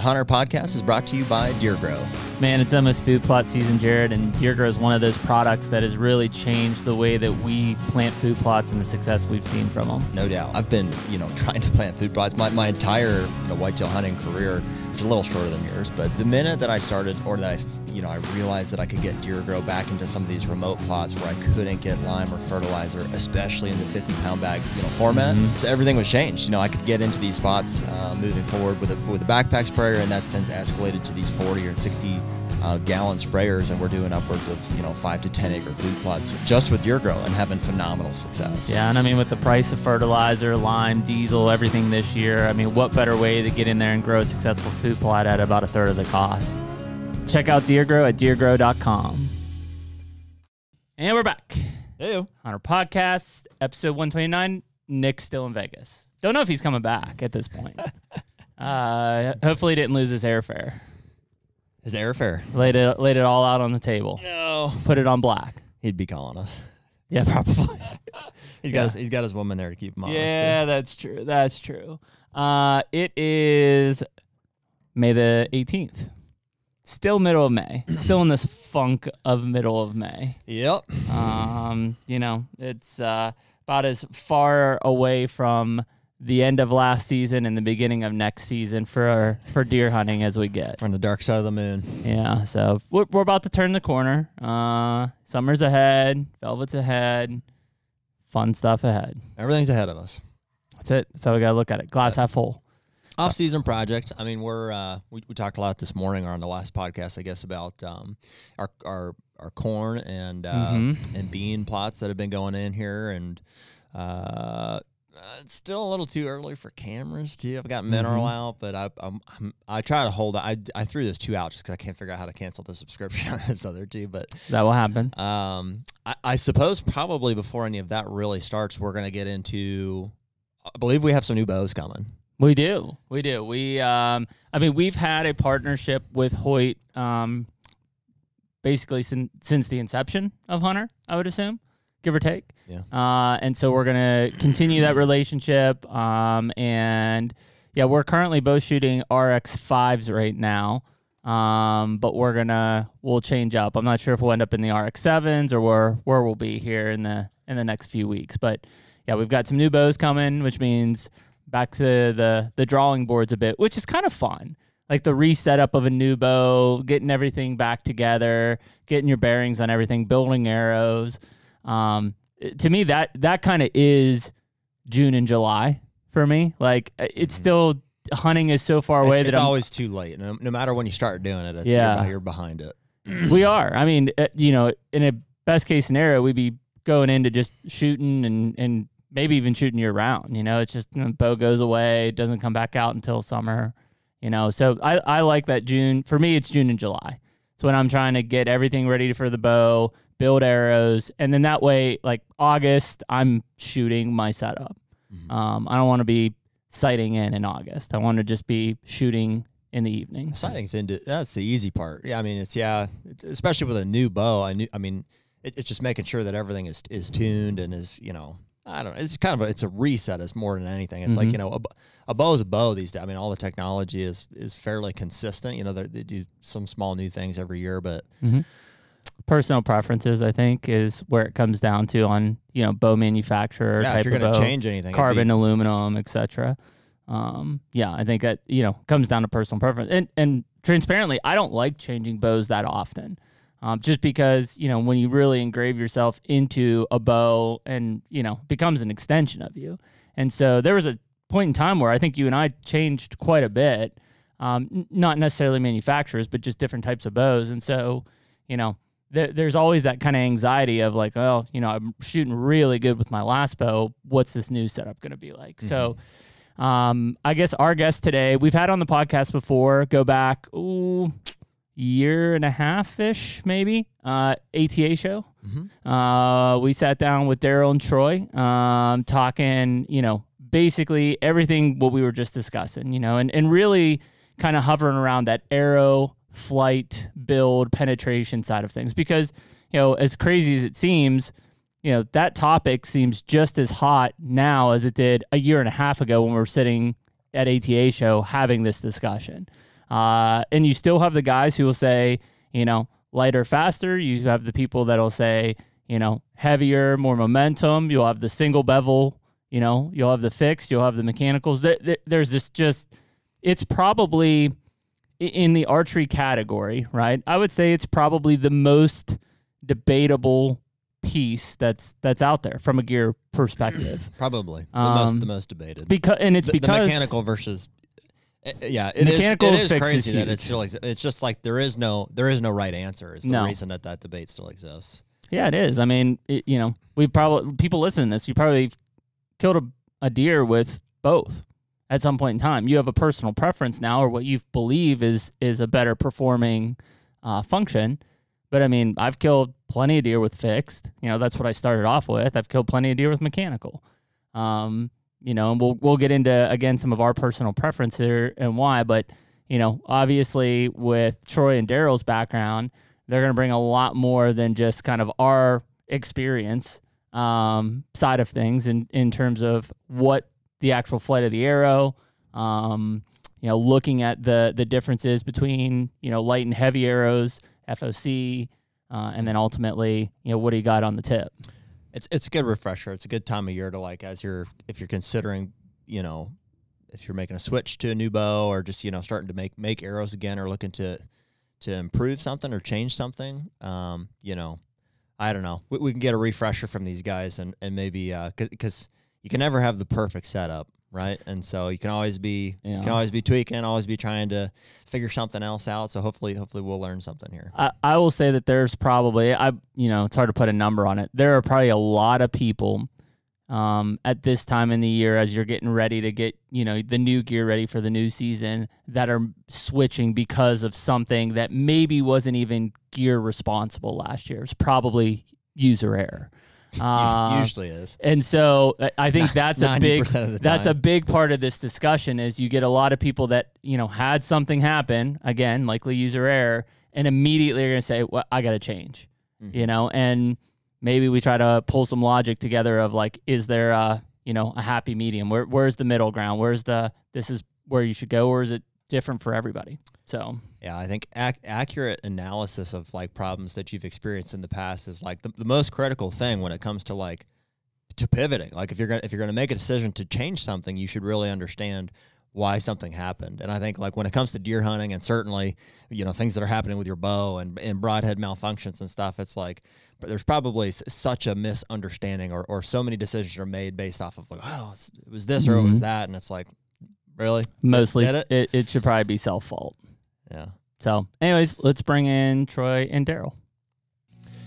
The HUNTR Podcast is brought to you by DeerGro. Man, it's almost food plot season, Jared, and DeerGro is one of those products that has really changed the way that we plant food plots and the success we've seen from them. No doubt. I've been, you know, trying to plant food plots my, my entire you know, whitetail hunting career, which is a little shorter than yours. But the minute that I started, or that I, you know, I realized that I could get DeerGro back into some of these remote plots where I couldn't get lime or fertilizer, especially in the 50 pound bag, you know, format. Mm-hmm. So everything was changed. You know, I could get into these spots uh, moving forward with a with a backpack sprayer, and that since escalated to these 40 or 60 uh, gallon sprayers, and we're doing upwards of you know five to 10 acre food plots just with DeerGro and having phenomenal success. Yeah, and I mean with the price of fertilizer, lime, diesel, everything this year, I mean what better way to get in there and grow a successful food plot at about a third of the cost? Check out DeerGro at deergro.com. And we're back. Hey. On our podcast, episode 129. Nick's still in Vegas. Don't know if he's coming back at this point. uh, hopefully, he didn't lose his airfare. His airfare. Laid it, laid it all out on the table. No. Put it on black. He'd be calling us. Yeah, probably. he's got his, he's got his woman there to keep him honest. Yeah, too. that's true. That's true. Uh, it is May the 18th. Still middle of May. Still in this funk of middle of May. Yep. Um, you know, it's uh, about as far away from the end of last season and the beginning of next season for for deer hunting as we get. We're on the dark side of the moon. Yeah, so we're, we're about to turn the corner. Uh, summer's ahead, velvet's ahead, fun stuff ahead. Everything's ahead of us. That's it. That's how we gotta look at it. Glass half full off season project. I mean, we're uh, we, we talked a lot this morning or on the last podcast, I guess, about um, our our our corn and uh, mm-hmm. and bean plots that have been going in here, and uh, it's still a little too early for cameras too. I've got mineral mm-hmm. out, but I I'm, I'm, i try to hold. I I threw those two out just because I can't figure out how to cancel the subscription on those other two. But that will happen. Um, I, I suppose probably before any of that really starts, we're gonna get into. I believe we have some new bows coming. We do. We do. We um I mean we've had a partnership with Hoyt um basically sin- since the inception of HUNTR, I would assume, give or take. Yeah. Uh and so we're going to continue that relationship um and yeah, we're currently both shooting RX5s right now. Um but we're going to we'll change up. I'm not sure if we'll end up in the RX7s or where where we'll be here in the in the next few weeks, but yeah, we've got some new bows coming, which means back to the the drawing boards a bit, which is kind of fun. Like the reset up of a new bow, getting everything back together, getting your bearings on everything, building arrows. Um, to me, that that kind of is June and July for me. Like uh, it's mm-hmm. still hunting is so far away it's, that it's I'm, always too late. No, no, matter when you start doing it, yeah. You're, you're behind it. we are. I mean, uh, you know, in a best case scenario, we'd be going into just shooting and and maybe even shooting year round. You know, it's just you know, bow goes away, doesn't come back out until summer. You know, so I, I like that June. For me, it's June and July. So when I'm trying to get everything ready for the bow, build arrows, and then that way, like August, I'm shooting my setup. Mm-hmm. Um, I don't want to be sighting in in August. I want to just be shooting in the evening. Sighting's into that's the easy part. Yeah, I mean it's yeah, especially with a new bow. I knew. I mean, it, it's just making sure that everything is is tuned and is you know I don't know. It's kind of a, it's a reset. It's more than anything. It's mm-hmm. like you know, a, a bow is a bow these days. I mean, all the technology is is fairly consistent. You know, they do some small new things every year, but mm-hmm. personal preferences, I think, is where it comes down to on you know bow manufacturer. Yeah, type if you're going to change anything, carbon, be... aluminum, etc. Um, yeah, I think that you know comes down to personal preference. And and transparently, I don't like changing bows that often um, just because you know when you really engrave yourself into a bow and you know becomes an extension of you and so there was a point in time where i think you and i changed quite a bit um, not necessarily manufacturers but just different types of bows and so you know th- there's always that kind of anxiety of like oh you know i'm shooting really good with my last bow what's this new setup going to be like mm-hmm. so um, I guess our guest today, we've had on the podcast before. Go back, ooh, year and a half ish, maybe, uh, ATA show. Mm-hmm. Uh, we sat down with Darrel and Troy, um, talking, you know, basically everything what we were just discussing, you know, and, and really kind of hovering around that arrow flight build penetration side of things because, you know, as crazy as it seems, you know, that topic seems just as hot now as it did a year and a half ago when we were sitting at ATA show having this discussion. Uh, and you still have the guys who will say, you know, lighter, faster. You have the people that'll say, you know, heavier, more momentum. You'll have the single bevel, you know, you'll have the fixed, you'll have the mechanicals. There's this just, it's probably in the archery category, right? I would say it's probably the most debatable piece that's that's out there from a gear perspective. Probably the um, most the most debated because and it's the, because the mechanical versus eh, eh, yeah it mechanical is, it is crazy that it's still exists. it's just like there is no there is no right answer. It's the no. reason that that debate still exists. Yeah, it is. I mean, it, you know, we probably people listening to this, you probably killed a, a deer with both at some point in time. You have a personal preference now, or what you believe is is a better performing uh, function. But I mean, I've killed plenty of deer with fixed. You know, that's what I started off with. I've killed plenty of deer with mechanical. Um, you know, and we'll we'll get into again some of our personal preference here and why. But you know, obviously with Troy and Darrel's background, they're going to bring a lot more than just kind of our experience um, side of things in in terms of what the actual flight of the arrow. Um, you know, looking at the the differences between you know light and heavy arrows, FOC, uh, and then ultimately, you know, what do you got on the tip? It's it's a good refresher. It's a good time of year to like as you're if you're considering, you know, if you're making a switch to a new bow or just you know starting to make make arrows again or looking to to improve something or change something. Um, you know, I don't know. We, we can get a refresher from these guys and and maybe because uh, you can never have the perfect setup right? And so you can always be yeah. you can always be tweaking, always be trying to figure something else out. So hopefully, hopefully we'll learn something here. I, I will say that there's probably I you know it's hard to put a number on it. There are probably a lot of people um, at this time in the year as you're getting ready to get you know the new gear ready for the new season that are switching because of something that maybe wasn't even gear responsible last year. It's probably user error. Uh, Usually is. And so I think that's a big that's a big part of this discussion is you get a lot of people that, you know, had something happen, again, likely user error, and immediately are going to say, "Well, I got to change." Mm-hmm. You know, and maybe we try to pull some logic together of like is there a, you know, a happy medium? Where where's the middle ground? Where's the this is where you should go or is it different for everybody? So yeah, I think ac- accurate analysis of like problems that you've experienced in the past is like the, the most critical thing when it comes to like to pivoting. Like if you're gonna if you're gonna make a decision to change something, you should really understand why something happened. And I think like when it comes to deer hunting and certainly, you know, things that are happening with your bow and, and broadhead malfunctions and stuff, it's like, but there's probably such a misunderstanding or, or so many decisions are made based off of like, oh, it was this mm-hmm. or it was mm-hmm. that. And it's like, really? Mostly it? It, it should probably be self fault. Yeah. So, anyways, let's bring in Troy and Darrel.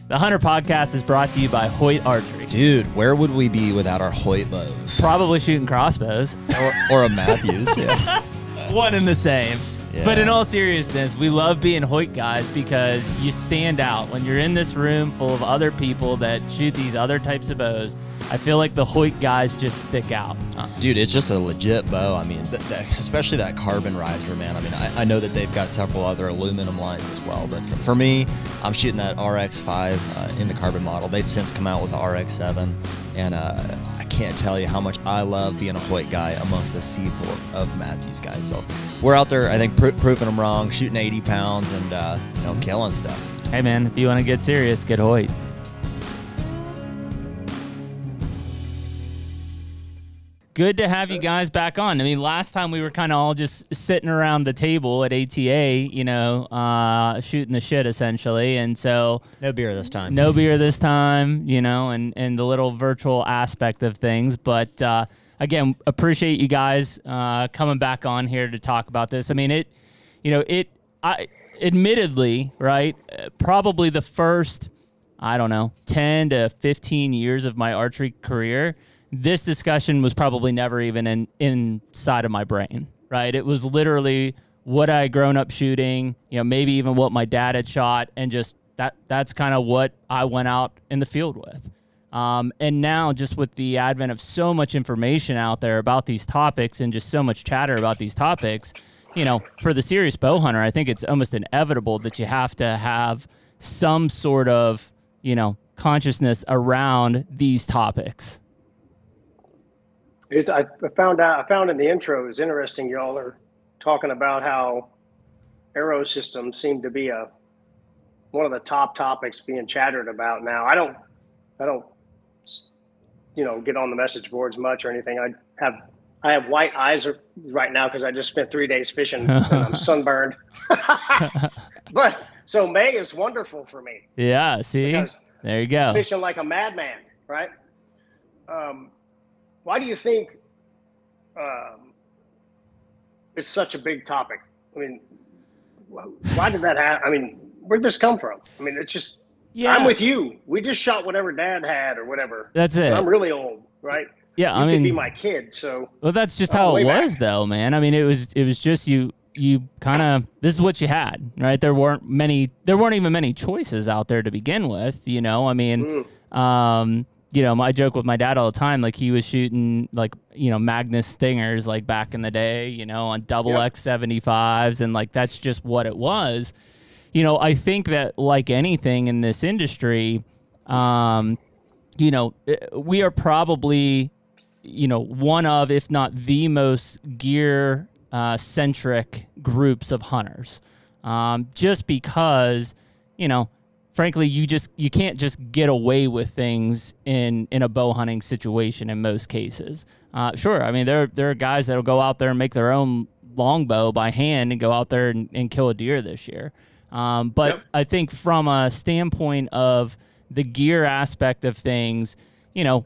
The HUNTR Podcast is brought to you by Hoyt Archery. Dude, where would we be without our Hoyt bows? Probably shooting crossbows. or, or a Mathews, yeah. One and the same. Yeah. But in all seriousness, we love being Hoyt guys because you stand out. When you're in this room full of other people that shoot these other types of bows, I feel like the Hoyt guys just stick out. Dude, it's just a legit bow. I mean, th- especially that carbon riser, man. I mean, I, I, know that they've got several other aluminum lines as well, but for, for me, I'm shooting that RX5 uh, in the carbon model. They've since come out with the RX7, and uh, I can't tell you how much I love being a Hoyt guy amongst a sea full of Mathews guys. So we're out there, I think, pr- proving them wrong, shooting 80 pounds and, uh, you know, killing stuff. Hey, man, if you want to get serious, get Hoyt. Good to have you guys back on. I mean, last time we were kind of all just sitting around the table at ATA, you know, uh, shooting the shit essentially, and so no beer this time. No beer this time, you know, and and the little virtual aspect of things. But uh, again, appreciate you guys uh, coming back on here to talk about this. I mean, it, you know, it. I admittedly, right, probably the first, I don't know, ten to fifteen years of my archery career this discussion was probably never even in inside of my brain, right? It was literally what I grown up shooting, you know, maybe even what my dad had shot, and just that that's kind of what I went out in the field with. Um, and now, just with the advent of so much information out there about these topics and just so much chatter about these topics, you know, for the serious bow hunter, I think it's almost inevitable that you have to have some sort of, you know, consciousness around these topics. It, I found out. I found in the intro is interesting. Y'all are talking about how arrow system seem to be a one of the top topics being chattered about now. I don't, I don't, you know, get on the message boards much or anything. I have, I have white eyes right now because I just spent three days fishing and I'm sunburned. but so May is wonderful for me. Yeah. See, there you go. Fishing like a madman, right? Um, why do you think um, it's such a big topic? I mean, why did that happen? I mean, where'd this come from? I mean, it's just. Yeah. I'm with you. We just shot whatever dad had or whatever. That's it. I'm really old, right? Yeah, you I mean, be my kid. So. Well, that's just how it was, back. though, man. I mean, it was it was just you you kind of this is what you had, right? There weren't many. There weren't even many choices out there to begin with. You know, I mean, mm. um, you know, I joke with my dad all the time. Like he was shooting like you know Magnus Stingers like back in the day, you know, on double. X seventy fives, and like that's just what it was. You know, I think that like anything in this industry, um, you know, eh, we are probably, you know, one of, if not the most gear uh, centric groups of hunters, um, just because, you know, frankly, you just you can't just get away with things in in a bow hunting situation in most cases. Uh, sure, I mean there there are guys that'll go out there and make their own longbow by hand and go out there and, and kill a deer this year. Um, but yep. I think from a standpoint of the gear aspect of things, you know,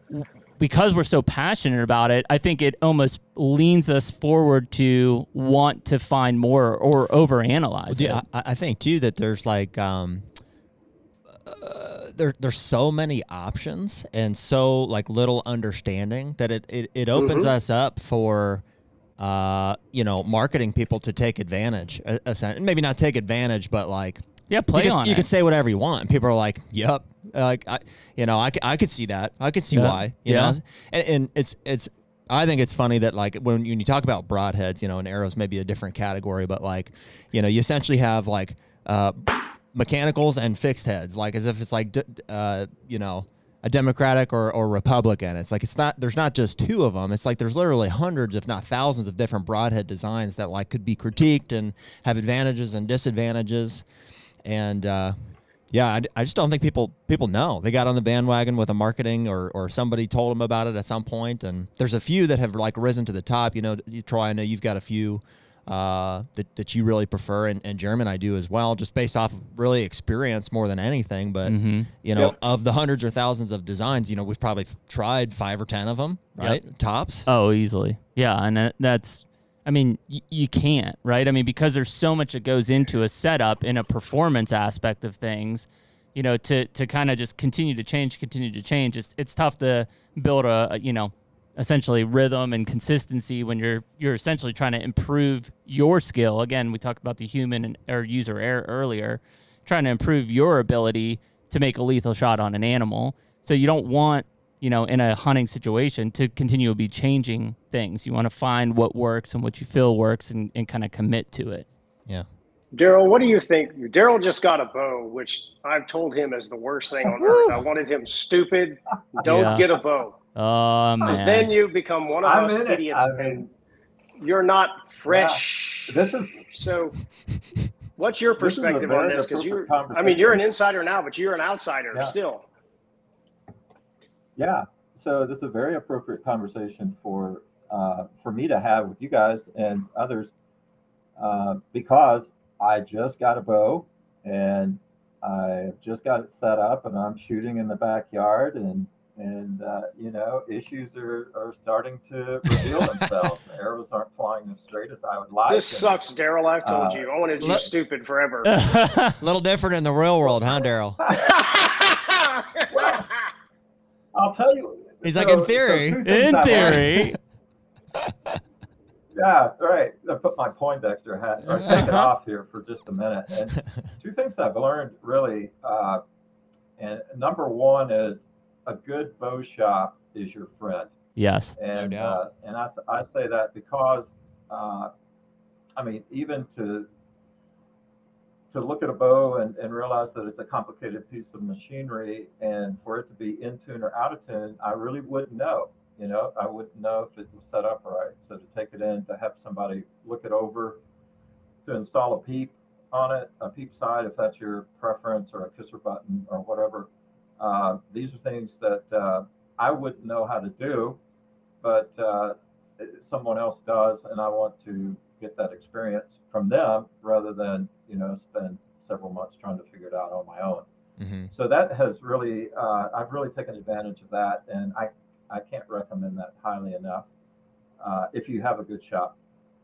because we're so passionate about it, I think it almost leans us forward to want to find more or overanalyze yeah, it. I, I think too that there's like um, uh, there, there's so many options and so like little understanding that it it, it opens mm-hmm. us up for uh you know marketing people to take advantage uh, maybe not take advantage but like yeah play you on you it. can say whatever you want and people are like yep like I, you know I, I could see that I could see yeah. why you yeah. know and, and it's it's I think it's funny that like when, when you talk about broadheads, you know, and arrows may be a different category, but like, you know, you essentially have like uh, mechanicals and fixed heads, like as if it's like uh, you know a Democratic or, or Republican. It's like it's not there's not just two of them. It's like there's literally hundreds, if not thousands, of different broadhead designs that like could be critiqued and have advantages and disadvantages. And uh, yeah, I, I just don't think people people know. They got on the bandwagon with a marketing or or somebody told them about it at some point. And there's a few that have like risen to the top. You know, Troy, I know you've got a few uh, that, that you really prefer, and, and Jeremy and I do as well, just based off of really experience more than anything. But mm-hmm. you know, yep. of the hundreds or thousands of designs, you know, we've probably tried five or ten of them, right? Yep. Tops. Oh, easily, yeah, and that's. I mean, y- you can't, right? I mean, because there's so much that goes into a setup in a performance aspect of things, you know, to to kind of just continue to change, continue to change. It's it's tough to build a, a you know essentially rhythm and consistency when you're you're essentially trying to improve your skill. Again, we talked about the human and, or user error earlier, trying to improve your ability to make a lethal shot on an animal. So you don't want, you know, in a hunting situation to continue to be changing things. You want to find what works and what you feel works and, and kind of commit to it. Yeah. Darrel, what do you think? Darrel just got a bow, which I've told him is the worst thing on earth. I wanted him stupid. Don't yeah. get a bow. Oh man! Because then you become one of I'm those idiots, I mean, and you're not fresh. Yeah. This is so. What's your perspective on this? Because you're, I mean, you're an insider now, but you're an outsider yeah. still. Yeah. So this is a very appropriate conversation for uh, for me to have with you guys and others uh, because I just got a bow and I just got it set up and I'm shooting in the backyard and and uh, you know issues are, are starting to reveal themselves. the arrows aren't flying as straight as I would like. This and, sucks, Darrel. I've told uh, you. I wanted you stupid forever. A little different in the real world, huh, Darrel? well, I'll tell you. He's so, like, in theory. So in theory. yeah, right. I put my Poindexter hat or take it off here for just a minute. And two things I've learned really, uh, and number one is a good bow shop is your friend. Yes. And no uh, and I, I say that because uh, I mean even to to look at a bow and, and realize that it's a complicated piece of machinery and for it to be in tune or out of tune, I really wouldn't know. You know, I wouldn't know if it was set up right. So to take it in, to have somebody look it over, to install a peep on it, a peep sight, if that's your preference, or a kisser button, or whatever. Uh, these are things that uh, I wouldn't know how to do, but uh, someone else does, and I want to get that experience from them rather than you know spend several months trying to figure it out on my own. Mm-hmm. So that has really, uh, I've really taken advantage of that, and I I can't recommend that highly enough. Uh, if you have a good shop,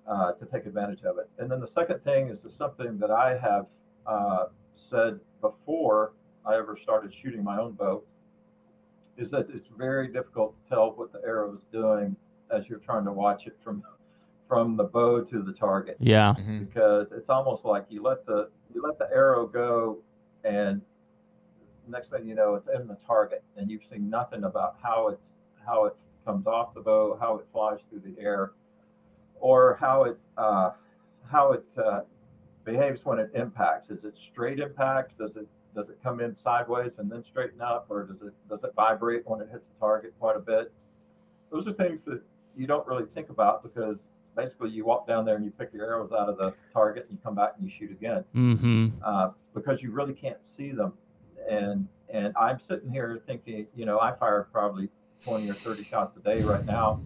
uh, to take advantage of it. And then the second thing is something that I have uh, said before I ever started shooting my own bow, is that it's very difficult to tell what the arrow is doing as you're trying to watch it from from the bow to the target Yeah. Mm-hmm. because it's almost like you let the you let the arrow go and next thing you know it's in the target and you've seen nothing about how it's how it comes off the bow how it flies through the air or how it uh, how it uh, behaves when it impacts is it straight impact does it does it come in sideways and then straighten up or does it does it vibrate when it hits the target quite a bit those are things that you don't really think about because basically you walk down there and you pick your arrows out of the target and you come back and you shoot again Mm-hmm. uh, because you really can't see them. And and I'm sitting here thinking, you know, I fire probably 20 or 30 shots a day right now,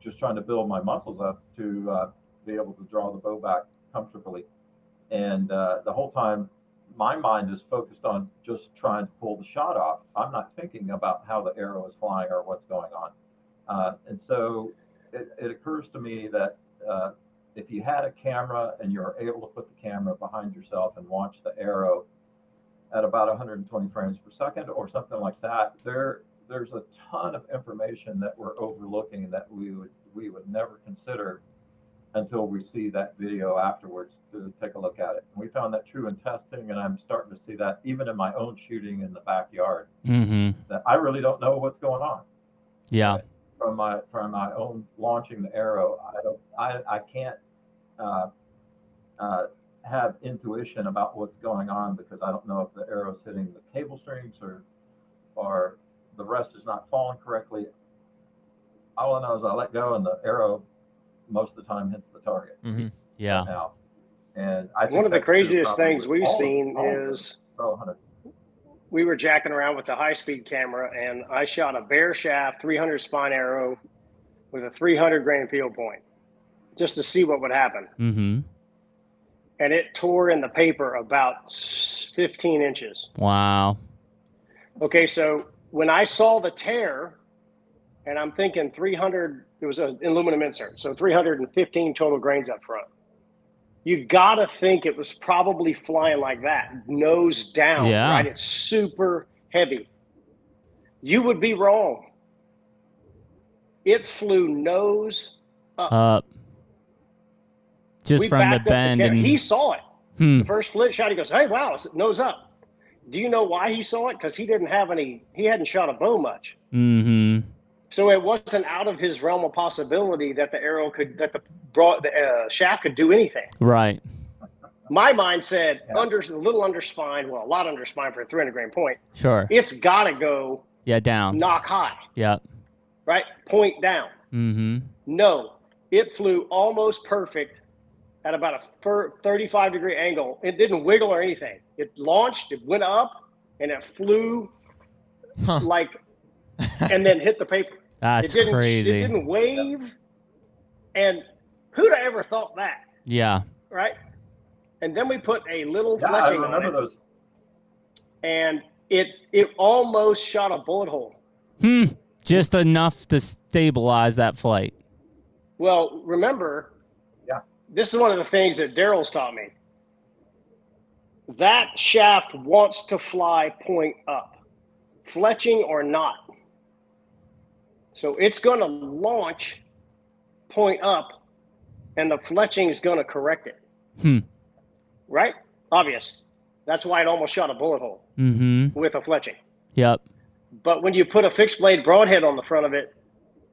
just trying to build my muscles up to uh, be able to draw the bow back comfortably. And uh, the whole time, my mind is focused on just trying to pull the shot off. I'm not thinking about how the arrow is flying or what's going on. Uh, and so it, it occurs to me that uh, if you had a camera and you're able to put the camera behind yourself and watch the arrow at about 120 frames per second or something like that, there there's a ton of information that we're overlooking that we would we would never consider until we see that video afterwards to take a look at it. And we found that true in testing, and I'm starting to see that even in my own shooting in the backyard. Mm-hmm. That I really don't know what's going on Yeah. from my from my own launching the arrow. I don't I I can't uh, uh, have intuition about what's going on because I don't know if the arrow's hitting the cable strings or or the rest is not falling correctly. All I know is I let go and the arrow most of the time hits the target Mm-hmm. Yeah. now. And I think One of the craziest things we've all seen all of is the bow hunters. we were jacking around with the high speed camera and I shot a bare shaft 300 spine arrow with a 300 grain field point just to see what would happen. Mm-hmm. And it tore in the paper about 15 inches. Wow. Okay, so when I saw the tear, and I'm thinking 300, it was an aluminum insert, so 315 total grains up front. You gotta think it was probably flying like that, nose down, Yeah. right? It's super heavy. You would be wrong. It flew nose up. Up. Just We from the bend and he saw it. Hmm. The first flit shot, he goes, "Hey, wow, it's nose up." Do you know why he saw it? Because he didn't have any. He hadn't shot a bow much. Mm-hmm. So it wasn't out of his realm of possibility that the arrow could, that the broad, the uh, shaft could do anything. Right. My mind said Yeah. under a little under spine, well, a lot under spine for a 300 grain point. Sure. It's got to go Yeah. Down. nock high, Yep. right? Point down. Mm-hmm. No, it flew almost perfect at about a 35 degree angle. It didn't wiggle or anything. It launched, it went up, and it flew Huh. like, and then hit the paper. That's it didn't, crazy. It didn't wave. And who'd have ever thought that, Yeah. right? And then we put a little Yeah, I fletching on remember it, those. and it it almost shot a bullet hole. Hmm. Just enough to stabilize that flight. Well, remember, Yeah. this is one of the things that Darrel's taught me. That shaft wants to fly point up, fletching or not. So it's going to launch point up, and the fletching is going to correct it. Hmm. Right? Obvious. That's why it almost shot a bullet hole Mm-hmm. with a fletching. Yep. But when you put a fixed blade broadhead on the front of it,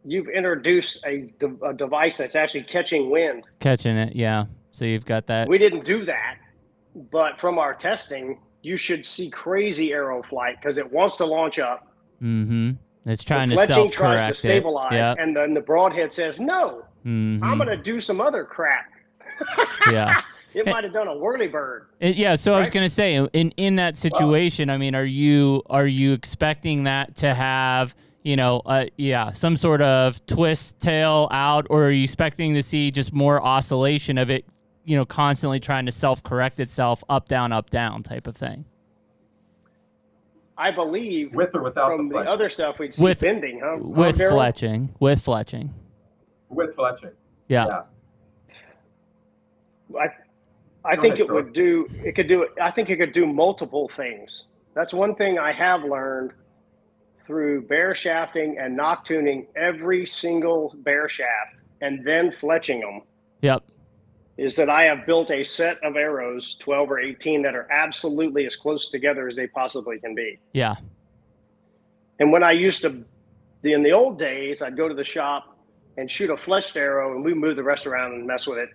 you've introduced a, de- a device that's actually catching wind. Catching it. Yeah. So you've got that. We didn't do that, but from our testing, you should see crazy arrow flight because it wants to launch up. Mm-hmm. It's The trying to self tries correct to stabilize. Yep. and then the broadhead says, "No, Mm-hmm. I'm going to do some other crap." yeah. It might have done a whirly bird. It- yeah, so I was gonna say in in that situation, I mean, are you are you expecting that to have you know, uh, yeah, some sort of twist tail out, or are you expecting to see just more oscillation of it, you know, constantly trying to self correct itself up down up down type of thing? I believe With or without from the the other stuff we'd see With- bending, huh? With huh, fletching, with fletching, With fletching. yeah, Yeah. I, I Go think ahead, it would do. It could do. I think it could do multiple things. That's one thing I have learned through bare shafting and nock tuning every single bare shaft and then fletching them. yep, Is that I have built a set of arrows, twelve or eighteen, that are absolutely as close together as they possibly can be. yeah, And when I used to, the, in the old days, I'd go to the shop and shoot a fletched arrow, and we move the rest around and mess with it,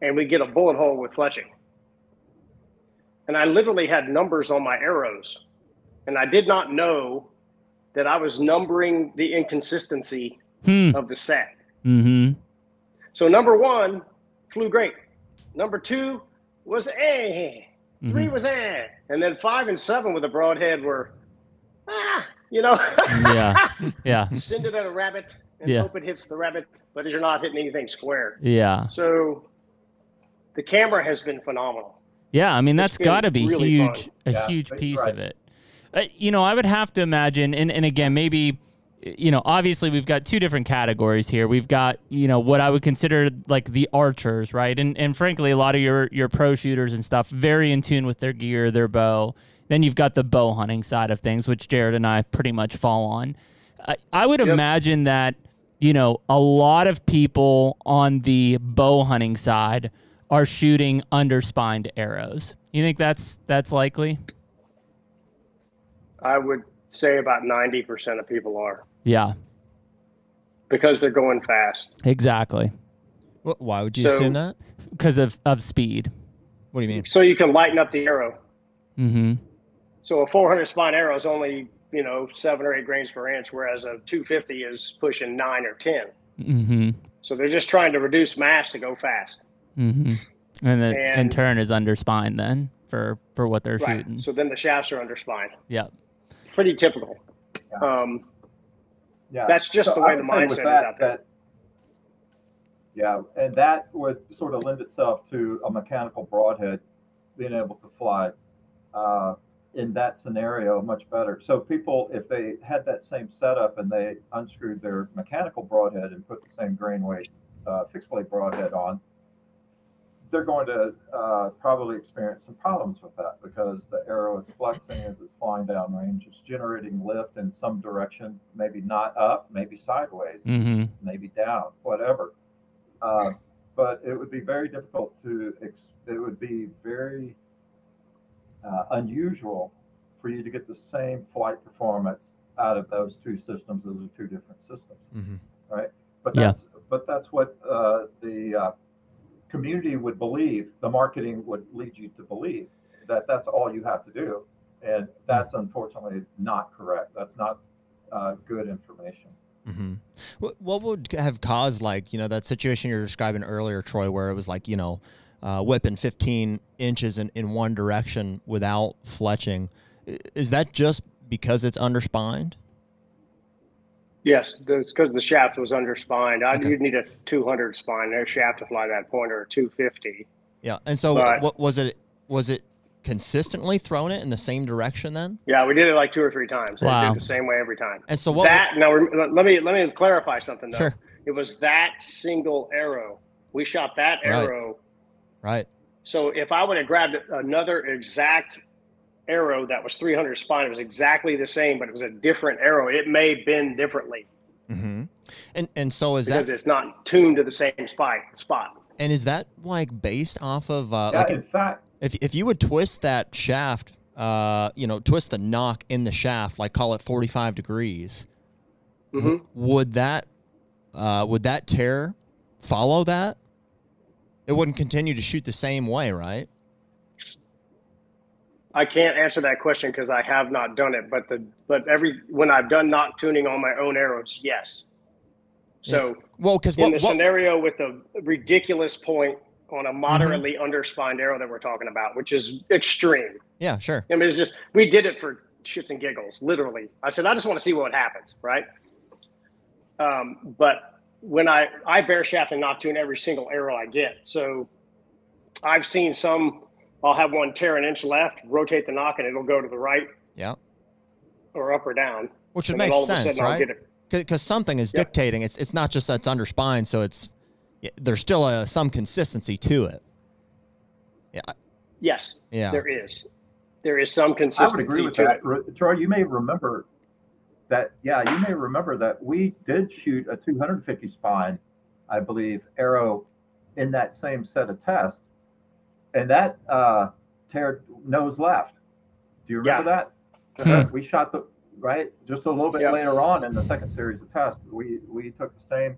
and we get a bullet hole with fletching. And I literally had numbers on my arrows, and I did not know that I was numbering the inconsistency hmm, of the set. mm-hmm, So number one flew great. Number two was eh. 3 Mhm. was eh. And then five and seven with a broadhead were ah, you know. yeah, yeah, Send it at a rabbit and Yeah. hope it hits the rabbit, but you're not hitting anything square. yeah, So the camera has been phenomenal. yeah. I mean, that's got to be really huge, fun. a Yeah, huge piece right. of it. Uh, you know, I would have to imagine, and, and again, maybe, you know, obviously we've got two different categories here. We've got, you know, what I would consider like the archers, right? And and frankly, a lot of your your pro shooters and stuff very in tune with their gear, their bow. Then you've got the bow hunting side of things, which Jared and I pretty much fall on. I, I would Yep. imagine that, you know, a lot of people on the bow hunting side are shooting underspined arrows. You think that's that's likely? I would say about 90% of people are Yeah, because they're going fast. exactly. Wh- Why would you So- assume that? Because of, of speed. What do you mean? So you can lighten up the arrow. Mm-hmm. So a 400 spine arrow is only, you know, seven or eight grains per inch, whereas a 250 is pushing nine or 10. Mm-hmm. So they're just trying to reduce mass to go fast. Mm-hmm. And then in turn is under spine then for for what they're Right. shooting. So then the shafts are under spine. yeah. Pretty typical. Yeah. Um, Yeah. That's just the way the would say with mindset is that- out there. that- yeah, and that would sort of lend itself to a mechanical broadhead being able to fly uh, in that scenario much better. So people, if they had that same setup and they unscrewed their mechanical broadhead and put the same grain weight uh, fixed blade broadhead on, they're going to uh, probably experience some problems with that because the arrow is flexing as it's flying downrange. It's generating lift in some direction, maybe not up, maybe sideways, Mm-hmm. maybe down, whatever. Uh, but it would be very difficult to, ex- it would be very uh, unusual for you to get the same flight performance out of those two systems. Those are two different systems hmm but Yeah. that's but that's what uh, the uh, community would believe the marketing would lead you to believe that that's all you have to do and that's unfortunately not correct that's not uh, good information hmm What, what would have caused like you know that situation you're describing earlier, Troy, where it was like you know uh, whipping 15 inches in, in one direction without fletching? Is that just because it's underspined? Yes, it's because the shaft was underspined. I, Okay. You'd need a 200 spine their shaft to fly that pointer, 250. Yeah, and so But- what was it? Was it consistently thrown it in the same direction then? Yeah, we did it like two or three times. Wow. the same way every time. And so what? that now let me let me clarify something though. Sure. It was that single arrow. We shot that Right. arrow. right. So if I would have grabbed another exact arrow that was 300 spine, it was exactly the same, but it was a different arrow. It may bend differently hmm And and so is because that it's not tuned to the same spot. Spot. and is that like based off of uh, yeah, like in fact if if you would twist that shaft, uh, you know, twist the nock in the shaft, like call it 45 degrees, hmm would that uh, would that tear follow that? It wouldn't continue to shoot the same way, right? I can't answer that question because I have not done it. But the but every when I've done nock tuning on my own arrows, yes. So Well, because in what, the what scenario with the ridiculous point on a moderately underspined arrow that we're talking about, which is extreme. Yeah, sure. I mean, it's just we did it for shits and giggles, literally. I said, I just want to see what happens, right? Um, but when I I bare shaft and nock tune every single arrow I get, so I've seen some. I'll have one tear an inch left, rotate the nock, and it'll go to the right Yeah. or up or down. Which would make all of a sense, sudden right? Because something is Yep. dictating. It's it's not just that it's under spine, so it's there's still a, some consistency to it. Yeah, Yes, yeah. there is. There is some consistency. I would agree with to that. it. Troy, you may remember that, yeah, you may remember that we did shoot a 250 spine, I believe, arrow in that same set of tests. And that uh, tear nose left. Do you remember that? Uh-huh. We shot the, right, just a little bit Yeah. later on in the second series of tests. We, we took the same,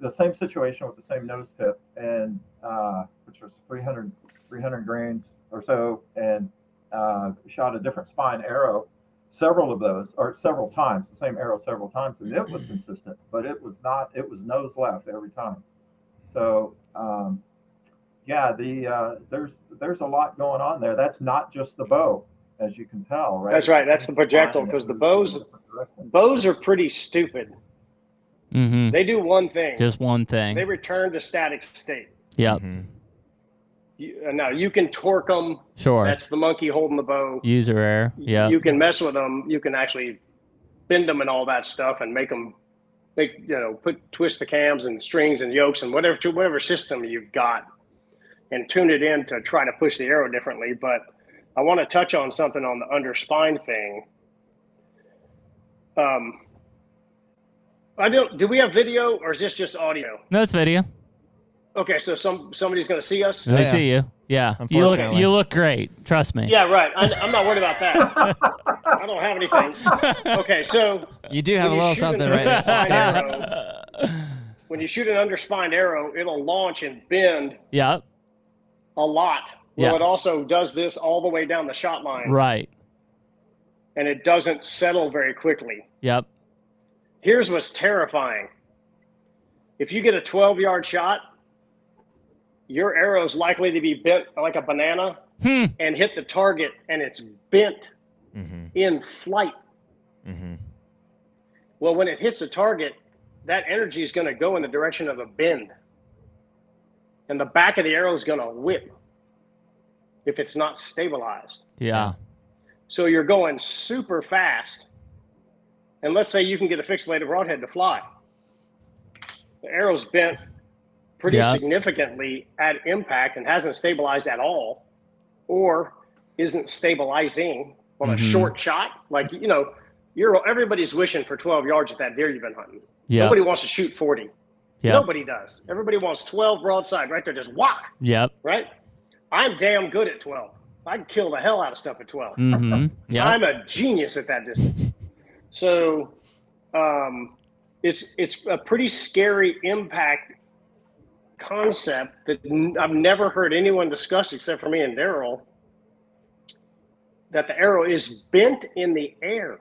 the same situation with the same nose tip and, uh, which was 300, 300 grains or so, and uh, shot a different spine arrow, several of those, or several times, the same arrow several times, and it was consistent, but it was not, it was nose left every time. So, um, yeah, the uh, there's there's a lot going on there. That's not just the bow, as you can tell, right? That's right, that's the projectile, because the bows- moves in a different direction. Bows are pretty stupid. Mm-hmm. They do one thing. Just one thing. they return to static state. Yep. Mhm. You, uh, now you can torque them. Sure. That's the monkey holding the bow. User error. Yeah. You can mess with them. You can actually bend them and all that stuff and make them, make you know, put twist the cams and strings and yokes and whatever to whatever system you've got, and tune it in to try to push the arrow differently. But I want to touch on something on the under spine thing. Um, I don't. Do we have video or is this just audio? No, it's video. Okay, so some somebody's going to see us. We Yeah. see you. Yeah. You look. Unfortunately. You look great. Trust me. Yeah, right. I, I'm not worried about that. I don't have anything. Okay, so You do have a little something right arrow, when you shoot an underspined arrow, it'll launch and bend Yep. A lot. Well, Yeah. it also does this all the way down the shot line, Right. and it doesn't settle very quickly. Yep. Here's what's terrifying: if you get a 12 yard shot, your arrow's likely to be bent like a banana Hmm. and hit the target, and it's bent hmm in flight. Mm-hmm. Well, when it hits a target, that energy is going to go in the direction of a bend. And the back of the arrow is going to whip if it's not stabilized. Yeah. So you're going super fast. And let's say you can get a fixed bladed broadhead to fly. The arrow's bent pretty Yeah. significantly at impact and hasn't stabilized at all, or isn't stabilizing on a Mhm. short shot. Like, you know, you're everybody's wishing for 12 yards at that deer you've been hunting. Yep. Nobody wants to shoot 40. Yep. Nobody does. Everybody wants 12 broadside right there, just whack, Yep. right? I'm damn good at 12. I can kill the hell out of stuff at 12. Mm-hmm. Yep. I'm a genius at that distance. So um, it's it's a pretty scary impact concept that n- I've never heard anyone discuss except for me and Darrel. That the arrow is bent in the air.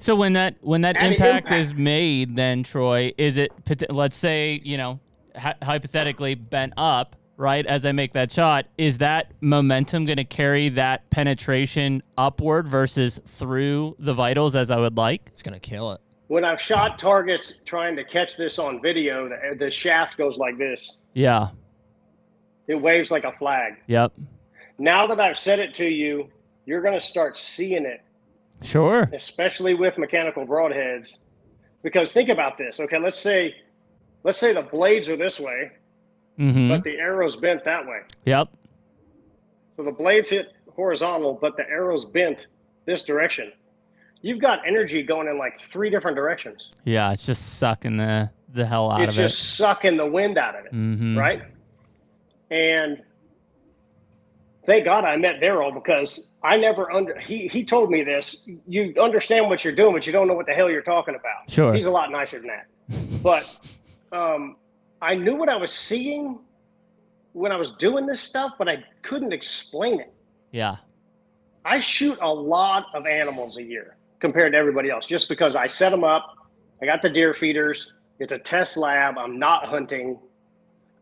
So when that when that impact, impact. is made, then Troy, is it let's say you know hypothetically bent up, right? As I make that shot, is that momentum going to carry that penetration upward versus through the vitals as I would like? It's gonna kill it. When I've shot targets trying to catch this on video, the, the shaft goes like this. Yeah. It waves like a flag. Yep. Now that I've said it to you, you're going to start seeing it Sure. especially with mechanical broadheads because think about this okay let's say let's say the blades are this way Mm-hmm. but the arrow's bent that way Yep. so the blades hit horizontal but the arrow's bent this direction you've got energy going in like three different directions Yeah. It's just sucking the the hell out it's of it. It's just sucking the wind out of it. Mm-hmm. right and thank god i met darrel because i never under he, he told me this you understand what you're doing but you don't know what the hell you're talking about Sure. He's a lot nicer than that. But um, I knew what I was seeing when I was doing this stuff, but I couldn't explain it. Yeah. I shoot a lot of animals a year compared to everybody else just because I set them up. I got the deer feeders. It's a test lab. I'm not hunting.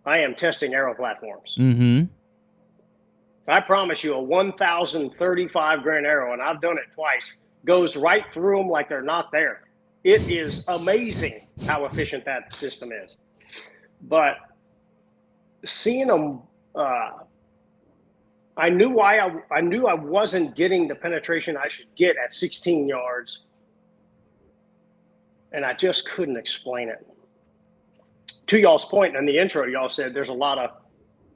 I am testing arrow platforms. Mm-hmm. I promise you, a 1,035 grain arrow, and I've done it twice, goes right through them like they're not there. It is amazing how efficient that system is. But seeing them, uh, I knew why I, I knew I wasn't getting the penetration I should get at 16 yards, and I just couldn't explain it. To y'all's point in the intro, y'all said there's a lot of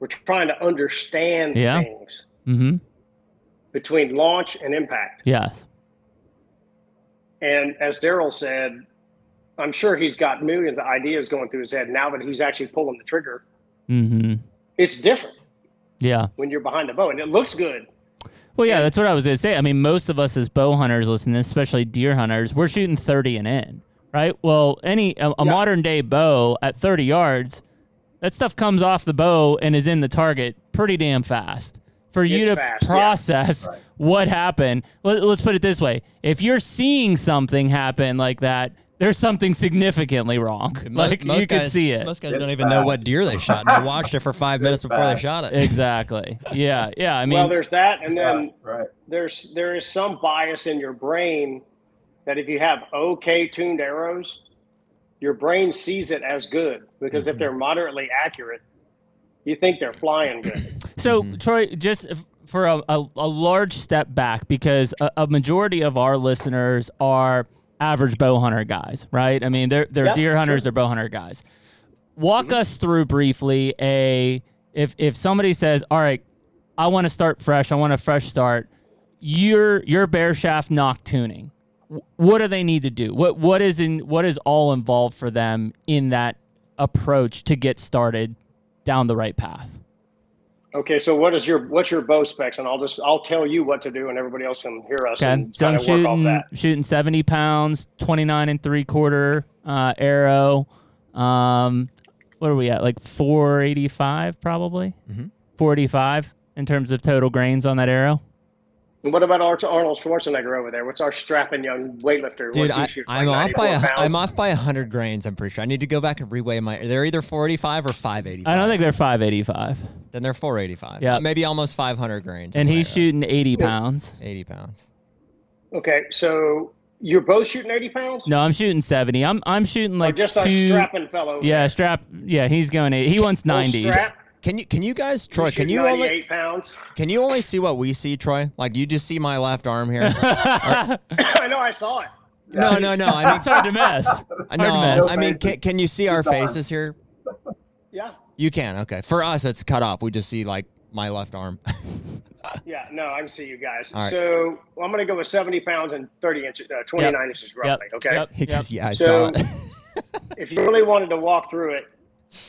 we're trying to understand Yeah. things Mm-hmm. between launch and impact. Yes. And as Darrel said, I'm sure he's got millions of ideas going through his head now that he's actually pulling the trigger. Mm-hmm. It's different Yeah. when you're behind the bow, and it looks good. Well, yeah, that's what I was gonna say. I mean, most of us as bow hunters listening, especially deer hunters, we're shooting 30 and in, right? Well, any a, a Yeah. modern day bow at 30 yards, that stuff comes off the bow and is in the target pretty damn fast. For you It's to fast, yeah. process Right. what happened, let, let's put it this way: if you're seeing something happen like that, there's something significantly wrong. Mo- like you can guys, see it. Most guys It's don't even know what deer they shot, and they watched it for five minutes It's before they shot it. exactly. Yeah. Yeah. I mean, well, there's that, and then Right, right. there's there is some bias in your brain that if you have okay tuned arrows, your brain sees it as good because if Mhm. they're moderately accurate, you think they're flying good. So, Mhm. Troy, just for a, a, a large step back, because a, a majority of our listeners are average bow hunter guys, right? I mean, they're they're Yeah, deer hunters, sure. they're bow hunter guys. Walk us through briefly a if if somebody says, "All right, I want to start fresh. I want a fresh start." Your your bare shaft nock tuning. wh- What do they need to do? What what is in what is all involved for them in that approach to get started down the right path? Okay, so what is your what's your bow specs? And I'll just I'll tell you what to do, and everybody else can hear us Okay, and so I'm kind of work off shooting that. shooting 70 pounds, 29 and three quarter uh, arrow. Um, what are we at? Like 485 probably. Mhm. 485 in terms of total grains on that arrow. And what about Ar- Arnold Schwarzenegger over there? What's our strapping young weightlifter? Dude, What's I, shooting? I'm Like off by a, 94 hu- pounds? I'm off by hundred grains. I'm pretty sure. I need to go back and reweigh my. They're either 485 or 585. I don't think they're 585, Then they're 485. Yeah. maybe almost 500 grains. and he's shooting 80 pounds. 80 pounds. Okay, so you're both shooting 80 pounds? No, I'm shooting 70. I'm I'm shooting or like just our strapping fellow? Yeah, strap. Yeah, he's going. Eight. He wants Full 90s. strap, Can you can you guys you're Troy? Can you only pounds? can you only see what we see, Troy? Like you just see my left arm here. I know, I saw it. no, no, no. I mean, It's hard to miss. I know. miss. I mean, can, can you see our faces here? Yeah, You can. Okay. For us, it's cut off. We just see like my left arm. yeah, no, I can see you guys. All right. So I'm going to go with 70 pounds and 30 inches, uh, 29 inches Yep. roughly. Okay. Yep. Because yeah, I So- saw it. If you really wanted to walk through it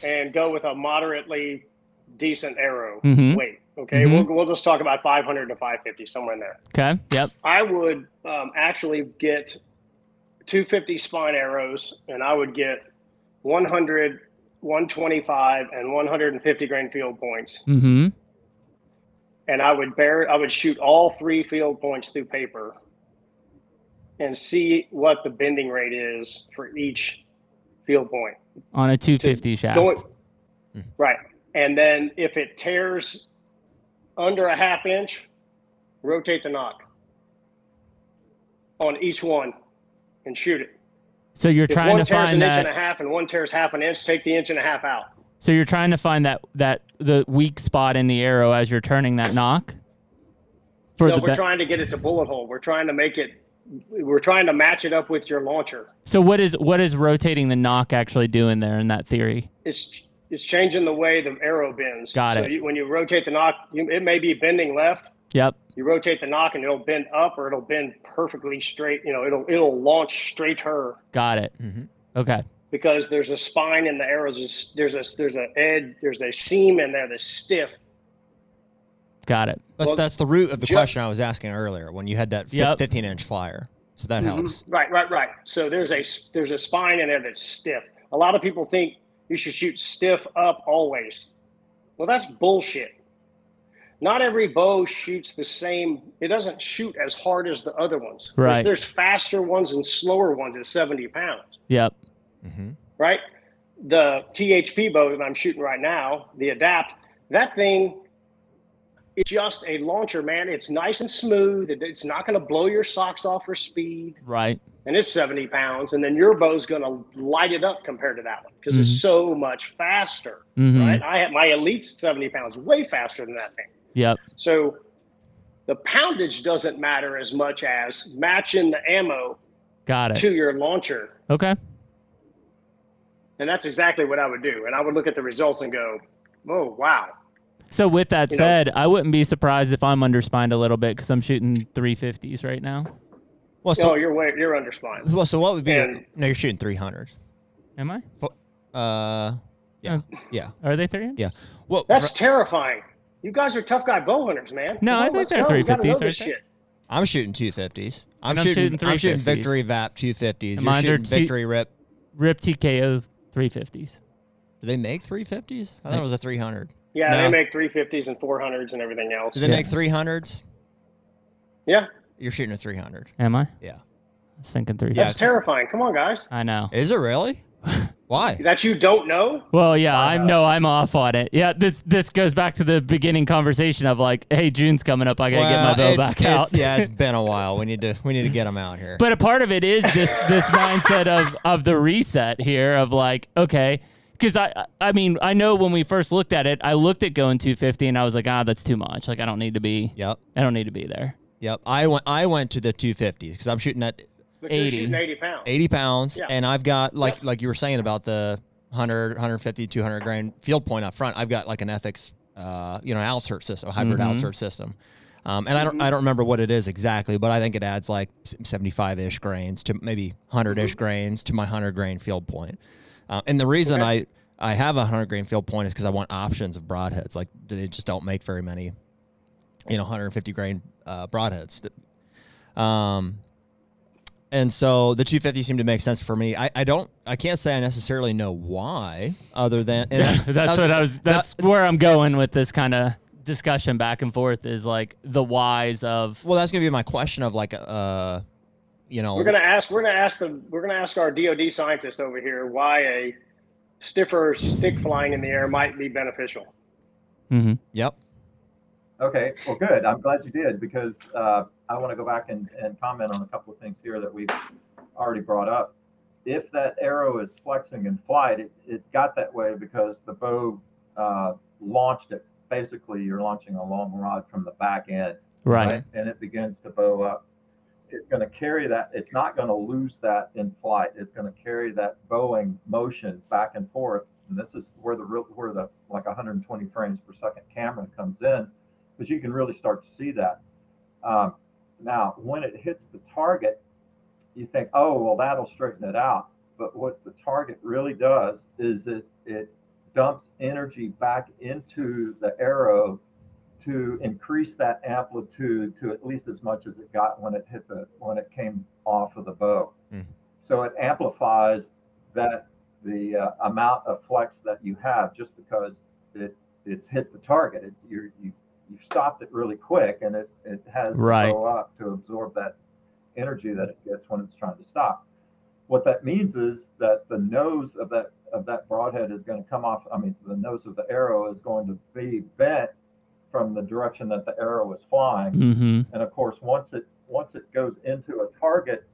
and go with a moderately decent arrow Mhm. weight, okay, Mhm. we'll, we'll just talk about 500 to 550, somewhere in there. Okay. Yep. I would um, actually get 250 spine arrows, and I would get 100, 125, and 150 grain field points. Mm-hmm. And I would bear, I would shoot all three field points through paper, and see what the bending rate is for each field point. On a 250 shaft. Going, right, and then if it tears under a half inch, rotate the nock on each one and shoot it. So you're If trying one to tears find an inch and that. a half and one tears half an inch, take the inch and a half out. So you're trying to find that that the weak spot in the arrow as you're turning that nock. For no, the we're be- trying to get it to bullet hole. We're trying to make it. We're trying to match it up with your launcher. so what is what is rotating the nock actually doing there in that theory? It's it's changing the way the arrow bends. Got so it. You, when you rotate the nock, you, it may be bending left. Yep. You rotate the nock and it'll bend up or it'll bend perfectly straight. You know, it'll it'll launch straight her Got it. Mm-hmm. Okay. because there's a spine in the arrows. There's a there's a edge. There's a seam in there that's stiff. Got it. That's Well, that's the root of the ju- question I was asking earlier when you had that Yep. 15 inch flyer. So that Mhm. helps. Right, right, right. So there's a there's a spine in there that's stiff. A lot of people think you should shoot stiff up always. Well, that's bullshit. Not every bow shoots the same. It doesn't shoot as hard as the other ones. There's- Right. There's, faster ones and slower ones at 70 pounds. Yep. hmm Right. the THP bow that I'm shooting right now, the Adapt, that thing is just a launcher, man. It's nice and smooth. It's not going to blow your socks off for speed, Right. and it's 70 pounds. And then your bow's going to light it up compared to that one because it's so much faster, Mhm. right? I have my Elite's 70 pounds, way faster than that thing. Yep. So the poundage doesn't matter as much as matching the ammo Got it. to your launcher. Okay. And that's exactly what I would do. And I would look at the results and go, oh, wow. So with that You know- said, I wouldn't be surprised if I'm underspined a little bit because I'm shooting 350s right now. Well, So so oh, you're way, you're underspined. well, so what would be? And- no, you're shooting 300. Am I? Uh, yeah, Oh. yeah, Are they 300? yeah. Well, That's fr- terrifying. You guys are tough guy bow hunters, man. No, Come I on, think let's they're go. We gotta 350s know right this there. shit. I'm shooting 250s. I'm, And I'm shooting. shooting I'm shooting Victory VAP 250s. You're Mines are shooting two- Victory Rip. Rip TKO 350s. Do they make 350s? I thought it was a 300. Yeah, No. they make 350s and 400s and everything else. Do they Yeah. make 300s? Yeah, You're shooting a 300. Am I? Yeah. I was thinking 350s. that's terrifying. Come on, guys. I know. Is it really? Why? That you don't know? Well, yeah, I'm no, I'm off on it. Yeah, this this goes back to the beginning conversation of like, hey, June's coming up. I gotta get my Well, bow it's- back it's- out. yeah, it's been a while. We need to we need to get them out here. But a part of it is this this mindset of of the reset here of like, okay, because I I mean I know when we first looked at it, I looked at going 250 and I was like, ah, that's too much. Like I don't need to be, yep, I don't need to be there. yep. I went I went to the 250s because I'm shooting at But you're 80. shooting 80 pounds. 80 pounds, Yeah. and I've got like Yep. like you were saying about the 100, 150, 200 grain field point up front. I've got like an ethics, uh, you know, an outsert system, a hybrid Mhm. outsert system. Um, and I don't I don't remember what it is exactly, but I think it adds like 75 ish grains to maybe 100 ish grains to my 100 grain field point. Uh, and the reason Okay. I I have a 100 grain field point is because I want options of broadheads. Like they just don't make very many, you know, 150 grain uh, broadheads. Um, and so the 250 seemed to make sense for me. I, I don't I can't say I necessarily know why, other than and that's that's- what I was. that- That's where I'm going with this kind of discussion back and forth. Is like the whys of. well, that's gonna be my question of like uh, you know, We're gonna ask. We're gonna ask the. We're gonna ask our DoD scientist over here why a stiffer stick flying in the air might be beneficial. Mm-hmm. yep, Okay, well, good. I'm glad you did because uh, I want to go back and, and comment on a couple of things here that we've already brought up. If that arrow is flexing in flight, it, it got that way because the bow uh, launched it. Basically, you're launching a long rod from the back end, Right. And it begins to bow up. It's going to carry that. It's not going to lose that in flight. It's going to carry that bowing motion back and forth. And this is where the real, where the like 120 frames per second camera comes in, because you can really start to see that. Um, now, when it hits the target, you think, oh, well, that'll straighten it out. But what the target really does is it it dumps energy back into the arrow to increase that amplitude to at least as much as it got when it hit the when it came off of the bow. Mm. So it amplifies that the uh, amount of flex that you have just because it it's hit the target. It, you you stopped it really quick, and it it has Right. to go up to absorb that energy that it gets when it's trying to stop. What that means is that the nose of that of that broadhead is going to come off. I mean, the nose of the arrow is going to be bent from the direction that the arrow is flying. Mm-hmm. And of course, once it once it goes into a target,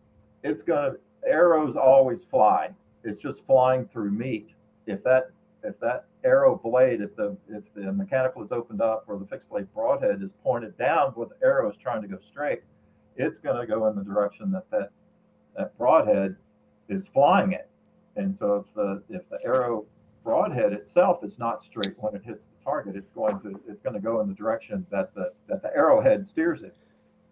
it's going to arrows always fly. It's just flying through meat. If that if that arrow blade, if the if the mechanical is opened up or the fixed blade broadhead is pointed down, arrow is trying to go straight, it's going to go in the direction that that that broadhead is flying it. And so if the if the arrow broadhead itself is not straight when it hits the target, it's going to it's going to go in the direction that the that the arrowhead steers it.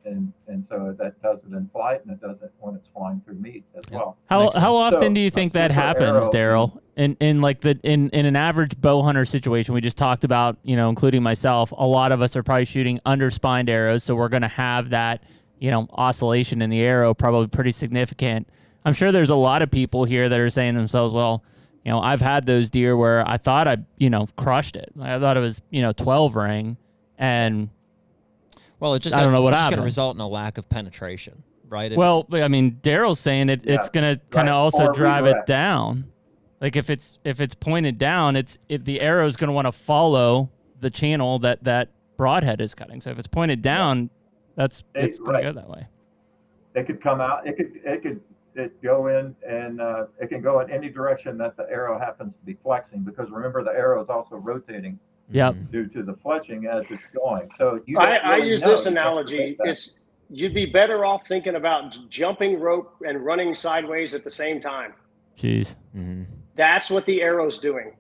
And and so that does it in flight and it does it when it's flying through meat as well. How how often So, do you think that happens, Darrel? In in like the in in an average bow hunter situation, we just talked about, you know, including myself, a lot of us are probably shooting under spined arrows, so we're going to have that, you know, oscillation in the arrow probably pretty significant. I'm sure there's a lot of people here that are saying to themselves, well, you know, I've had those deer where I thought I, you know, crushed it. I thought it was, you know, 12 ring and well, it just I don't know what it's just going to result in a lack of penetration, right? If- well, I mean, Darrel's saying it it's Yes, going to kind of also Or drive it down. Like if it's if it's pointed down, it's if the arrow is going to want to follow the channel that that broadhead is cutting. So if it's pointed down, that's It- it's going right. to go that way. It could come out. It could. It could. It go in and uh, it can go in any direction that the arrow happens to be flexing. Because remember, the arrow is also rotating Yep. Due to the fletching as it's going. So you. I, don't I use this You have to analogy. It's you'd be better off thinking about jumping rope and running sideways at the same time. Jeez. Mhm. That's what the arrow's doing.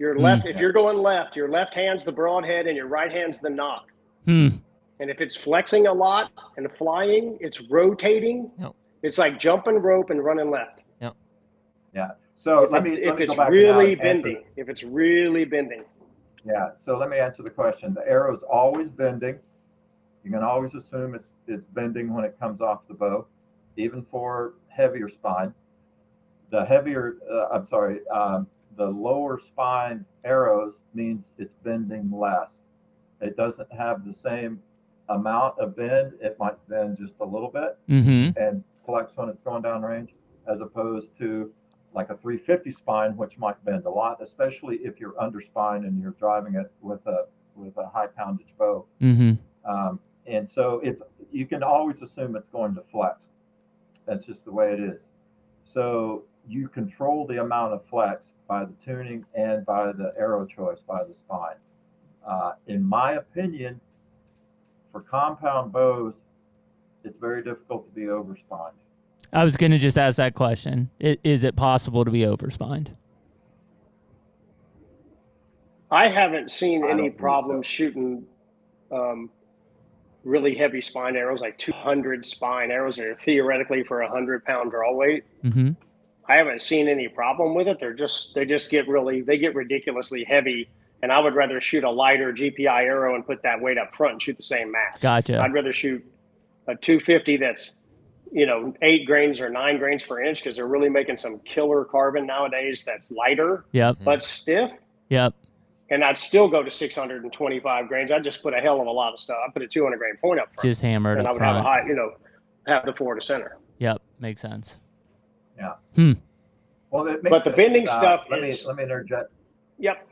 Your Hmm. left, if you're going left, your left hand's the broadhead and your right hand's the nock. Hmm. And if it's flexing a lot and flying, it's rotating. Yep. It's like jumping rope and running left. Yeah. Yeah. So if let it- me. if let me it's go back really and answer- bending, if it's really bending, Yeah. So let me answer the question. The arrow is always bending. You can always assume it's it's bending when it comes off the bow, even for heavier spine. The heavier, uh, I'm sorry, um, the lower spine arrows means it's bending less. It doesn't have the same amount of bend. It might bend just a little bit Mm-hmm. and flex when it's going down range, as opposed to like a 350 spine, which might bend a lot, especially if you're under spine and you're driving it with a with a high poundage bow. Mm-hmm. Um, and so it's you can always assume it's going to flex. That's just the way it is. So you control the amount of flex by the tuning and by the arrow choice by the spine. Uh, in my opinion, for compound bows, it's very difficult to be overspined. I was going to just ask that question. I- Is it possible to be overspined? I haven't seen any believe problem so. shooting um, really heavy spine arrows, like 200 spine arrows, that are theoretically for a hundred pound draw weight. Mm-hmm. I haven't seen any problem with it. They're just they just get really they get ridiculously heavy, and I would rather shoot a lighter GPI arrow and put that weight up front and shoot the same mass. Gotcha. I'd rather shoot a 250 that's you know eight grains or nine grains per inch because they're really making some killer carbon nowadays that's lighter Yep. but stiff. Yep. And I'd still go to 625 grains. I'd just put a hell of a lot of stuff. I put a 200 grain point up front, Just hammered and I up would have a high, you know, have the four to center. Yep. Makes sense. Yeah. Hmm. Well, it makes But the sense. bending Uh, stuff Let is- me let me interject. Yep.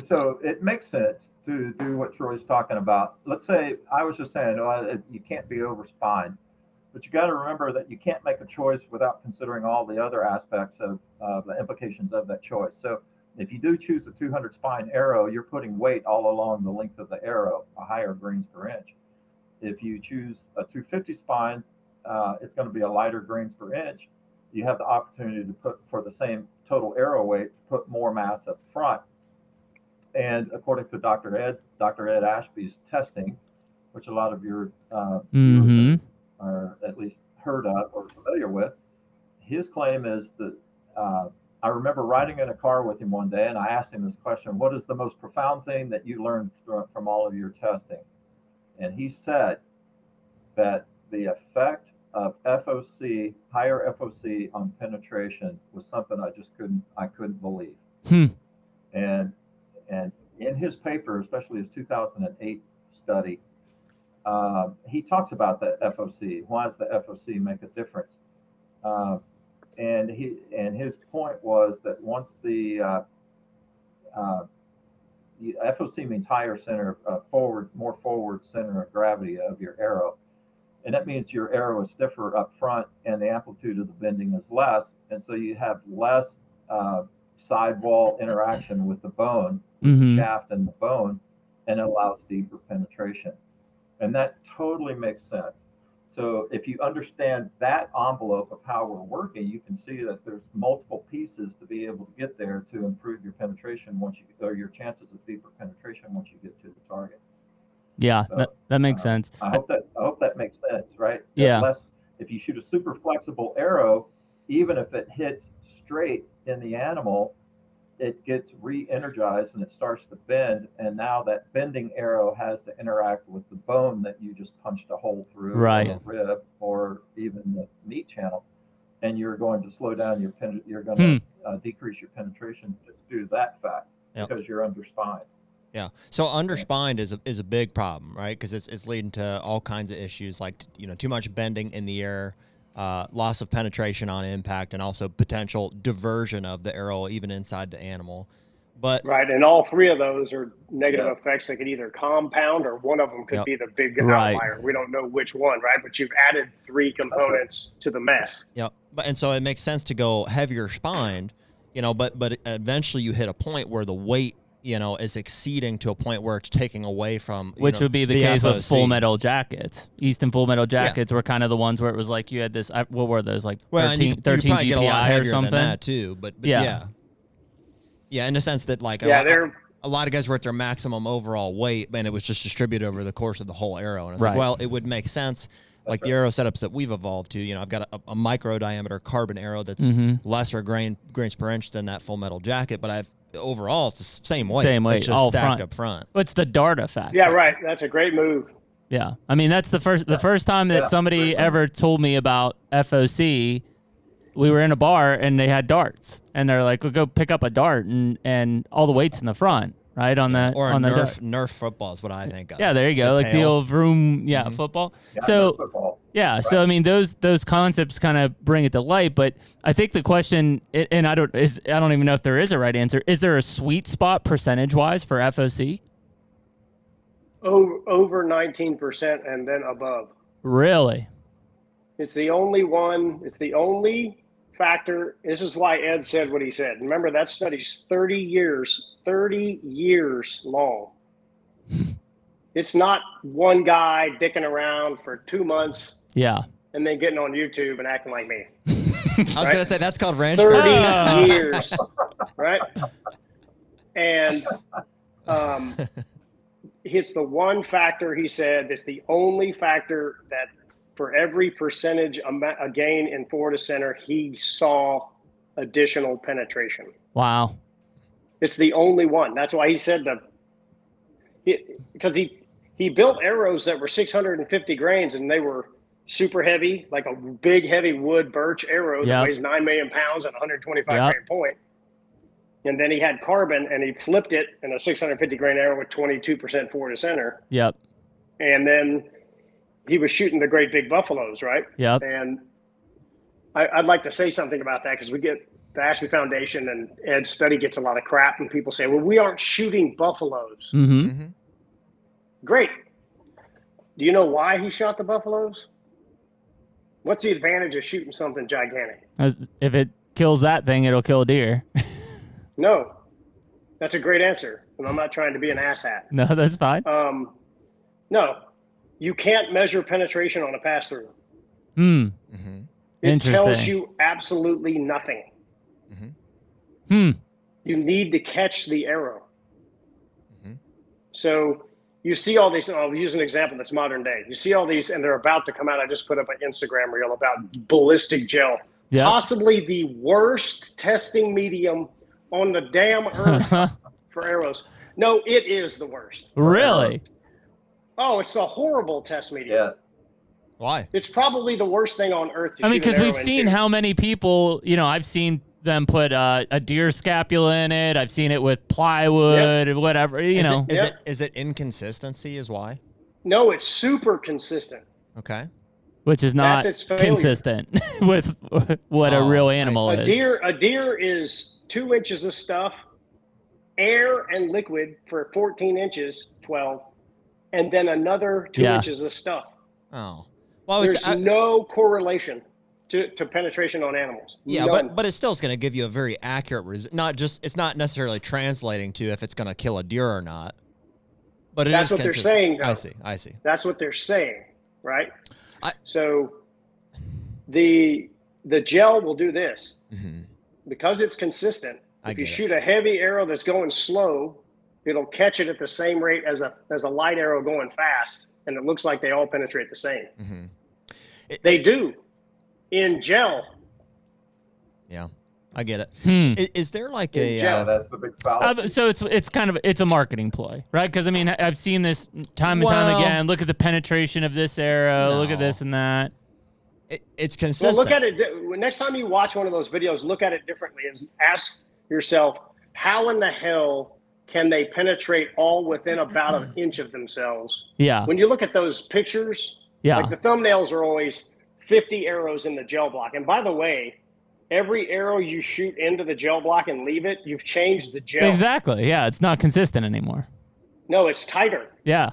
So it makes sense to do what Troy's talking about. Let's say I was just saying, it- you can't be over spine, but you got to remember that you can't make a choice without considering all the other aspects of uh, the implications of that choice. So if you do choose a 200 spine arrow, you're putting weight all along the length of the arrow, a higher grains per inch. If you choose a 250 spine, uh, it's going to be a lighter grains per inch. You have the opportunity to put for the same total arrow weight to put more mass up front. And according to Dr. Ed, Dr. Ed Ashby's testing, which a lot of your uh, Mm-hmm. are at least heard of or familiar with, his claim is that uh, I remember riding in a car with him one day, and I asked him this question: "What is the most profound thing that you learned from, from all of your testing?" And he said that the effect of FOC, higher FOC on penetration, was something I just couldn't I couldn't believe. Hmm. And and in his paper, especially his 2008 study, uh, he talks about the FOC. Why does the FOC make a difference? Uh, and he and his point was that once the uh, uh, FOC means higher center uh, forward, more forward center of gravity of your arrow, and that means your arrow is stiffer up front and the amplitude of the bending is less, and so you have less uh, sidewall interaction with the bone Mm-hmm. shaft and the bone and it allows deeper penetration. And that totally makes sense. So if you understand that envelope of how we're working, you can see that there's multiple pieces to be able to get there to improve your penetration once you or your chances of deeper penetration once you get to the target. Yeah. So, That, that makes uh, sense. I hope that I hope that makes sense, right? Yeah. Less, if you shoot a super flexible arrow, even if it hits straight in the animal, it gets re-energized and it starts to bend. And now that bending arrow has to interact with the bone that you just punched a hole through, Right. the rib, or even the meat channel. And you're going to slow down your pen. You're going to uh, decrease your penetration just due to that fact Yep. because you're underspined. Yeah. So underspined is a, is a big problem, right? Because it's, it's leading to all kinds of issues like, you know, too much bending in the air, uh, loss of penetration on impact, and also potential diversion of the arrow even inside the animal. But Right, and all three of those are negative Yes. effects that could either compound or one of them could Yep. be the big Right. outlier. We don't know which one, right? But you've added three components to the mess. Yep. But and so it makes sense to go heavier spined, you know, but but eventually you hit a point where the weight, you know, is exceeding to a point where it's taking away from you Which know, would be the, case with Full Metal Jackets. Easton Full Metal Jackets were kind of the ones where it was like you had this. What were those like? Well, 13, you, could- you 13 probably get a lot GPI or something. than that too. But, but Yeah. yeah. yeah, in the sense that like a Yeah, lot- they're a lot of guys were at their maximum overall weight, and it was just distributed over the course of the whole arrow. And it's Right. like, well, it would make sense, like the arrow setups that we've evolved to. You know, I've got a, a micro diameter carbon arrow that's Mhm. lesser grain grains per inch than that full metal jacket, but I've overall it's the same way. Same way. it's just all stacked front. up front. It's the dart effect? yeah, right. That's a great move. Yeah, I mean that's the first the first time that Yeah. somebody ever told me about FOC. We were in a bar and they had darts, and they're like, "Well, go pick up a dart," and and all the weights in the front, right on the Or a on the Nerf. Nerf football is what I think of. Yeah, there you go, like the old room, yeah, Mhm. football. Yeah, so football. yeah, so I mean those those concepts kind of bring it to light, but I think the question, and I don't is I don't even know if there is a right answer. Is there a sweet spot percentage wise for FOC? Over over nineteen percent and then above. Really? It's the only one. It's the only factor. This is why Ed said what he said. Remember that study's thirty years, thirty years long. It's not one guy dicking around for two months Yeah. and then getting on YouTube and acting like me. I was right? gonna say that's called ranch. 30 Ah. years, right? And um, it's the one factor he said that's the only factor that for every percentage a gain in forward of center, he saw additional penetration. Wow. It's the only one. That's why he said the because he he built arrows that were 650 grains and they were super heavy, like a big heavy wood birch arrow that Yep. weighs nine million pounds and 125 Yep. grain point. And then he had carbon and he flipped it in a 650 grain arrow with 22% forward to center. Yep. And then he was shooting the great big buffaloes, right? Yeah. And I, I'd like to say something about that because we get the Ashby Foundation and Ed's study gets a lot of crap, and people say, "Well, we aren't shooting buffaloes." Mm-hmm. Mhm. Great. Do you know why he shot the buffaloes? What's the advantage of shooting something gigantic? If it kills that thing, it'll kill a deer. No, that's a great answer, and I'm not trying to be an asshat. no, that's fine. Um, no, you can't measure penetration on a pass through. Hmm. Mhm. It tells you absolutely nothing. Hmm. You need to catch the arrow. Mhm. So you see all these. I'll use an example that's modern day. You see all these, and they're about to come out. I just put up an Instagram reel about ballistic gel, Yeah. possibly the worst testing medium on the damn earth for arrows. No, it is the worst. really? Oh, it's a horrible test medium. Yes. Why? It's probably the worst thing on earth. I mean, because we've seen into. how many people, you know, I've seen them put uh, a deer scapula in it. I've seen it with plywood or whatever, you Is know. it, is Yeah. it is it inconsistency? Is why? No, it's super consistent. Okay. which is not its consistent with what a Oh, real I animal see. A deer, a deer is two inches of stuff, air and liquid for 14 inches, 12, and then another two Yeah. inches of stuff. Oh. Well, There's I- no correlation to, to penetration on animals. yeah, None. but but it's still is going to give you a very accurate result. Not just it's not necessarily translating to if it's going to kill a deer or not. But it That's is what they're consistent. saying, I see. I see. that's what they're saying, right? I- so the the gel will do this hmm because it's consistent. I if you get it. shoot a heavy arrow that's going slow, it'll catch it at the same rate as a as a light arrow going fast, and it looks like they all penetrate the same. hmm They do in gel. Yeah, I get it. Hmm. I- Is, there like In a gel. Yeah, uh, that's the big fallacy. Uh, so it's it's kind of it's a marketing ploy, right? Because I mean, I- I've seen this time and time again. Look at the penetration of this arrow. Look at this and that. it, it's Well, consistent? look at it. Next time you watch one of those videos, look at it differently. Is ask yourself, how in the hell can they penetrate all within about an inch of themselves? Yeah, When you look at those pictures, yeah, like the thumbnails are always 50 arrows in the gel block. And by the way, every arrow you shoot into the gel block and leave it, you've changed the gel. Exactly. Yeah, it's not consistent anymore. No, it's tighter. Yeah.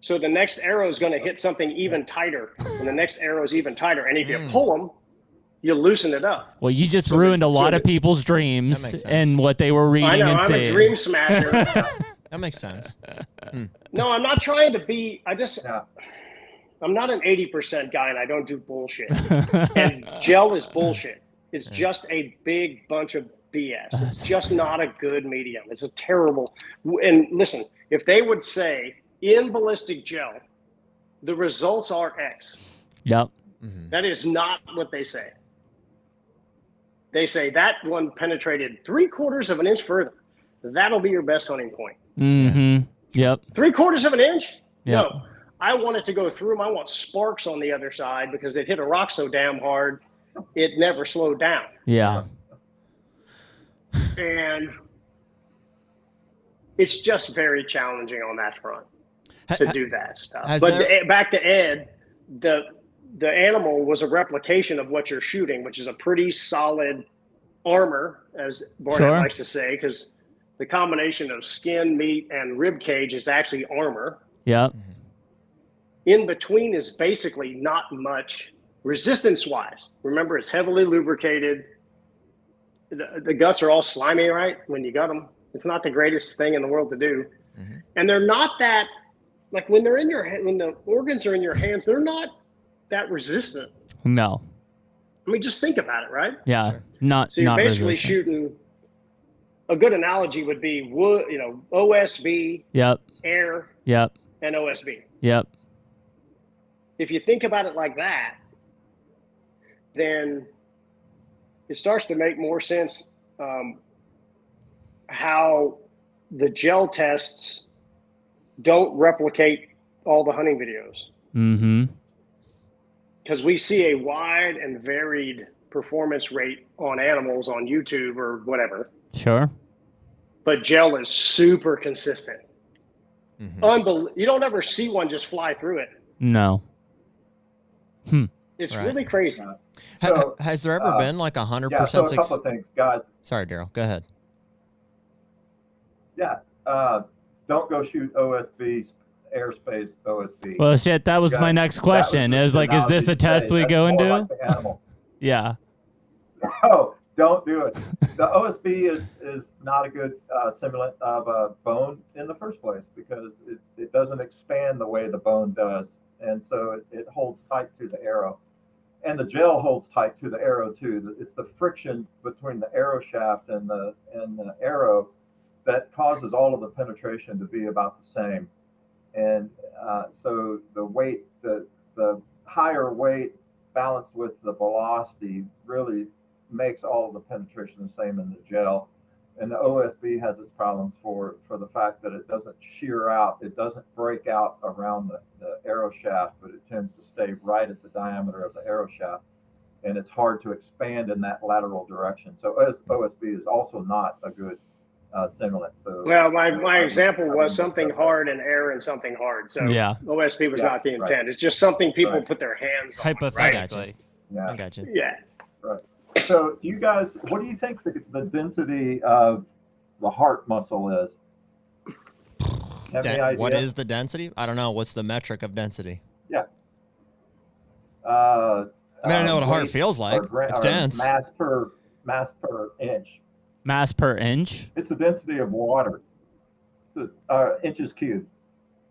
So the next arrow is going to hit something even tighter, and the next arrow is even tighter. And if you mm. pull them, you loosen it up. Well, you just So the- ruined a lot the- of people's dreams and what they were reading I know and I'm saying. a dream smasher. That makes sense. no, I'm not trying to be. I just Yeah. I'm not an 80% guy, and I don't do bullshit. and gel is bullshit. It's just a big bunch of BS. It's just not a good medium. It's a terrible. And listen, if they would say in ballistic gel, the results are X, yep. Mhm. that is not what they say. They say that one penetrated three quarters of an inch further. That'll be your best hunting point. Mm-hmm. Yep. Three quarters of an inch? Yep. No. I want it to go through them. I want sparks on the other side because it hit a rock so damn hard, it never slowed down. Yeah. And it's just very challenging on that front to do that stuff. has But there- back to Ed, the the animal was a replication of what you're shooting, which is a pretty solid armor, as Barnette Sure. likes to say, because the combination of skin, meat, and rib cage is actually armor. Yeah. in between is basically not much resistance wise. Remember, it's heavily lubricated. The, the guts are all slimy, right? When you gut them, it's not the greatest thing in the world to do. Mhm. And they're not that, like when they're in your when the organs are in your hands, they're not that resistant. No. I mean, just think about it, right? Yeah. Sure. Not. So you're not basically resistant. shooting. A good analogy would be wood, you know, OSB, Yep. air, Yep. and OSB. Yep. if you think about it like that, then it starts to make more sense um, how the gel tests don't replicate all the hunting videos Mm-hmm. Because we see a wide and varied performance rate on animals on YouTube or whatever, Sure. but gel is super consistent. Mhm. Unbel- you don't ever see one just fly through it. No. Hmm. It's Right. really crazy. Ha- So, has there ever uh, been like a hundred Yeah, so percent a couple success? of things, guys. Sorry, Darrel. Go ahead. Yeah, uh, don't go shoot OSB airspace OSB. Well, shit. That was my next question. just It was like, is this a test we go and do? like. Yeah. No, don't do it. The OSB is is not a good uh, simulant of a bone in the first place because it, it doesn't expand the way the bone does, and so it, it holds tight to the arrow, and the gel holds tight to the arrow too. It's the friction between the arrow shaft and the and the arrow that causes all of the penetration to be about the same, and uh, so the weight the the higher weight balanced with the velocity really makes all the penetration the same in the gel. And the OSB has its problems for for the fact that it doesn't shear out, it doesn't break out around the, the arrow shaft, but it tends to stay right at the diameter of the arrow shaft. And it's hard to expand in that lateral direction. So OS, OSB is also not a good uh, simulant. So Well, my, my example was something hard and air and something hard. So Yeah. OSB was Yeah, not the right. intent. It's just something people Right. put their hands on. Hypothetically. Yeah. I got you. Yeah. So, do you guys, what do you think the, the density of the heart muscle is? Have any Den- what idea? is the density? I don't know. What's the metric of density? Uh, I mean, I know uh, what a heart feels like. gra- It's dense. Mass per mass per inch. Mass per inch. It's the density of water. It's a, uh, inches cubed.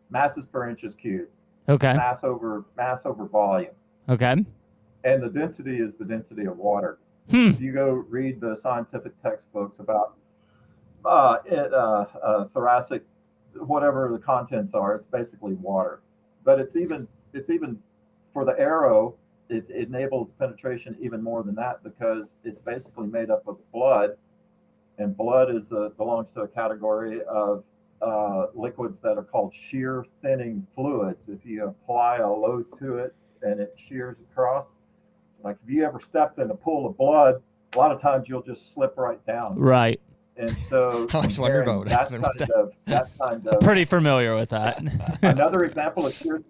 Masses per inches cubed. Okay. Mass over mass over volume. Okay. And the density is the density of water. Hmm. if you go read the scientific textbooks about uh, it, uh, uh, thoracic, whatever the contents are, it's basically water. But it's even it's even for the arrow, it, it enables penetration even more than that because it's basically made up of blood, and blood is a, belongs to a category of uh, liquids that are called shear thinning fluids. If you apply a load to it and it shears across, like if you ever stepped in a pool of blood, a lot of times you'll just slip right down. Right. And so I always wondered comparing what would that with kind of that kind of Pretty familiar with that. another example of shear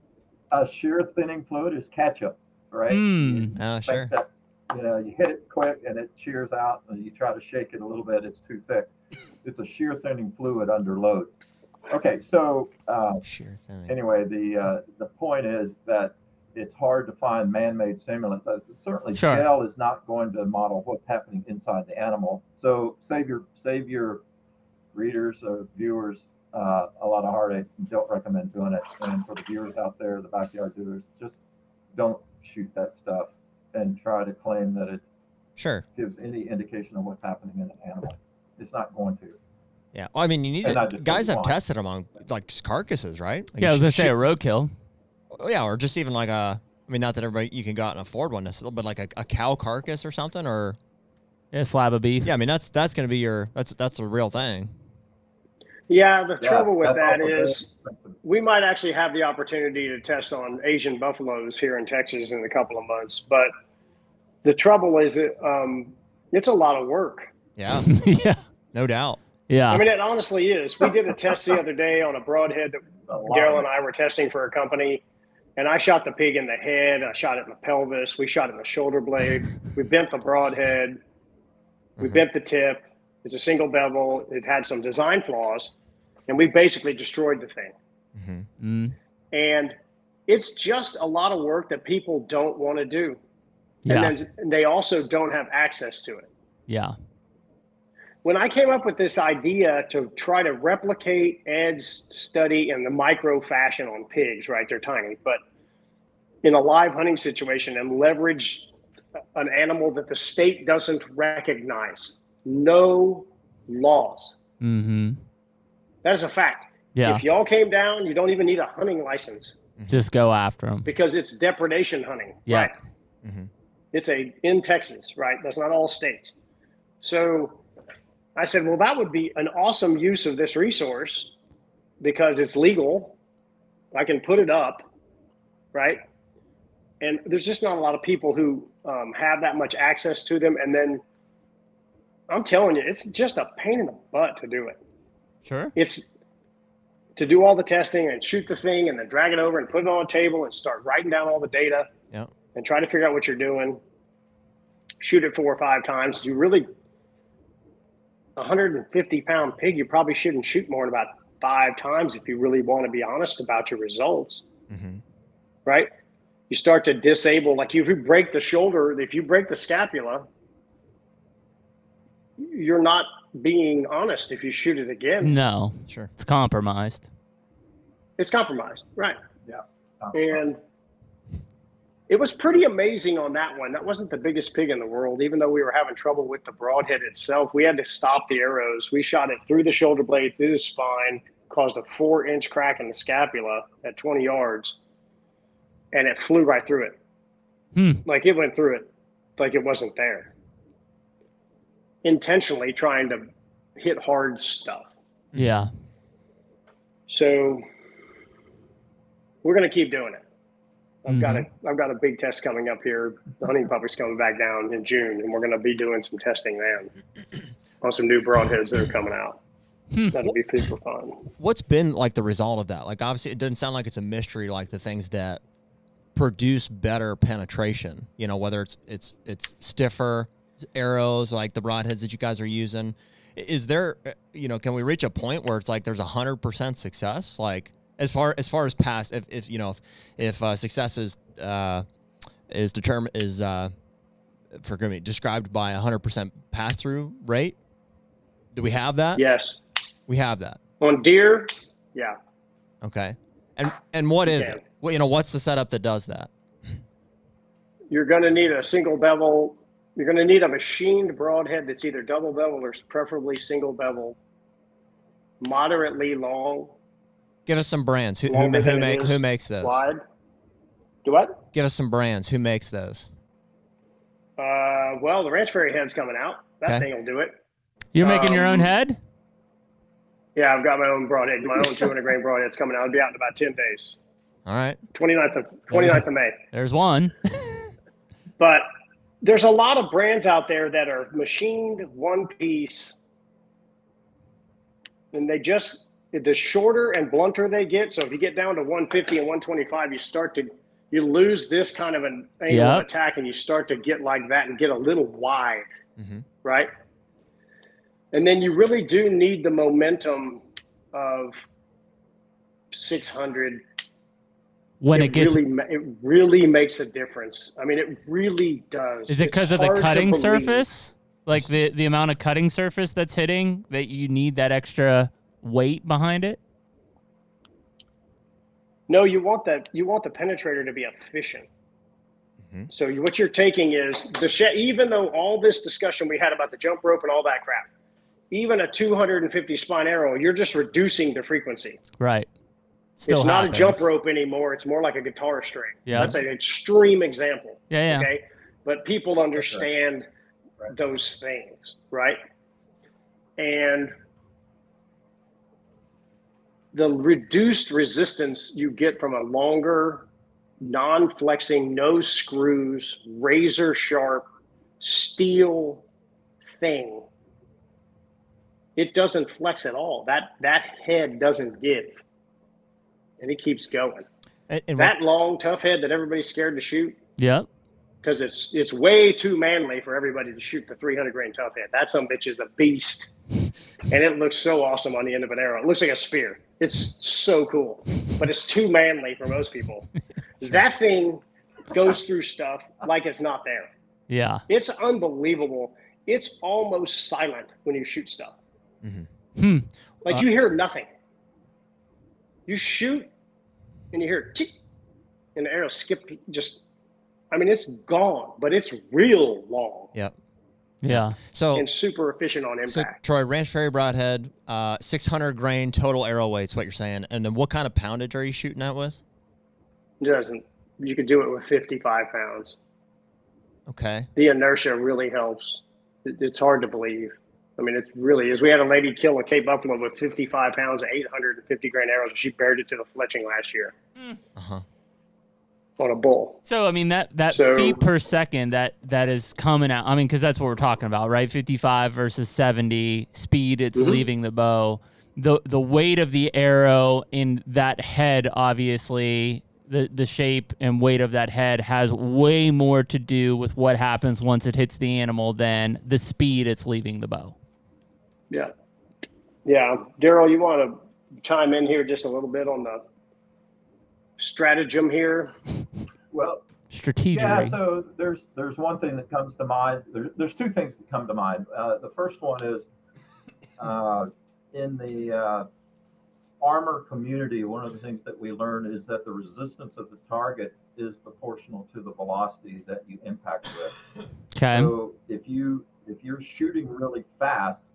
uh, shear thinning fluid is ketchup. right? Mm. Oh, sure. that, you know, you hit it quick and it shears out, and you try to shake it a little bit, it's too thick. It's a shear thinning fluid under load. Okay, so uh, Sheer thing. anyway, the uh, the point is that it's hard to find man-made simulants. Uh, certainly, Sure. gel is not going to model what's happening inside the animal. So save your save your readers or viewers uh, a lot of heartache. Don't recommend doing it. And for the viewers out there, the backyard doers, just don't shoot that stuff and try to claim that it Sure. gives any indication of what's happening in an animal. It's not going to. Yeah. Well, I mean, you need And to, guys have wine. tested them on like just carcasses, right? Like Yeah, I was gonna sh- say a roadkill. oh, yeah, or just even like a. I mean, not that everybody you can go out and afford one necessarily, but like a, a cow carcass or something, or Yeah, slab of beef. yeah. I mean, that's that's gonna be your that's that's the real thing. Yeah, the Yeah, trouble with that's that also very is expensive. we might actually have the opportunity to test on Asian buffaloes here in Texas in a couple of months. But the trouble is that um, it's a lot of work. Yeah, yeah. no doubt. Yeah. I mean, it honestly is. We did a test the other day on a broadhead that It's. Darrel and I were testing for a company, and I shot the pig in the head. I shot it in the pelvis. We shot it in the shoulder blade. We bent the broadhead. We Mhm. bent the tip. It's a single bevel. It had some design flaws, and we basically destroyed the thing. Mm-hmm. Mm. And it's just a lot of work that people don't want to do. Yeah. And then they also don't have access to it. yeah. When I came up with this idea to try to replicate Ed's study in the micro fashion on pigs, right? They're tiny, but in a live hunting situation and leverage an animal that the state doesn't recognize. No laws. Mm-hmm. That is a fact. Yeah. If y'all came down, you don't even need a hunting license Just go after them. because it's depredation hunting. Yeah. Right. Mhm. It's a in Texas, right? That's not all states. So I said, well, that would be an awesome use of this resource because it's legal. I can put it up, right? And there's just not a lot of people who um, have that much access to them. And then I'm telling you, it's just a pain in the butt to do it. Sure. it's to do all the testing and shoot the thing and then drag it over and put it on a table and start writing down all the data Yep. and try to figure out what you're doing. Shoot it four or five times. You really 150 pound pig you probably shouldn't shoot more than about five times if you really want to be honest about your results. Hmm right? You start to disable like if you break the shoulder if you break the scapula you're not being honest if you shoot it again No, Sure. it's compromised. it's compromised right Um, and it was pretty amazing on that one. That wasn't the biggest pig in the world, even though we were having trouble with the broadhead itself. We had to stop the arrows. We shot it through the shoulder blade, through the spine, caused a four inch crack in the scapula at 20 yards, and it flew right through it. Hmm. Like it went through it, like it wasn't there. Intentionally trying to hit hard stuff. Yeah. So we're going to keep doing it. I've got a Mm-hmm. I've got a big test coming up here. The hunting public's coming back down in June, and we're going to be doing some testing then on some new broadheads that are coming out. Hmm. That'll be super fun. What's been like the result of that? Like, obviously, it doesn't sound like it's a mystery. Like the things that produce better penetration. You know, whether it's it's it's stiffer arrows, like the broadheads that you guys are using, is there, uh, you know, can we reach a point where it's like there's a hundred percent success? Like as far as far as past, if, if you know, if if uh, success is uh, is determined is uh, forgive me described by a hundred percent pass through rate. Do we have that? Yes, We have that. on deer, yeah. Okay. And and what is it? Well, you know, what's the setup that does that? You're going to need a single bevel. You're going to need a machined broadhead that's either double bevel or preferably single bevel, moderately long, Give us some brands. Who who, who make who makes those? wide. Do what? Give us some brands. Who makes those? Uh, well, the Ranch Fairy head's coming out. That Okay. thing will do it. You're making your own Um, head? Yeah, I've got my own broadhead, my own 200 grain broadhead. It's coming out. It'll be out in about 10 days. All right. 29th of 29th of May. There's one. But there's a lot of brands out there that are machined one piece, and they just the shorter and blunter they get. So if you get down to 150 and 125, you start to you lose this kind of an angle Yep. of attack and you start to get like that and get a little wide, hmm right? And then you really do need the momentum of 600 When it, gets, really it really makes a difference. I mean, it really does. is it because of the cutting surface? Like the the amount of cutting surface that's hitting that you need that extra weight behind it? No, you want that. You want the penetrator to be efficient. Mhm. So you, what you're taking is the sh- even though all this discussion we had about the jump rope and all that crap, even a 250 spine arrow, you're just reducing the frequency. Right. Still it's not a jump rope anymore. It's more like a guitar string. Yeah. That's an extreme example. Yeah, yeah. Okay. But people understand Right. those things, right? And the reduced resistance you get from a longer, non flexing, no screws, razor sharp steel thing. It doesn't flex at all. That that head doesn't give. And it keeps going. And, and what- That long, tough head that everybody's scared to shoot, Yeah. because it's it's way too manly for everybody to shoot the 300 grain tough head. That some bitch is a beast, and it looks so awesome on the end of an arrow. It looks like a spear. It's so cool, but it's too manly for most people. That thing goes through stuff like it's not there. Yeah. It's unbelievable. It's almost silent when you shoot stuff. Hmm. Like Uh, you hear nothing. You shoot, and you hear tick, and the arrow skip. Just, I mean, it's gone, but it's real long Yep. Yeah. So and super efficient on So impact. Troy, Ranch Fairy Broadhead, uh, 600 grain total arrow weight's what you're saying, and then what kind of poundage are you shooting at with? It doesn't you could do it with 55 pounds. Okay. The inertia really helps. It's hard to believe. I mean, it really is. We had a lady kill a Cape Buffalo with 55 pounds, 850 grain arrows, and she buried it to the fletching last year Uh huh. on a bull. So I mean that that So- feet per second that that is coming out. I mean, because that's what we're talking about, right? Fifty-five versus seventy speed. It's Mhm. leaving the bow. the The weight of the arrow in that head, obviously, the the shape and weight of that head has way more to do with what happens once it hits the animal than the speed it's leaving the bow. Yeah. Yeah. Darrel, you want to chime in here just a little bit on the stratagem here? Well, Strategic. Yeah, so there's there's one thing that comes to mind. There, there's two things that come to mind. Uh, the first one is uh, in the uh, armor community. One of the things that we learn is that the resistance of the target is proportional to the velocity that you impact with. okay. So if you if you're shooting really fast,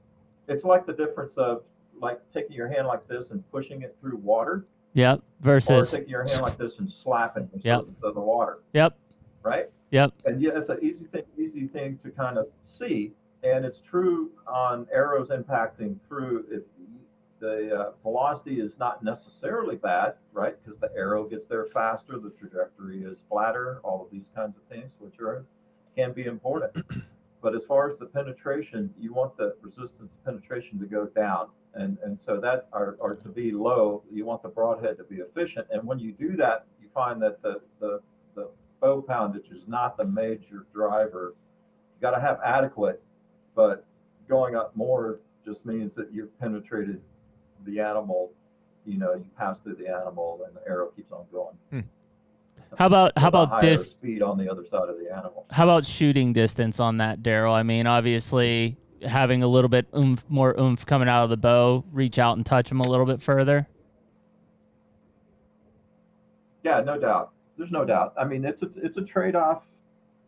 it's like the difference of like taking your hand like this and pushing it through water, Yep. or Versus. taking your hand like this and slapping the Yep. surface of the water, Yep. right? Yep. and yeah, it's an easy thing, easy thing to kind of see, and it's true on arrows impacting through. If the uh, velocity is not necessarily bad, right? Because the arrow gets there faster, the trajectory is flatter, all of these kinds of things, which are can be important. But as far as the penetration, you want the resistance penetration to go down, and and so that are, are to be low. You want the broadhead to be efficient, and when you do that, you find that the the the bow poundage is not the major driver. You got to have adequate, but going up more just means that you've penetrated the animal. You know, you pass through the animal, and the arrow keeps on going. Hmm. How about how about this? speed on the other side of the animal? How about shooting distance on that, Darrel? I mean, obviously having a little bit oomph, more oomph coming out of the bow, reach out and touch them a little bit further. Yeah, no doubt. There's no doubt. I mean, it's a it's a trade off,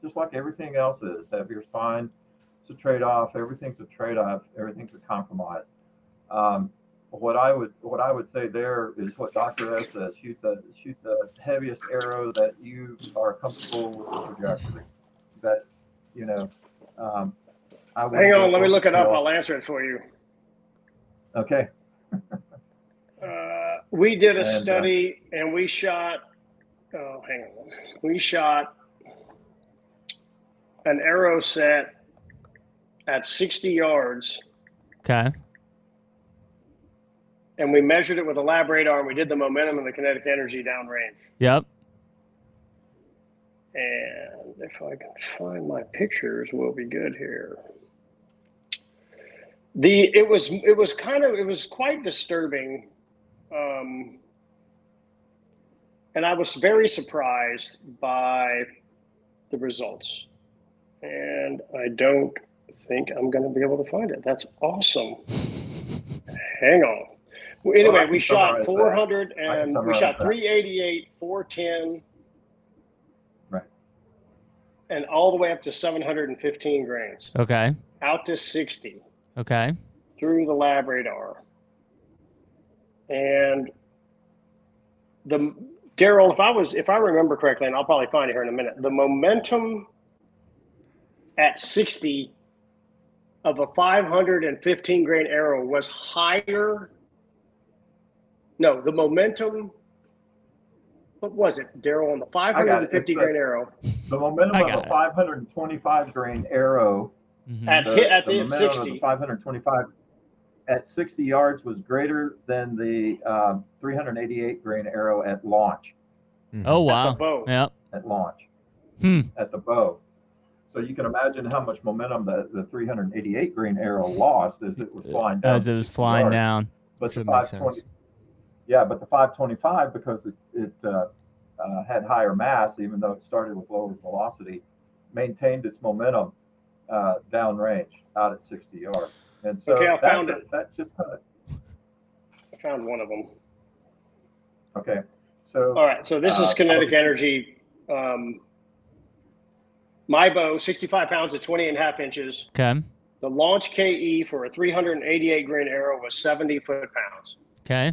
just like everything else is. Heavier spine, it's a trade off. Everything's a trade off. Everything's a compromise. Um, what I would what I would say there is what Dr. S says: shoot the shoot the heaviest arrow that you are comfortable with the trajectory. That you know. Um, I Hang on, let me look it up. I'll answer it for you. Okay. Uh, we did a And, uh, study and we shot. Oh, hang on. We shot an arrow set at 60 yards Okay. And we measured it with a lab radar and we did the momentum and the kinetic energy downrange. Yep. And if I can find my pictures, we'll be good here. The it was it was kind of it was quite disturbing, um, and I was very surprised by the results. And I don't think I'm going to be able to find it. That's awesome. Hang on. Well, anyway, we shot summarize that. 400 and we summarize shot that. 388, 410, Right. and all the way up to 715 grains, Okay. out to 60 Okay. through the lab radar. And the Darrel, if I was, if I remember correctly, and I'll probably find it here in a minute, the momentum at 60 of a 515 grain arrow was higher. No, the momentum. What was it, Darrel, on the 550 It's the- grain arrow The momentum of got a it. 525 grain arrow, Mhm. at the, hit at the the momentum of 60? the 525 at 60 yards was greater than the um, 388 grain arrow at launch. Oh At wow. the bow. Yep. At launch, Hmm. at the bow. So you can imagine how much momentum the, the 388 grain arrow lost as it was flying down. As it was flying yards. down. But the Which would make 520, sense. Yeah, but the 525 because it, it uh, uh, had higher mass, even though it started with lower velocity, maintained its momentum uh, downrange out at 60 yards. And so Okay, I that's found a- it. that just kind of I found one of them. okay. So All right, so this is Uh, kinetic energy. Um, my bow, 65 pounds at 20 and a half inches. Okay. The launch KE for a 388 grain arrow was 70 foot pounds. Okay.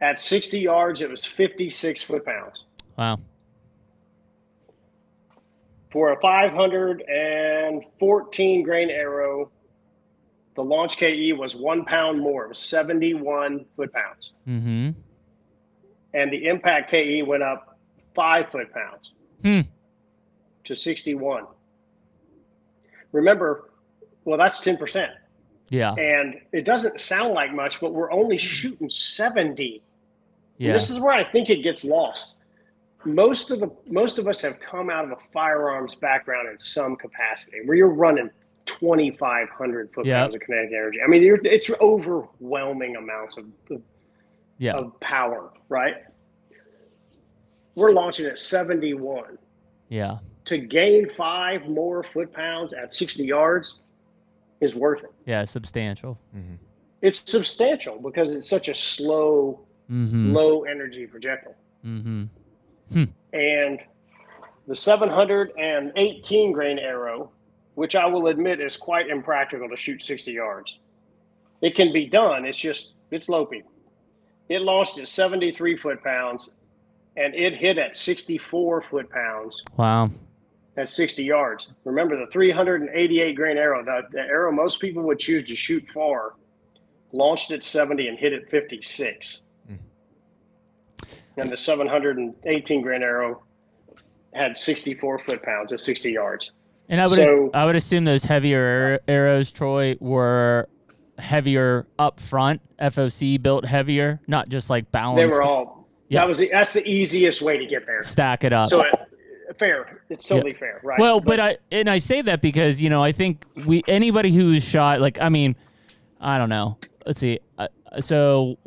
At 60 yards, it was 56 foot pounds. Wow. For a 514 grain arrow, the launch KE was one pound more. It was 71 foot pounds. Mm-hmm. And the impact KE went up five foot pounds Hmm. to 61. Remember, well, that's 10%. Yeah. And it doesn't sound like much, but we're only shooting 70. And Yeah. This is where I think it gets lost. Most of the most of us have come out of a firearms background in some capacity, where you're running 2,500 foot Yep. pounds of kinetic energy. I mean, you're, it's overwhelming amounts of, of, Yeah. of power, right? We're launching at 71. Yeah. To gain five more foot pounds at 60 yards is worth it. Yeah. Substantial. Mm-hmm. It's substantial because it's such a slow, Mm-hmm. low energy projectile. Mm-hmm. and the 718 grain arrow, which I will admit is quite impractical to shoot 60 yards. It can be done. It's just it's loping. It launched at 73 foot pounds, and it hit at 64 foot pounds Wow. at 60 yards. Remember the 388 grain arrow, the, the arrow most people would choose to shoot far, launched at 70 and hit at 56. And the 718 grain arrow had 64 foot pounds at 60 yards. And I would So- I would assume those heavier arrows, Troy, were heavier up front, FOC built heavier, not just like balanced. They were all. Yeah. That was the, that's the easiest way to get there. stack it up. So it, fair. It's totally fair, right? Well, but, I and I say that because you know I think we anybody who's shot like I mean, I don't know. Let's see. Uh, so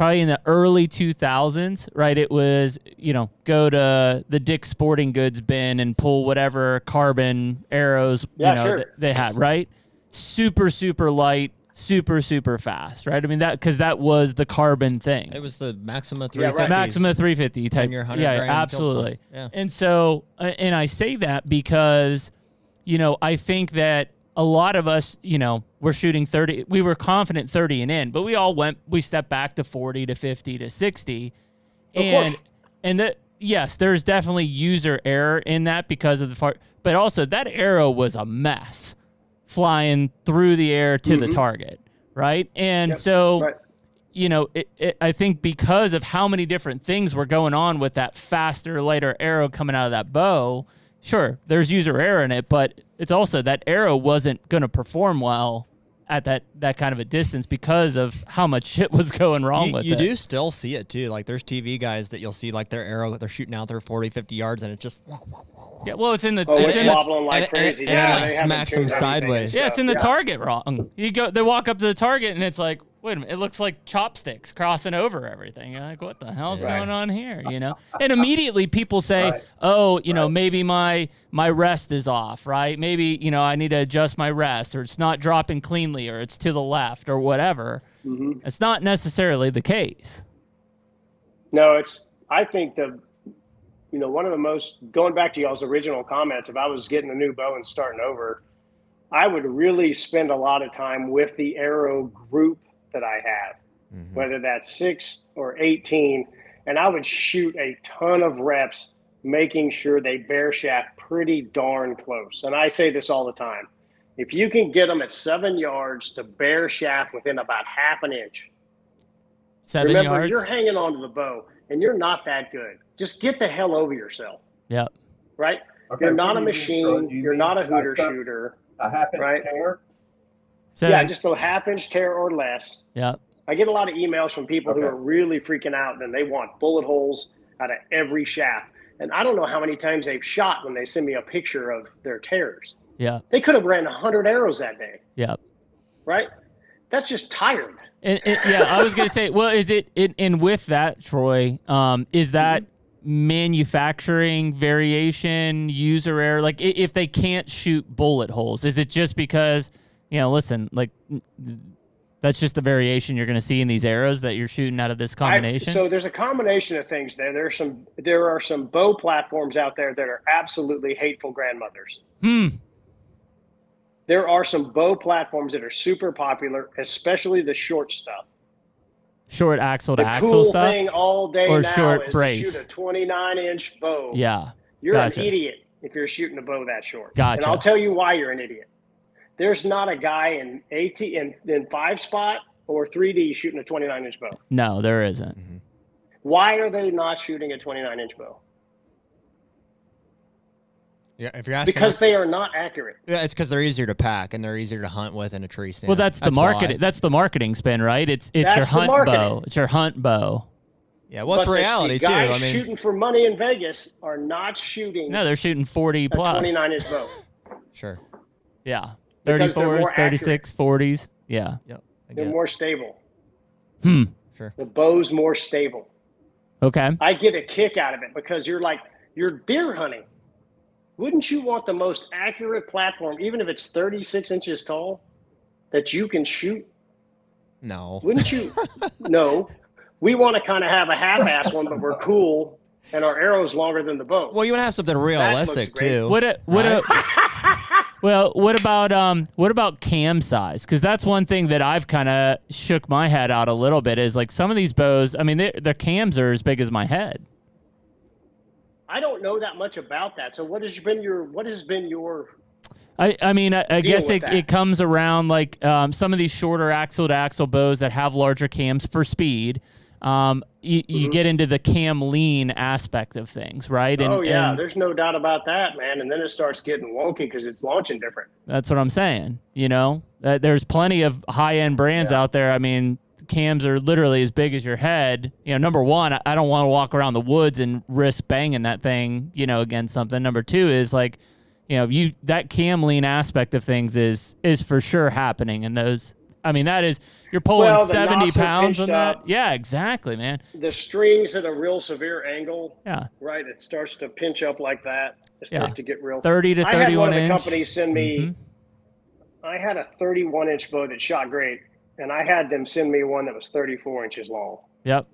probably in the early 2000s, right? It was you know go to the Dick's Sporting Goods bin and pull whatever carbon arrows Yeah, you know sure. that they had, right? Super super light, super super fast, right? I mean that because that was the carbon thing. It was the Maxima Yeah, 350. right. Maxima 350 type. your 100 yeah, gram field absolutely. Yeah. And so, uh, and I say that because, you know, I think that a lot of us, you know, we're shooting 30. We were confident 30 and in, but we all went, we stepped back to 40 to 50 to 60. And, and that, yes, there's definitely user error in that because of the far, but also that arrow was a mess flying through the air to the Mhm. target. Right. And Yep, so, right. you know, it, it, I think because of how many different things were going on with that faster, lighter arrow coming out of that bow, sure, there's user error in it, but it's also that arrow wasn't going to perform well at that that kind of a distance because of how much shit was going wrong you, with you it. You do still see it too. Like there's TV guys that you'll see like their arrow, they're shooting out there 40, 50 yards, and it just Yeah, well, it's in the Oh, it's it's in the, wobbling like and- and- crazy. and it, yeah, like, they haven't smacks them changed anything and sideways. yeah, it's in the stuff. target wrong. You go, they walk up to the target, and it's like, wait a minute, it looks like chopsticks crossing over everything. You're like, what the hell's Right. going on here? You know, and immediately people say, Right. oh, you know, maybe my my rest is off, right? Maybe you know I need to adjust my rest, or it's not dropping cleanly, or it's to the left, or whatever. Mhm. It's not necessarily the case. No, it's. I think the, you know, one of the most going back to y'all's original comments. If I was getting a new bow and starting over, I would really spend a lot of time with the arrow group that I have, Mhm. whether that's six or eighteen, and I would shoot a ton of reps, making sure they bare shaft pretty darn close. And I say this all the time: if you can get them at seven yards to bare shaft within about half an inch, Seven Remember, yards. you're hanging onto the bow, and you're not that good. Just get the hell over yourself, Yep. right? Okay, You're not a machine. You You're not a a hooter sub- shooter. A half inch Right. tear? So, Yeah, just a half inch tear or less. Yeah. I get a lot of emails from people who are really freaking out and they want bullet holes out of every shaft. And I don't know how many times they've shot when they send me a picture of their tears. Yeah. They could have ran 100 arrows that day, Yeah. right? That's just tired. And, and- yeah, I was gonna say, well, is it, it and with that, Troy, um, is that manufacturing variation, user error? Like, if they can't shoot bullet holes, is it just because, you know, listen, like, that's just the variation you're gonna see in these arrows that you're shooting out of this I- combination? so there's a combination of things there. There's some there are some bow platforms out there that are absolutely hateful grandmothers. hmm. There are some bow platforms that are super popular, especially the short stuff. Short axle to The axle cool stuff. thing all day or now short is brace? to shoot a 29 inch bow. Yeah. You're gotcha. an idiot if you're shooting a bow that short. Gotcha. And I'll tell you why you're an idiot. There's not a guy in AT in, in five spot or 3D shooting a 29 inch bow. No, there isn't. Mm-hmm. Why are they not shooting a 29 inch bow? Yeah, if you're asking Because us, they are not accurate. yeah, it's because they're easier to pack and they're easier to hunt with in a tree stand. Well, that's the why. That's the marketing spin, right? It's it's your That's the hunt marketing. bow. It's your hunt bow. Yeah, well, it's the- reality too. I mean, shooting for money in Vegas are not shooting No, they're shooting 40 plus. 29 inch bow. sure. Yeah. Because they're 34s, more 36, 40s. Yeah. Yep. They're it. more stable. Hmm. Sure. The bow's more stable. Okay. I get a kick out of it because you're like you're deer hunting. Wouldn't you want the most accurate platform, even if it's 36 inches tall, that you can shoot? No. Wouldn't you? no. We want to kind of have a half-ass one, but we're cool, and our arrow's longer than the bow. Well, you want to have something realistic great. too. What a, what a, well, what about um what about cam size? Cuz that's one thing that I've kind of shook my head out a little bit is like some of these bows, I mean, they, their cams are as big as my head. I don't know that much about that. So, what has been your what has been your I, I mean, I, I guess it, that. it comes around like um, some of these shorter axle to axle bows that have larger cams for speed. Um, you, you Mhm. get into the cam lean aspect of things, right? And, oh yeah, and there's no doubt about that, man. And then it starts getting wonky because it's launching different. that's what I'm saying. You know, uh, there's plenty of high end brands Yeah. out there. I mean, cams are literally as big as your head. You know, number one, I- I don't want to walk around the woods and risk banging that thing, you know, against something. Number two is like, you know, you that cam lean aspect of things is is for sure happening. And those, I mean, that is you're pulling Well, 70 pounds on that. up. Yeah, exactly, man. The strings at a real severe angle, Yeah, right? It starts to pinch up like that. It starts Yeah. to get real. 30 to 31 I had 31 one of the inch. companies send me. Mhm. I had a 31 inch bow that shot great, and I had them send me one that was 34 inches long. Yep.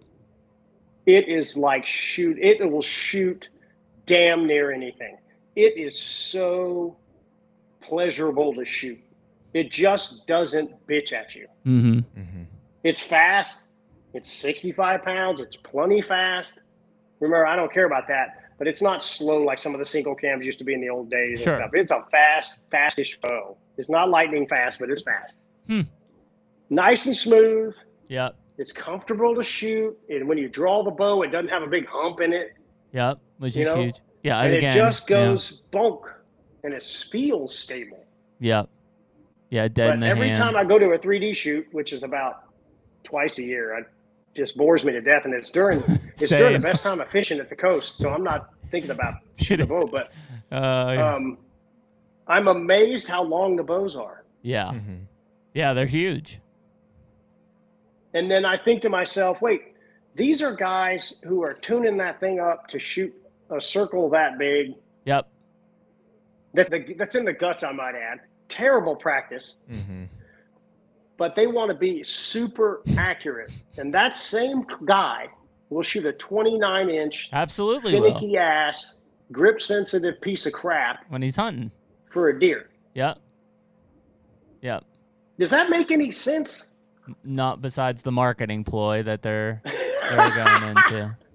It is like shoot. It will shoot damn near anything. It is so pleasurable to shoot. It just doesn't bitch at you. Mm-hmm. Mm-hmm. It's fast. It's 65 pounds. It's plenty fast. Remember, I don't care about that, but it's not slow like some of the single cams used to be in the old days Sure. and stuff. It's a fast, fastish bow. It's not lightning fast, but it's fast. Hmm. Nice and smooth. Yep. It's comfortable to shoot. And when you draw the bow, it doesn't have a big hump in it. Yep. Which You is know, huge. Yeah. and again, it just yeah. goes bonk and it feels stable. Yep. Yeah, dead in but the every hand. time I go to a 3D shoot, which is about twice a year, it just bores me to death. And it's during it's during the best time of fishing at the coast, so I'm not thinking about shooting a bow. But uh, yeah. um, I'm amazed how long the bows are. yeah, Mhm. yeah, they're huge. And then I think to myself, wait, these are guys who are tuning that thing up to shoot a circle that big. Yep. That's the, that's in the guts, I might add. Terrible practice. Mhm. but they want to be super accurate. And that same guy will shoot a 29 inch Absolutely will. finicky ass, grip sensitive piece of crap When he's hunting. for a deer. Yep. Yep. Does that make any sense? Not besides the marketing ploy that they're they're going into.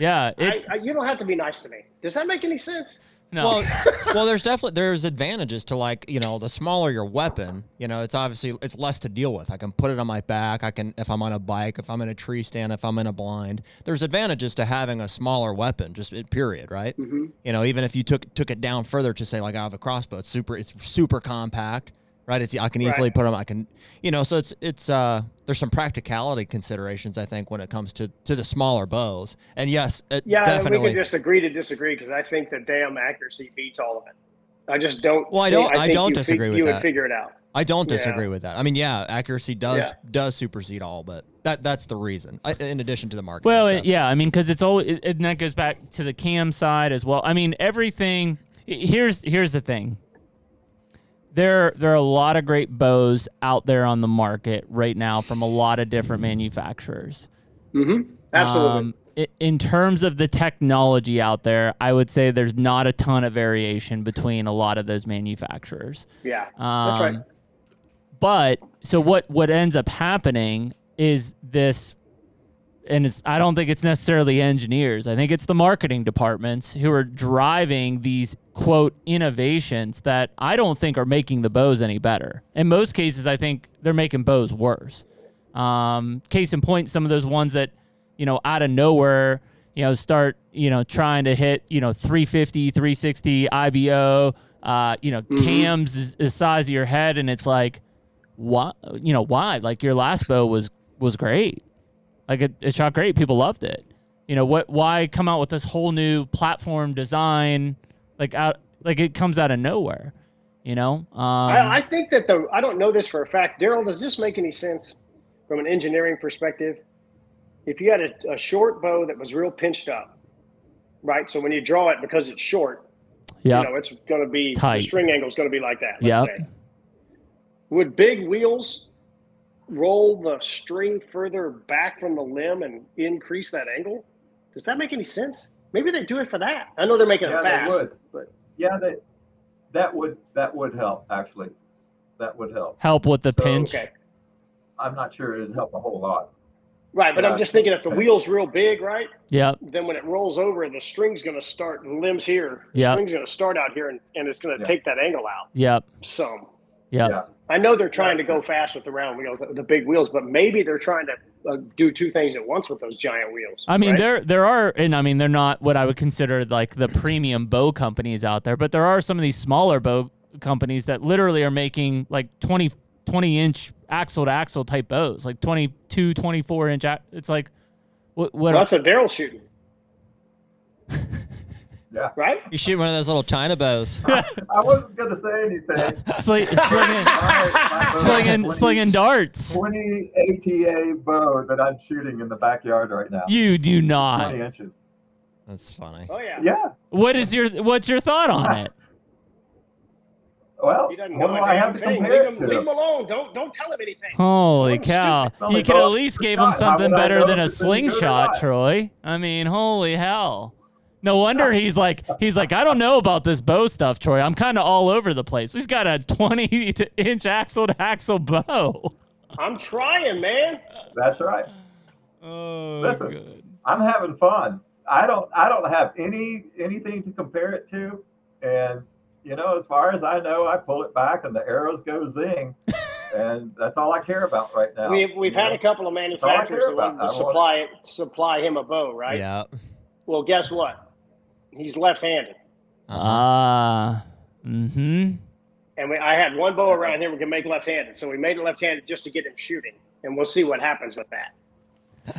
Yeah, it's I, I, you don't have to be nice to me. Does that make any sense? No. Well, well, there's definitely there's advantages to like you know the smaller your weapon, you know it's obviously it's less to deal with. I can put it on my back. I can if I'm on a bike, if I'm in a tree stand, if I'm in a blind. There's advantages to having a smaller weapon, just period, right? Mm-hmm. You know, even if you took took it down further to say like I have a crossbow, it's super it's super compact, right? It's I can easily Right. put them. I can you know, so it's it's uh there's some practicality considerations I think when it comes to to the smaller bows. And yes, it Yeah, and we can just agree to disagree because I think the damn accuracy beats all of it. I just don't. Well, I don't- I think don't you disagree with you that. would figure it out. I don't Yeah. disagree with that. I mean, yeah, accuracy does Yeah. does supersede all, but that that's the reason. I, in addition to the marketing. Well, stuff. it, yeah, I mean, because it's all, it, and that goes back to the cam side as well. I mean, everything. Here's here's the thing. There there are a lot of great bows out there on the market right now from a lot of different manufacturers. Mm-hmm. Absolutely. Um, in terms of the technology out there, I would say there's not a ton of variation between a lot of those manufacturers. yeah, Um, that's right. But so what what ends up happening is this and it's I don't think it's necessarily engineers. I think it's the marketing departments who are driving these quote innovations that I don't think are making the bows any better. In most cases, I think they're making bows worse. Um, case in point, some of those ones that you know out of nowhere, you know, start you know trying to hit you know 350, 360 IBO, uh, you know, cams is the size of your head, and it's like, why? You know, why? Like your last bow was was great. Like it, it shot great. People loved it. You know what? Why come out with this whole new platform design? Like out, like it comes out of nowhere. You know. Um, I, I think that the I don't know this for a fact. Darrel, does this make any sense from an engineering perspective? If you had a, a short bow that was real pinched up, right? So when you draw it because it's short, yeah. you know it's going to be Tight. the string angle is going to be like that. Say. Would big wheels roll the string further back from the limb and increase that angle? Does that make any sense? Maybe they do it for that. I know they're making Yeah, it they fast, would. but Yeah, that that would that would help actually. That would help. help with the So- pinch. okay. I'm not sure it'd help a whole lot. Right, but Yeah. I'm just thinking if the wheel's real big, right? Yeah. then when it rolls over, the string's going to start, the limbs here, the Yep. string's going to start out here and, and it's going to Yeah. take that angle out Yep. some. Yep. Yeah. I know they're trying to go fast with the round wheels, the big wheels, but maybe they're trying to uh, do two things at once with those giant wheels. I mean, right? there there are, and I mean, they're not what I would consider like the premium bow companies out there, but there are some of these smaller bow companies that literally are making like 20, 20 inch axle to axle type bows, like 22, 24 inch. It's like, what? what Well, that's what Darrel's shooting, Yeah. right? you shoot one of those little China bows. I wasn't gonna say anything. sling, slinging, My- my bow is slinging, 20 slinging darts. 20 ATA bow that I'm shooting in the backyard right now. You do not. 20 not. inches. That's funny. Oh yeah. Yeah. What is your What's your thought on it? Well, He doesn't what do a I damn have to thing. compare Leave it him, leave him alone. Don't don't tell him anything. Holy cow! it's You could at least give him something better than a if it's any good or slingshot. Troy. I mean, holy hell! No wonder he's like he's like I don't know about this bow stuff, Troy. I'm kind of all over the place. He's got a 20 inch axle to axle bow. I'm trying, man. That's right. Oh, Listen. I'm having fun. I don't I don't have any anything to compare it to. And you know, as far as I know, I pull it back and the arrows go zing. and that's all I care about right now. We've we've you had know? a couple of manufacturers care that wanted about. to supply supply him a bow, right? Yeah. Well, guess what? He's left-handed. Ah, mm-hmm. and we, I had one bow around here we can make left-handed, so we made it left-handed just to get him shooting, and we'll see what happens with that.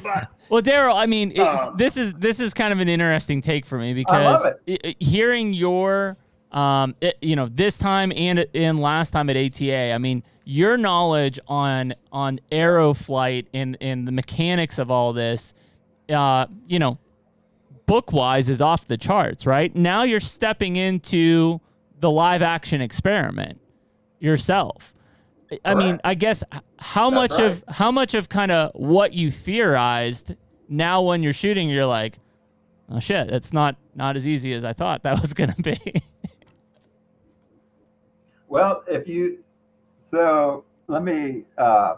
But Well, Darrel, I mean, Um, this is this is kind of an interesting take for me because love i- i- hearing your, um, it, you know, this time and and last time at ATA, I mean, your knowledge on on arrow flight and and the mechanics of all this, uh, you know, book wise is off the charts, right? Now you're stepping into the live action experiment yourself. I- I mean, I guess how That's much of how much of kind of what you theorized now when you're shooting, you're like, oh shit, that's not not as easy as I thought that was gonna be. Well, if you, so let me uh,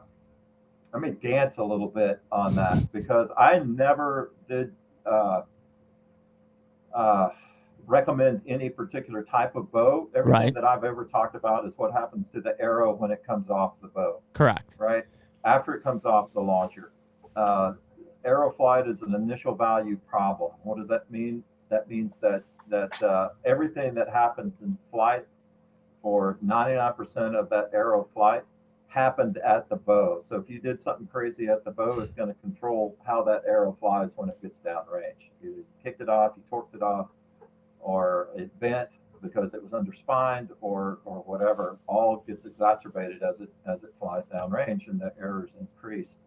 let me dance a little bit on that because I never did uh, uh, recommend any particular type of bow. Everything Right. that I've ever talked about is what happens to the arrow when it comes off the bow. Correct. right? After it comes off the launcher. Uh, arrow flight is an initial value problem. What does that mean? That means that that uh, everything that happens in flight for 99% of that arrow flight happened at the bow. So if you did something crazy at the bow, it's going to control how that arrow flies when it gets downrange. You kicked it off, you torqued it off, or it bent because it was underspined or or whatever all gets exacerbated as it as it flies downrange and the errors increase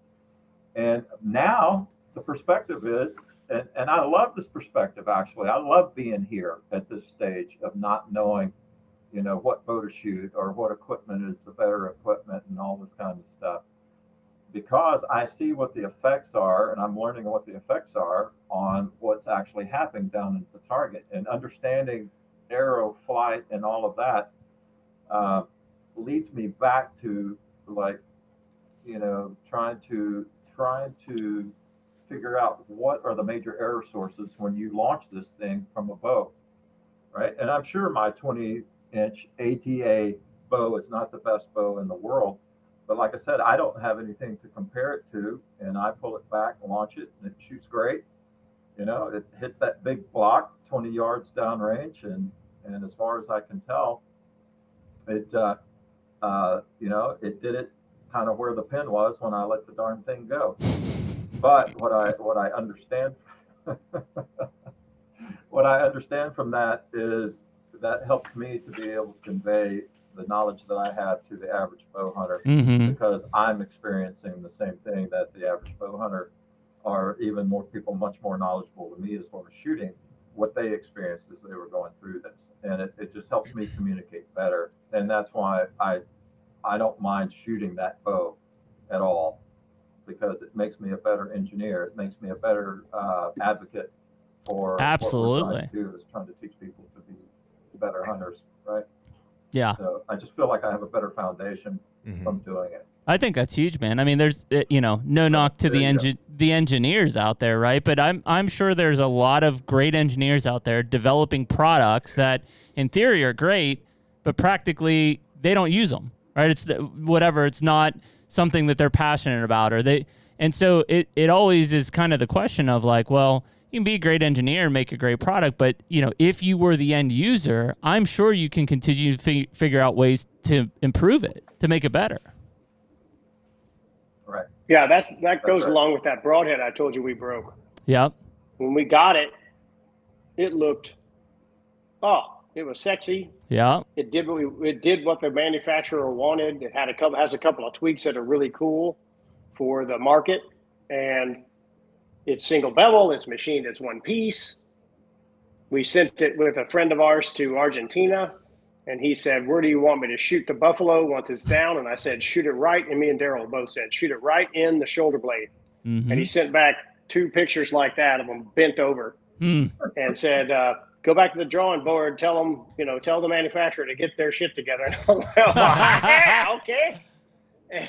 and now the perspective is and, and i love this perspective actually i love being here at this stage of not knowing you know what bow to shoot or what equipment is the better equipment and all this kind of stuff. Because i see what the effects are and i'm learning what the effects are on what's actually happening down at the target. And understanding arrow flight and all of that uh, leads me back to like you know trying to trying to figure out what are the major error sources when you launch this thing from a bow right? And i'm sure my 20 inch ata bow is not the best bow in the world. But like i said i don't have anything to compare it to and i pull it back launch it and it shoots great. You know it hits that big block 20 yards downrange and and as far as i can tell it uh, uh, you know it did it kind of where the pin was when i let the darn thing go. But what i what i understand what i understand from that is that helps me to be able to convey the knowledge that i have to the average bow hunter Mm-hmm. because I'm experiencing the same thing that the average bow hunter are even more people much more knowledgeable than me as far as shooting what they experienced as they were going through this and it, it just helps me communicate better and that's why i i don't mind shooting that bow at all because it makes me a better engineer it makes me a better uh, advocate for what we're trying Absolutely. to do is trying to teach people to be better hunters right Yeah. so i just feel like i have a better foundation Mhm. from doing it I think that's huge, man. I mean, there's uh, you know no knock to There the you engine the engineers out there, right? But I'm I'm sure there's a lot of great engineers out there developing products that in theory are great, but practically they don't use them, right? It's the, whatever. It's not something that they're passionate about, or they. And so it it always is kind of the question of like, well, you can be a great engineer and make a great product, but you know, if you were the end user, I'm sure you can continue to fig- figure out ways to improve it, to make it better. right yeah, that's that goes right. along with that broadhead I told you we broke. Yep. When we got it, it looked, oh, it was sexy. Yeah. It did what we, it did what the manufacturer wanted. It had a couple has a couple of tweaks that are really cool for the market, and it's single bevel. It's machined as one piece. We sent it with a friend of ours to Argentina, and he said, "Where do you want me to shoot the buffalo once it's down?" And I said, "Shoot it right." And me and Darrel both said, "Shoot it right in the shoulder blade." Mm-hmm. And he sent back two pictures like that of them bent over Mm. and said, uh, "Go back to the drawing board. Tell them, you know, tell the manufacturer to get their shit together." And I was like, yeah, okay. And,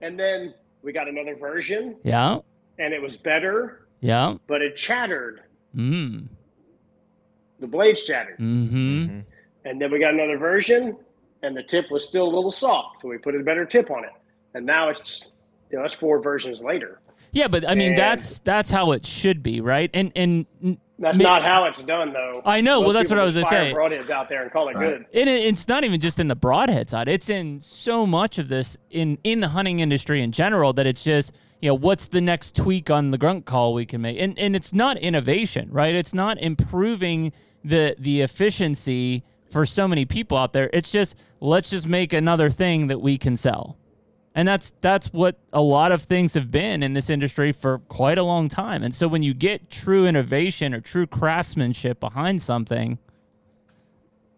and then we got another version, Yeah. And it was better, Yeah. but it chattered. Mm. The blades chattered. Mm-hmm. Mhm. And then we got another version, and the tip was still a little soft, so we put a better tip on it. And now it's, you know, that's four versions later. Yeah, but I mean And- that's that's how it should be, right? And and That's not how it's done, though. I know, well, that's what I was gonna say. Broadheads out there and call it Right. good. It, it's not even just in the broadhead side. It's in so much of this in in the hunting industry in general that it's just you know what's the next tweak on the grunt call we can make, and and it's not innovation, right? It's not improving the the efficiency for so many people out there. It's just let's just make another thing that we can sell. And that's that's what a lot of things have been in this industry for quite a long time. And so when you get true innovation or true craftsmanship behind something,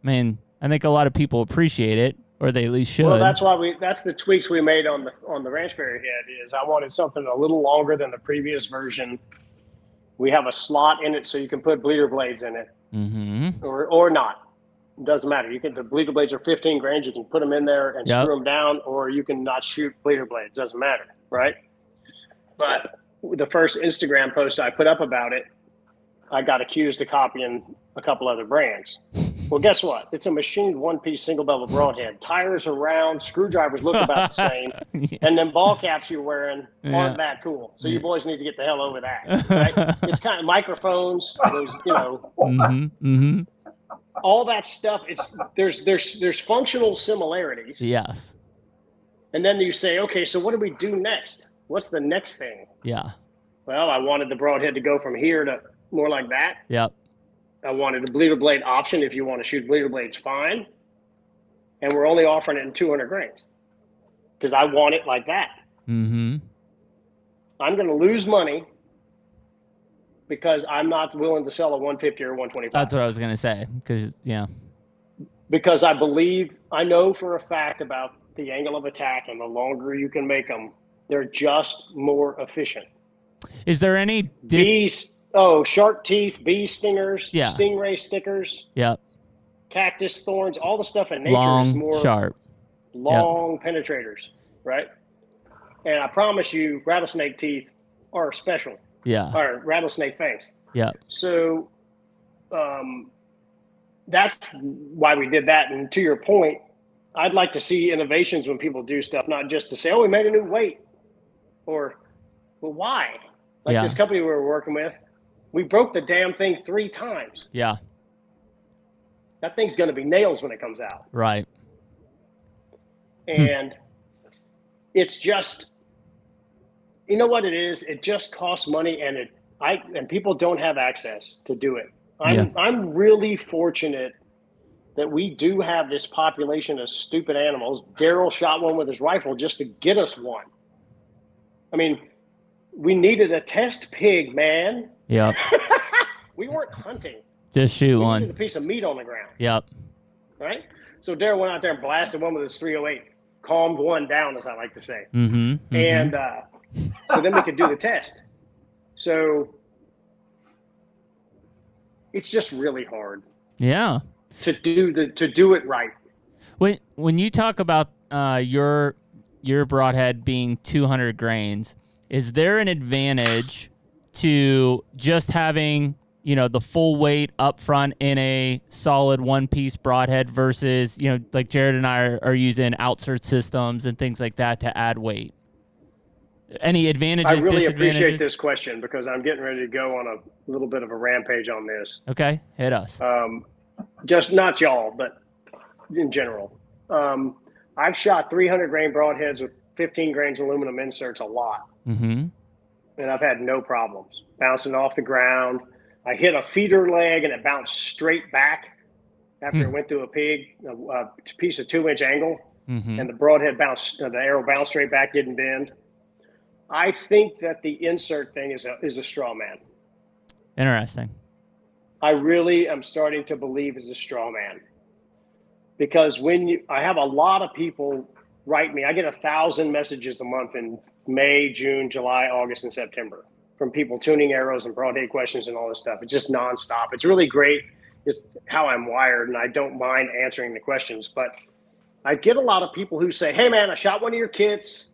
I mean, I think a lot of people appreciate it, or they at least should. Well, that's why we. That's the tweaks we made on the on the Ranch Fairy head. Is I wanted something a little longer than the previous version. We have a slot in it so you can put bleeder blades in it, mm-hmm. or or not. It doesn't matter. You can the bleeder blades are 15 grains. You can put them in there and Yep. screw them down, or you can not shoot bleeder blades. Doesn't matter, right? But the first Instagram post I put up about it, I got accused of copying a couple other brands. Well, guess what? It's a machined one-piece single bevel broadhead. Tires are round, screwdrivers look about the same, and then ball caps you're wearing aren't that cool. So you boys need to get the hell over that. Right? it's kind of microphones, those you know, mm-hmm. Mm-hmm. All that stuff. It's there's there's there's functional similarities, Yes. and then you say, okay, so what do we do next? What's the next thing? Yeah. Well, I wanted the broadhead to go from here to more like that. Yep. I wanted a bleeder blade option. If you want to shoot bleeder blades, fine. And we're only offering it in 200 grains because I want it like that. Mm-hmm. I'm going to lose money because I'm not willing to sell a 150 or 125. That's what I was gonna say. Because yeah. because I believe I know for a fact about the angle of attack, and the longer you can make them, they're just more efficient. Is there any? Dis- Bees, oh, shark teeth, bee stingers, Yeah. stingray stickers, yep. cactus thorns, all the stuff in nature is more sharp. long penetrators, right? And I promise you, rattlesnake teeth are special, Yeah. or rattlesnake fangs. Yeah. So um, that's why we did that. And to your point, I'd like to see innovations when people do stuff, not just to say, "Oh, we made a new weight," or "Well, why?" Like Yeah. this company we were working with, we broke the damn thing three times. Yeah. That thing's going to be nails when it comes out. Right. and it's just you know what it is it just costs money and it i and people don't have access to do it i'm Yeah. i'm really fortunate that we do have this population of stupid animals darrel shot one with his rifle just to get us one i mean we needed a test pig man Yep. we weren't hunting Just shoot we one. a piece of meat on the ground Yep. right so darrel went out there and blasted one with his 308 calmed one down as i like to say Mm-hmm. mm-hmm. and uh, so then we could do the test. So it's just really hard yeah. to do the to do it right. When when you talk about uh, your your broadhead being 200 grains, is there an advantage to just having you know the full weight up front in a solid one piece broadhead versus you know like Jared and I are, are using outsert systems and things like that to add weight? Any advantages? I really appreciate this question because I'm getting ready to go on a little bit of a rampage on this. Okay, hit us. Um, just not y'all, but in general. Um, I've shot 300 grain broadheads with 15 grains aluminum inserts a lot. Mm-hmm. and I've had no problems bouncing off the ground. I hit a feeder leg and it bounced straight back after it Hmm. went through a pig, a, a piece of two inch angle, Mm-hmm. and the broadhead bounced, the arrow bounced straight back, didn't bend. I think that the insert thing is a, is a straw man. Interesting. I really am starting to believe is a straw man because when you, I have a lot of people write me, I get a thousand messages a month in May, June, July, August, and September from people tuning arrows and broadhead questions and all this stuff. It's just nonstop. It's really great. It's how I'm wired, and I don't mind answering the questions. But I get a lot of people who say, "Hey, man, I shot one of your kits,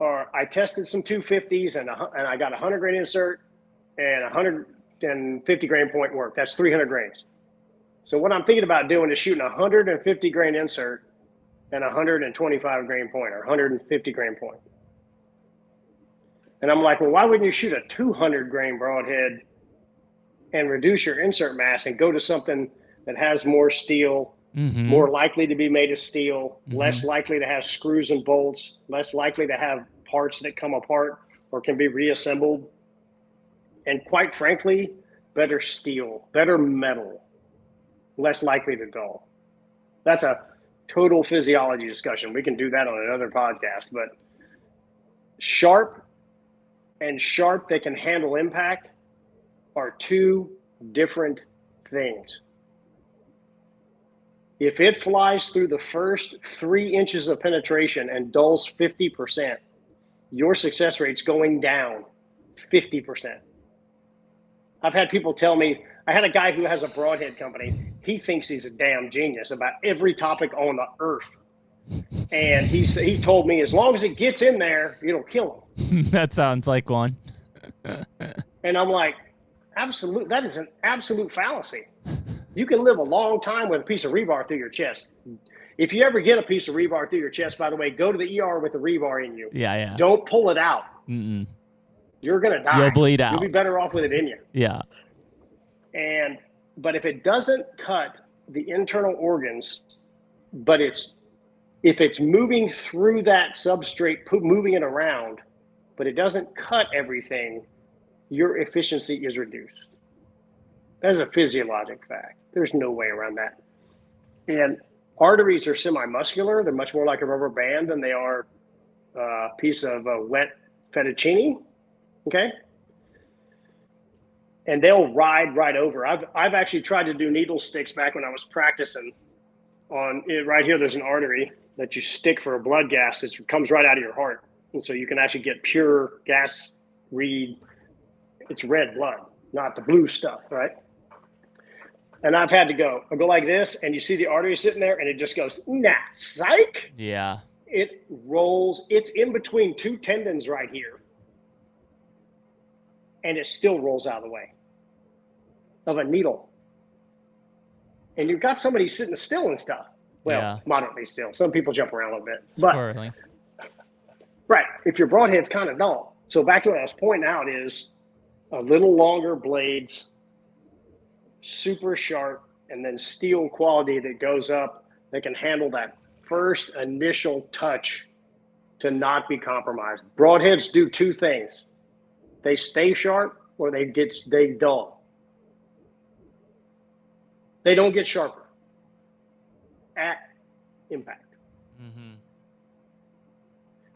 or I tested some 250s, and a, and I got a hundred grain insert and a hundred and 50 grain point work. That's 300 grains. So what I'm thinking about doing is shooting a 150 grain insert and a 125 grain point or 150 grain point. And I'm like, well, why wouldn't you shoot a 200 grain broadhead and reduce your insert mass and go to something that has more steel, Mhm. more likely to be made of steel, Mhm. less likely to have screws and bolts, less likely to have parts that come apart or can be reassembled. And quite frankly, better steel, better metal, less likely to dull. That's a total physiology discussion. We can do that on another podcast, but sharp and sharp that can handle impact are two different things. If it flies through the first three inches of penetration and dulls 50%, your success rate's going down 50%. I've had people tell me, I had a guy who has a broadhead company. He thinks he's a damn genius about every topic on the earth. And he, he told me, as long as it gets in there, it'll kill him. that sounds like one. And I'm like, absolute. That is an absolute fallacy. You can live a long time with a piece of rebar through your chest. If you ever get a piece of rebar through your chest, by the way, go to the ER with the rebar in you. Yeah, yeah. Don't pull it out. Mm-mm. You're gonna die. You'll bleed out. You'll be better off with it in you. Yeah. And but if it doesn't cut the internal organs, but it's if it's moving through that substrate, moving it around, but it doesn't cut everything, your efficiency is reduced. That's a physiologic fact. There's no way around that. And arteries are semi-muscular. They're much more like a rubber band than they are a piece of uh, wet fettuccine. Okay and they'll ride right over. I've I've actually tried to do needle sticks back when I was practicing. On it, right here, there's an artery that you stick for a blood gas that comes right out of your heart, and so you can actually get pure gas read. It's red blood, not the blue stuff, right? And I've had to go. I go like this, and you see the artery sitting there, and it just goes, nah, psych. Yeah. It rolls. It's in between two tendons right here, and it still rolls out of the way of a needle. And you've got somebody sitting still and stuff. Well, Yeah. moderately still. Some people jump around a little bit, but right. If your broadhead's kind of dull. So back to what I was pointing out is a little longer blades, super sharp, and then steel quality that goes up that can handle that first initial touch to not be compromised. Broadheads do two things. They stay sharp or they get they dull. They don't get sharper at impact. Mm-hmm.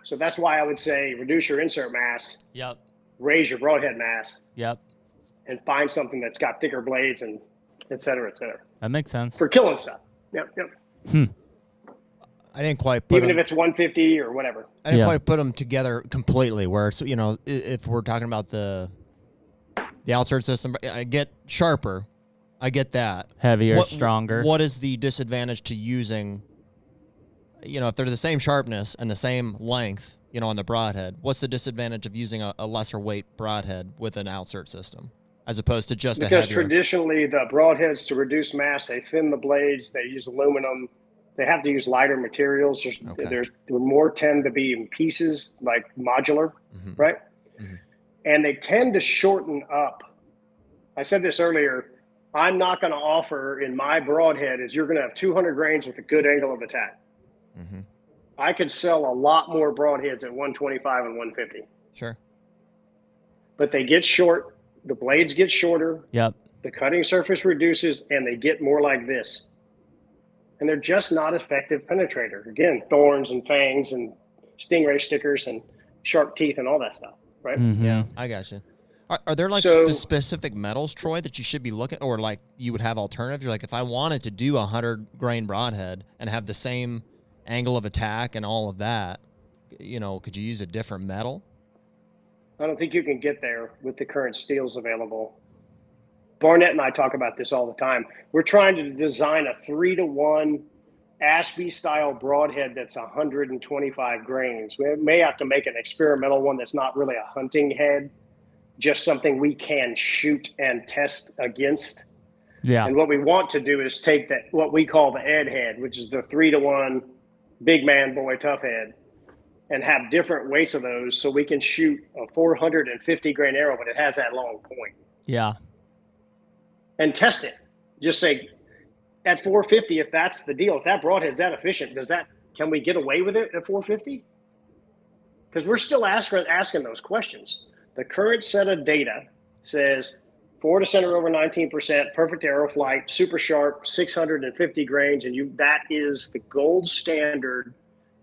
So that's why I would say reduce your insert mass, Yep. raise your broadhead mass, Yep. And find something that's got thicker blades and et cetera, et cetera. That makes sense. For killing stuff. Yep, yep. Hmm. I didn't quite put Even them, if it's 150 or whatever. I didn't Yeah. quite put them together completely. Where so you know, if we're talking about the the outsert system, I get sharper. I get that. Heavier, What- stronger. What is the disadvantage to using? You know, if they're the same sharpness and the same length, you know, on the broadhead, what's the disadvantage of using a, a lesser weight broadhead with an outsert system as opposed to just Because traditionally, the broadheads to reduce mass, they thin the blades, they use aluminum. They have to use lighter materials. There's, Okay. there's there more tend to be in pieces, like modular, Mhm. right? Mhm. And they tend to shorten up. I said this earlier. I'm not going to offer in my broadhead is you're going to have 200 grains with a good angle of attack. Mhm. I could sell a lot more broadheads at 125 and 150, Sure. but they get short. The blades get shorter. Yep. the cutting surface reduces and they get more like this. And they're just not effective penetrator. Again, thorns and fangs and stingray stickers and sharp teeth and all that stuff, right? Mhm. Yeah, I got you. Are, are there like So- specific metals, Troy, that you should be looking, or like you would have alternatives? You're like, if I wanted to do a hundred grain broadhead and have the same angle of attack and all of that, you know, could you use a different metal? I don't think you can get there with the current steels available. Barnette and I talk about this all the time. We're trying to design a three to one Ashby style broadhead that's 125 grains. We may have to make an experimental one that's not really a hunting head, just something we can shoot and test against. Yeah. And what we want to do is take that what we call the Ed head, which is the three to one big man boy tough head, and have different weights of those so we can shoot a 450 grain arrow, but it has that long point Yeah. and test it. Just say at 450, if that's the deal, if that broadhead's that efficient, does that can we get away with it at 450? Because we're still asking asking those questions. The current set of data says forward of center over 19%, perfect arrow flight, super sharp, 650 grains, and you that is the gold standard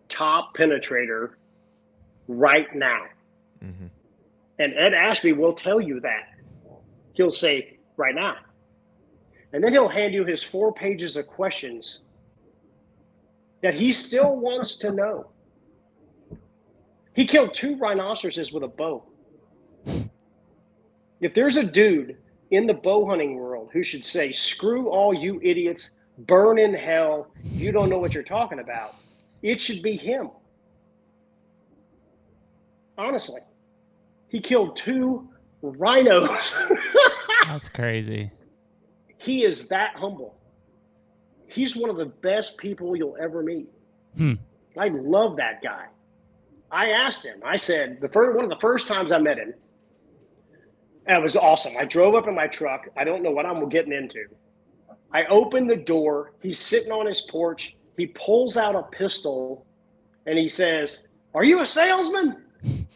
top penetrator right now. Mm-hmm. And Ed Ashby will tell you that. He'll say, right now. And then he'll hand you his four pages of questions that he still wants to know. He killed two rhinoceroses with a bow. If there's a dude in the bow hunting world who should say, screw all you idiots, burn in hell, you don't know what you're talking about, it should be him. Honestly, he killed two rhinos. That's crazy. he is that humble. He's one of the best people you'll ever meet. Hmm. I love that guy. I asked him. I said the first one of the first times I met him. And it was awesome. I drove up in my truck. I don't know what I'm getting into. I opened the door. He's sitting on his porch. He pulls out a pistol and he says, Are you a salesman?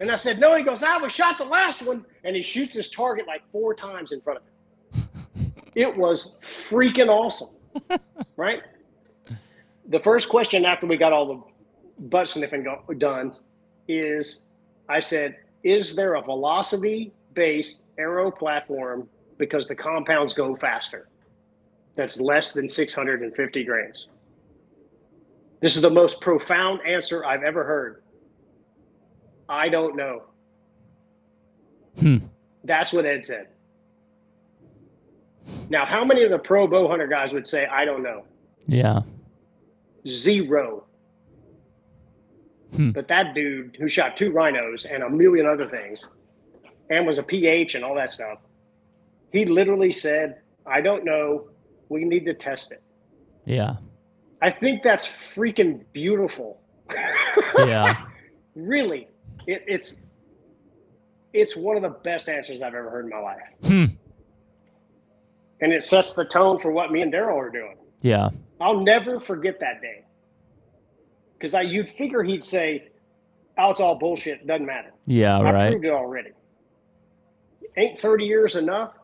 And I said, No. He goes, I was shot the last one. And he shoots his target like four times in front of him. It was freaking awesome. right? The first question after we got all the butt sniffing go- done is I said, Is there a velocity based arrow platform because the compounds go faster that's less than 650 grains. This is the most profound answer I've ever heard. I don't know. Hmm. That's what Ed said. Now, how many of the pro bow hunter guys would say, I don't know? Yeah. Zero. Hmm. But that dude who shot two rhinos and a million other things and was a PH and all that stuff, he literally said, I don't know. We need to test it. Yeah. I think that's freaking beautiful. Yeah. really. It, it's it's one of the best answers I've ever heard in my life. Hmm. And it sets the tone for what me and Darrel are doing. Yeah. I'll never forget that day. Because I you'd figure he'd say, Oh, it's all bullshit, doesn't matter. Yeah. I Right. proved it already. Ain't 30 years enough?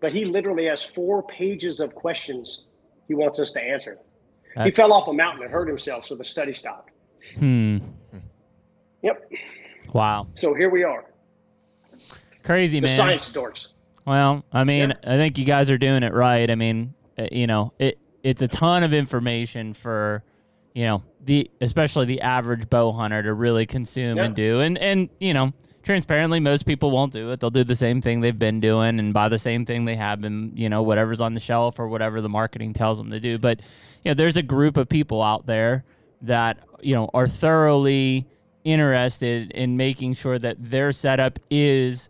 But he literally has four pages of questions he wants us to answer. he fell off a mountain and hurt himself, so the study stopped. Hmm. Yep. Wow. So here we are, Crazy the man. science dorks. Well, I mean, Yeah. I think you guys are doing it right. I mean, uh, you know, it it's a ton of information for, you know, the especially the average bow hunter to really consume Yeah. and do. And and you know, transparently, most people won't do it. They'll do the same thing they've been doing and buy the same thing they have been, you know, whatever's on the shelf or whatever the marketing tells them to do. But you know, there's a group of people out there that you know are thoroughly interested in making sure that their setup is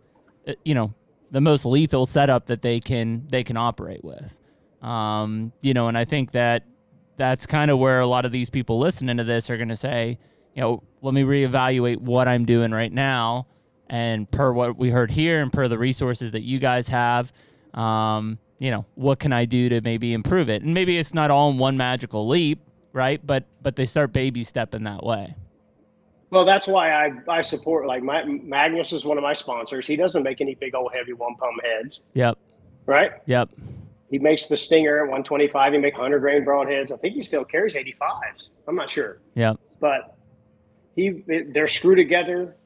uh, you know the most lethal setup that they can they can operate with um, you know and i think that that's kind of where a lot of these people listening to this are going to say you know let me reevaluate what i'm doing right now and per what we heard here and per the resources that you guys have um, you know what can i do to maybe improve it and maybe it's not all in one magical leap right but but they start baby stepping that way Well, that's why I, I support like my, Magnus is one of my sponsors. He doesn't make any big old heavy one pump heads, yep right? yep He makes the Stinger at 125. He makes 100 grain broadheads. I think he still carries 85s. I'm not sure, yep but he they're screwed together.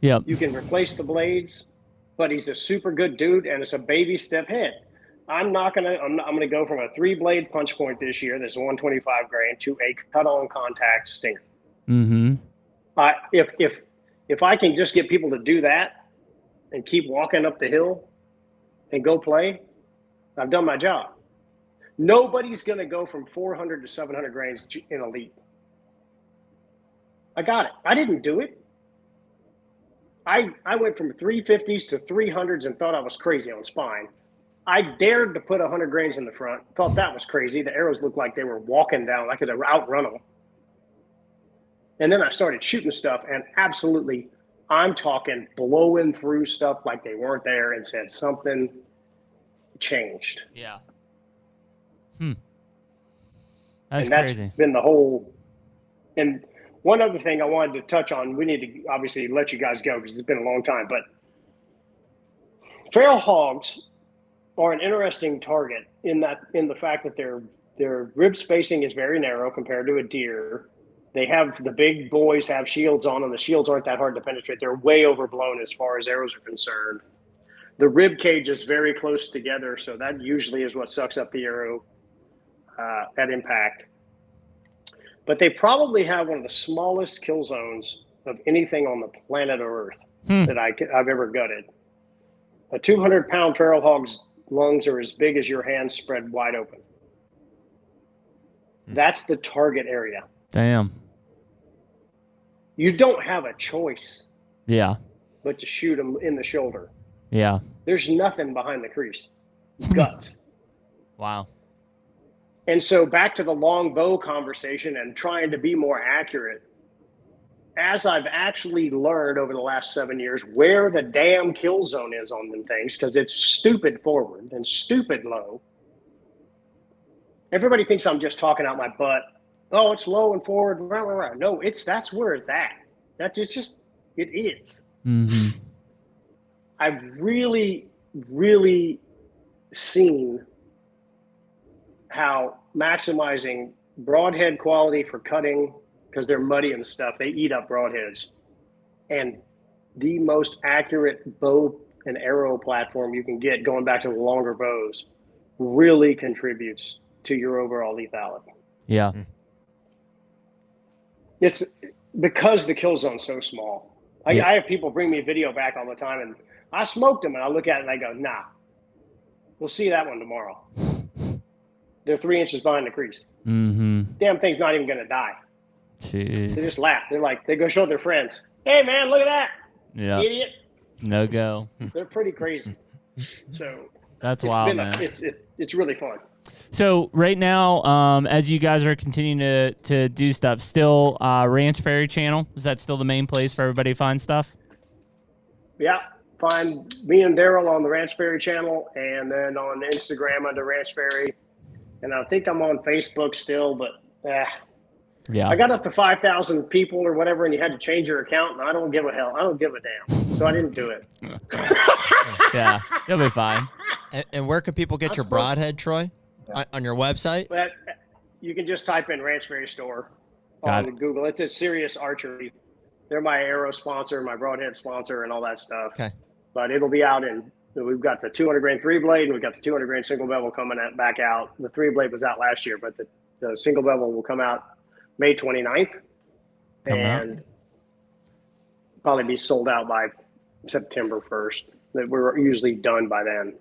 Yep You can replace the blades, but he's a super good dude, and it's a baby step head. I'm not gonna. I'm, not, I'm gonna go from a three blade punch point this year. That's 125 grain to a cut on contact Stinger. mm-hmm I if if if I can just get people to do that and keep walking up the hill and go play, I've done my job. Nobody's going to go from 400 to 700 grains in a leap. I got it. I didn't do it. I I went from 350s to 300s and thought I was crazy on spine. I dared to put 100 grains in the front. Thought that was crazy. The arrows looked like they were walking down. I could outrun them. And then I started shooting stuff and absolutely, I'm talking blowing through stuff like they weren't there and said something changed. Yeah. Hmm. That's and that's crazy. been the whole. And one other thing I wanted to touch on, we need to obviously let you guys go because it's been a long time, but feral hogs are an interesting target in that in the fact that their their rib spacing is very narrow compared to a deer. They have the big boys have shields on, and the shields aren't that hard to penetrate. They're way overblown as far as arrows are concerned. The rib cage is very close together, so that usually is what sucks up the arrow uh, at impact. But they probably have one of the smallest kill zones of anything on the planet Earth Hmm. that I, I've ever gutted. A 200 pound feral hog's lungs are as big as your hand spread wide open. That's the target area. Damn. You don't have a choice Yeah. but to shoot them in the shoulder. Yeah. There's nothing behind the crease, guts. Wow. And so back to the long bow conversation and trying to be more accurate. As I've actually learned over the last seven years where the damn kill zone is on them things, because it's stupid forward and stupid low. Everybody thinks I'm just talking out my butt. Oh, it's low and forward. Rah, rah, rah. No, it's that's where it's at. That's it's just it is. hmm I've really, really seen how maximizing broadhead quality for cutting because they're muddy and stuff. They eat up broadheads, and the most accurate bow and arrow platform you can get, going back to the longer bows, really contributes to your overall lethality. Yeah. Hmm. It's because the kill zone's so small. I, Yeah. I have people bring me a video back all the time, and I smoked them, and I look at it and I go, "Nah, we'll see that one tomorrow." They're three inches behind the crease. hmm Damn thing's not even gonna die. They just laugh. They're like, they go show their friends, "Hey man, look at that Yeah. idiot!" No go. They're pretty crazy. So That's it's wild, been man. a, it's it, it's really fun. So right now, um, as you guys are continuing to to do stuff, still uh, Ranch Fairy channel is that still the main place for everybody to find stuff? Yeah, find me and Darrel on the Ranch Fairy channel, and then on Instagram under Ranch Fairy, and I think I'm on Facebook still, but. Eh, Yeah. I got up to 5,000 people or whatever, and you had to change your account, and I don't give a hell. I don't give a damn. So I didn't do it. yeah. You'll be fine. And, and where can people get I'm your supposed- broadhead, Troy? On, on your website? But you can just type in Ranch Fairy Store Got on Google. It's a Sirius archery. They're my arrow sponsor, my broadhead sponsor, and all that stuff. Okay. But it'll be out in. We've got the 200 grain three blade, and we've got the 200 grain single bevel coming at, back out. The three blade was out last year, but the, the single bevel will come out May 29th, Coming out. and probably be sold out by September 1st. That we're usually done by then.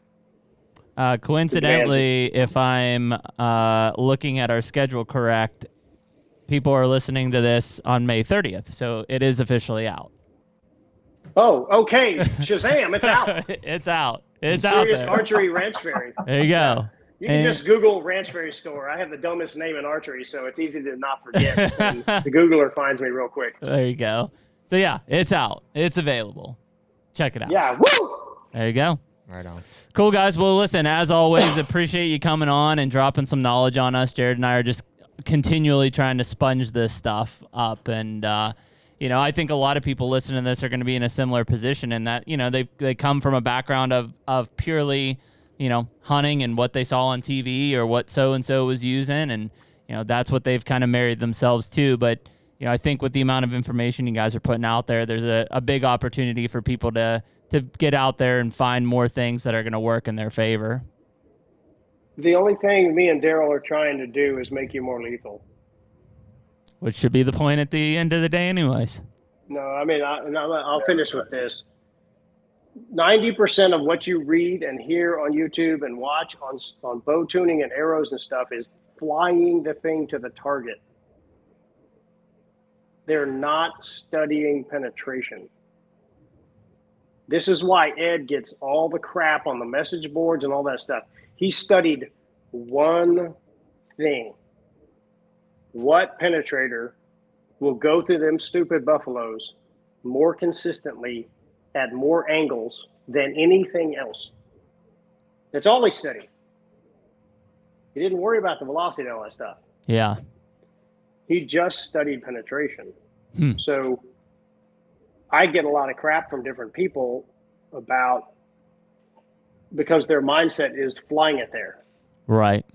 Uh, coincidentally, if I'm uh, looking at our schedule correct, people are listening to this on May 30th, so it is officially out. Oh, okay, Shazam! It's out. it's out. It's out Sirius. Archery Ranch Fairy. There you go. You can And- just Google Ranch Fairy Store. I have the dumbest name in archery, so it's easy to not forget. the Googler finds me real quick. There you go. So yeah, it's out. It's available. Check it out. Yeah, woo! There you go. Right on. Cool guys. Well, listen, as always, appreciate you coming on and dropping some knowledge on us. Jared and I are just continually trying to sponge this stuff up, and uh, you know, I think a lot of people listening to this are going to be in a similar position in that you know they they come from a background of of purely you know hunting and what they saw on TV or what so and so was using, and you know that's what they've kind of married themselves to, but. You know, I think with the amount of information you guys are putting out there, there's a, a big opportunity for people to to get out there and find more things that are going to work in their favor. The only thing me and Darrel are trying to do is make you more lethal. Which should be the point at the end of the day, anyways. No, I mean, I, and I'll, I'll finish with this. 90% of what you read and hear on YouTube and watch on, on bow tuning and arrows and stuff is flying the thing to the target. They're not studying penetration. This is why Ed gets all the crap on the message boards and all that stuff. He studied one thing what penetrator will go through them stupid buffaloes more consistently at more angles than anything else. That's all he studied. He didn't worry about the velocity and all that stuff. Yeah. He just studied penetration. Hmm. So I get a lot of crap from different people about because their mindset is flying it there. Right.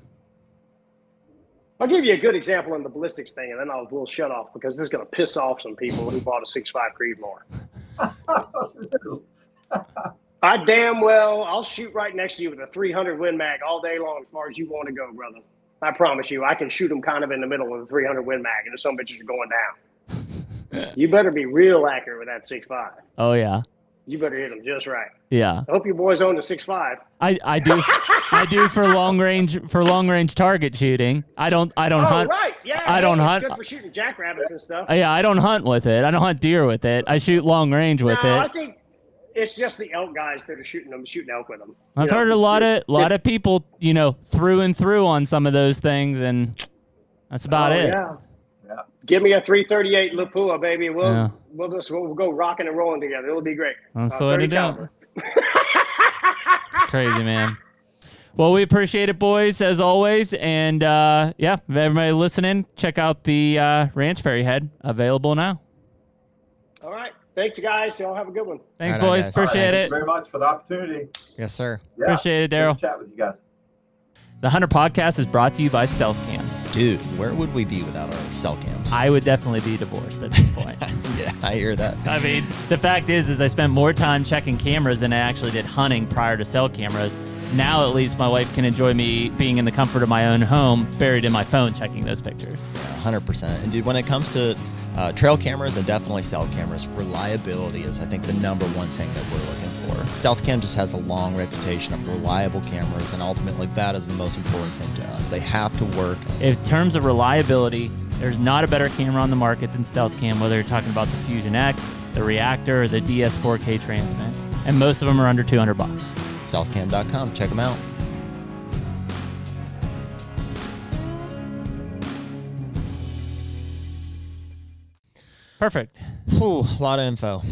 I'll give you a good example in the ballistics thing, and then I'll we'll shut off because this is going to piss off some people who bought a six five Creedmoor. I damn well I'll shoot right next to you with a 300 Win Mag all day long as far as you want to go, brother. I promise you, I can shoot them kind of in the middle with a 300 Win Mag, and if some bitches are going down. you better be real accurate with that six five. Oh yeah. You better hit them just right. Yeah. I hope your boys own the six five. I, I do I do for long range for long range target shooting. I don't I don't Oh hunt. right, yeah. I yeah, don't hunt- Good for shooting jackrabbits and stuff. Yeah, I don't hunt with it. I don't hunt deer with it. I shoot long range with no, I think it's just the elk guys that are shooting them, shooting elk with them. I've You know, heard a lot of it- lot of people, you know, through and through on some of those things, and that's about oh, it. Yeah. Yeah. Give me a 338 Lapua, baby. We'll Yeah. we'll just we'll go rocking and rolling together. It'll be great. That's Uh, the way to 30 do it. caliber. It's crazy, man. Well, we appreciate it, boys, as always. And uh, yeah, everybody listening, check out the uh, Ranch Fairy Head available now. All right. Thanks, guys. Y'all have a good one. Thanks, Right on, boys. guys. Appreciate Thank you it. very much for the opportunity. Yes, sir. Yeah. Appreciate it, Darrel. Chat with you guys. The HUNTR Podcast is brought to you by Stealth Cam. Dude, where would we be without our cell cams? I would definitely be divorced at this point. yeah, I hear that. I mean, the fact is, is I spent more time checking cameras than I actually did hunting prior to cell cameras. Now, at least, my wife can enjoy me being in the comfort of my own home, buried in my phone, checking those pictures. hundred percent. And dude, when it comes to uh, trail cameras and definitely cell cameras, reliability is, I think, the number one thing that we're looking for. Stealth Cam just has a long reputation of reliable cameras, and ultimately, that is the most important thing to us. They have to work. In terms of reliability, there's not a better camera on the market than Stealth Cam, whether you're talking about the Fusion X, the Reactor, or the DS4K Transmit. And most of them are under 200 bucks. Stealthcam.com. Check them out. Perfect. Whew, a lot of info.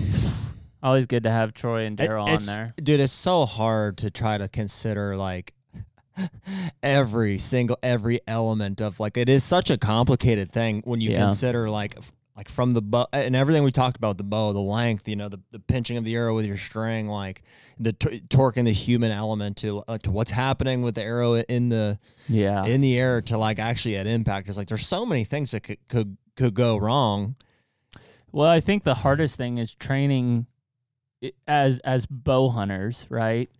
Always good to have Troy and It- Darrel on there. Dude, it's so hard to try to consider like every single every element of like it is such a complicated thing when you Yeah. consider like like from the bow and everything we talked about the bow the length you know the, the pinching of the arrow with your string like the t- torque and the human element to uh, to what's happening with the arrow in the Yeah. in the air to like actually at impact is like there's so many things that could could could go wrong Well, I think the hardest thing is training as as bow hunters, right?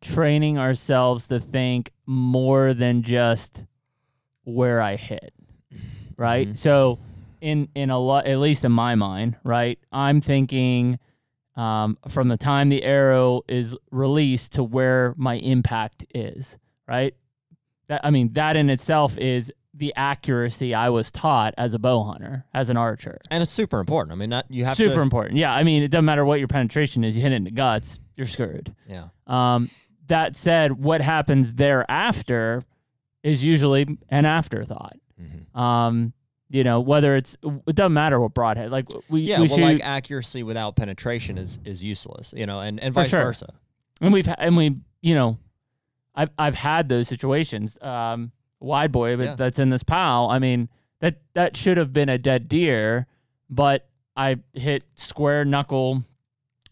Training ourselves to think more than just where I hit, right? Mhm. So, in in a lot, at least in my mind, right? I'm thinking um, from the time the arrow is released to where my impact is, right? That I mean, that in itself is the accuracy I was taught as a bow hunter, as an archer. and it's super important i mean not you have Super to important. Yeah, I mean, it doesn't matter what your penetration is. You hit it in the guts, you're screwed. yeah Um, that said, what happens thereafter is usually an afterthought. Mhm. Um, you know, whether it's it doesn't matter what broadhead. Like we Yeah, we well, shoot, like accuracy without penetration is is useless, you know, and, and vice sure. versa. and we've and we you know, I've I've had those situations. Um, wide boy, but Yeah. that's in this pal. I mean, that that should have been a dead deer, but I hit square knuckle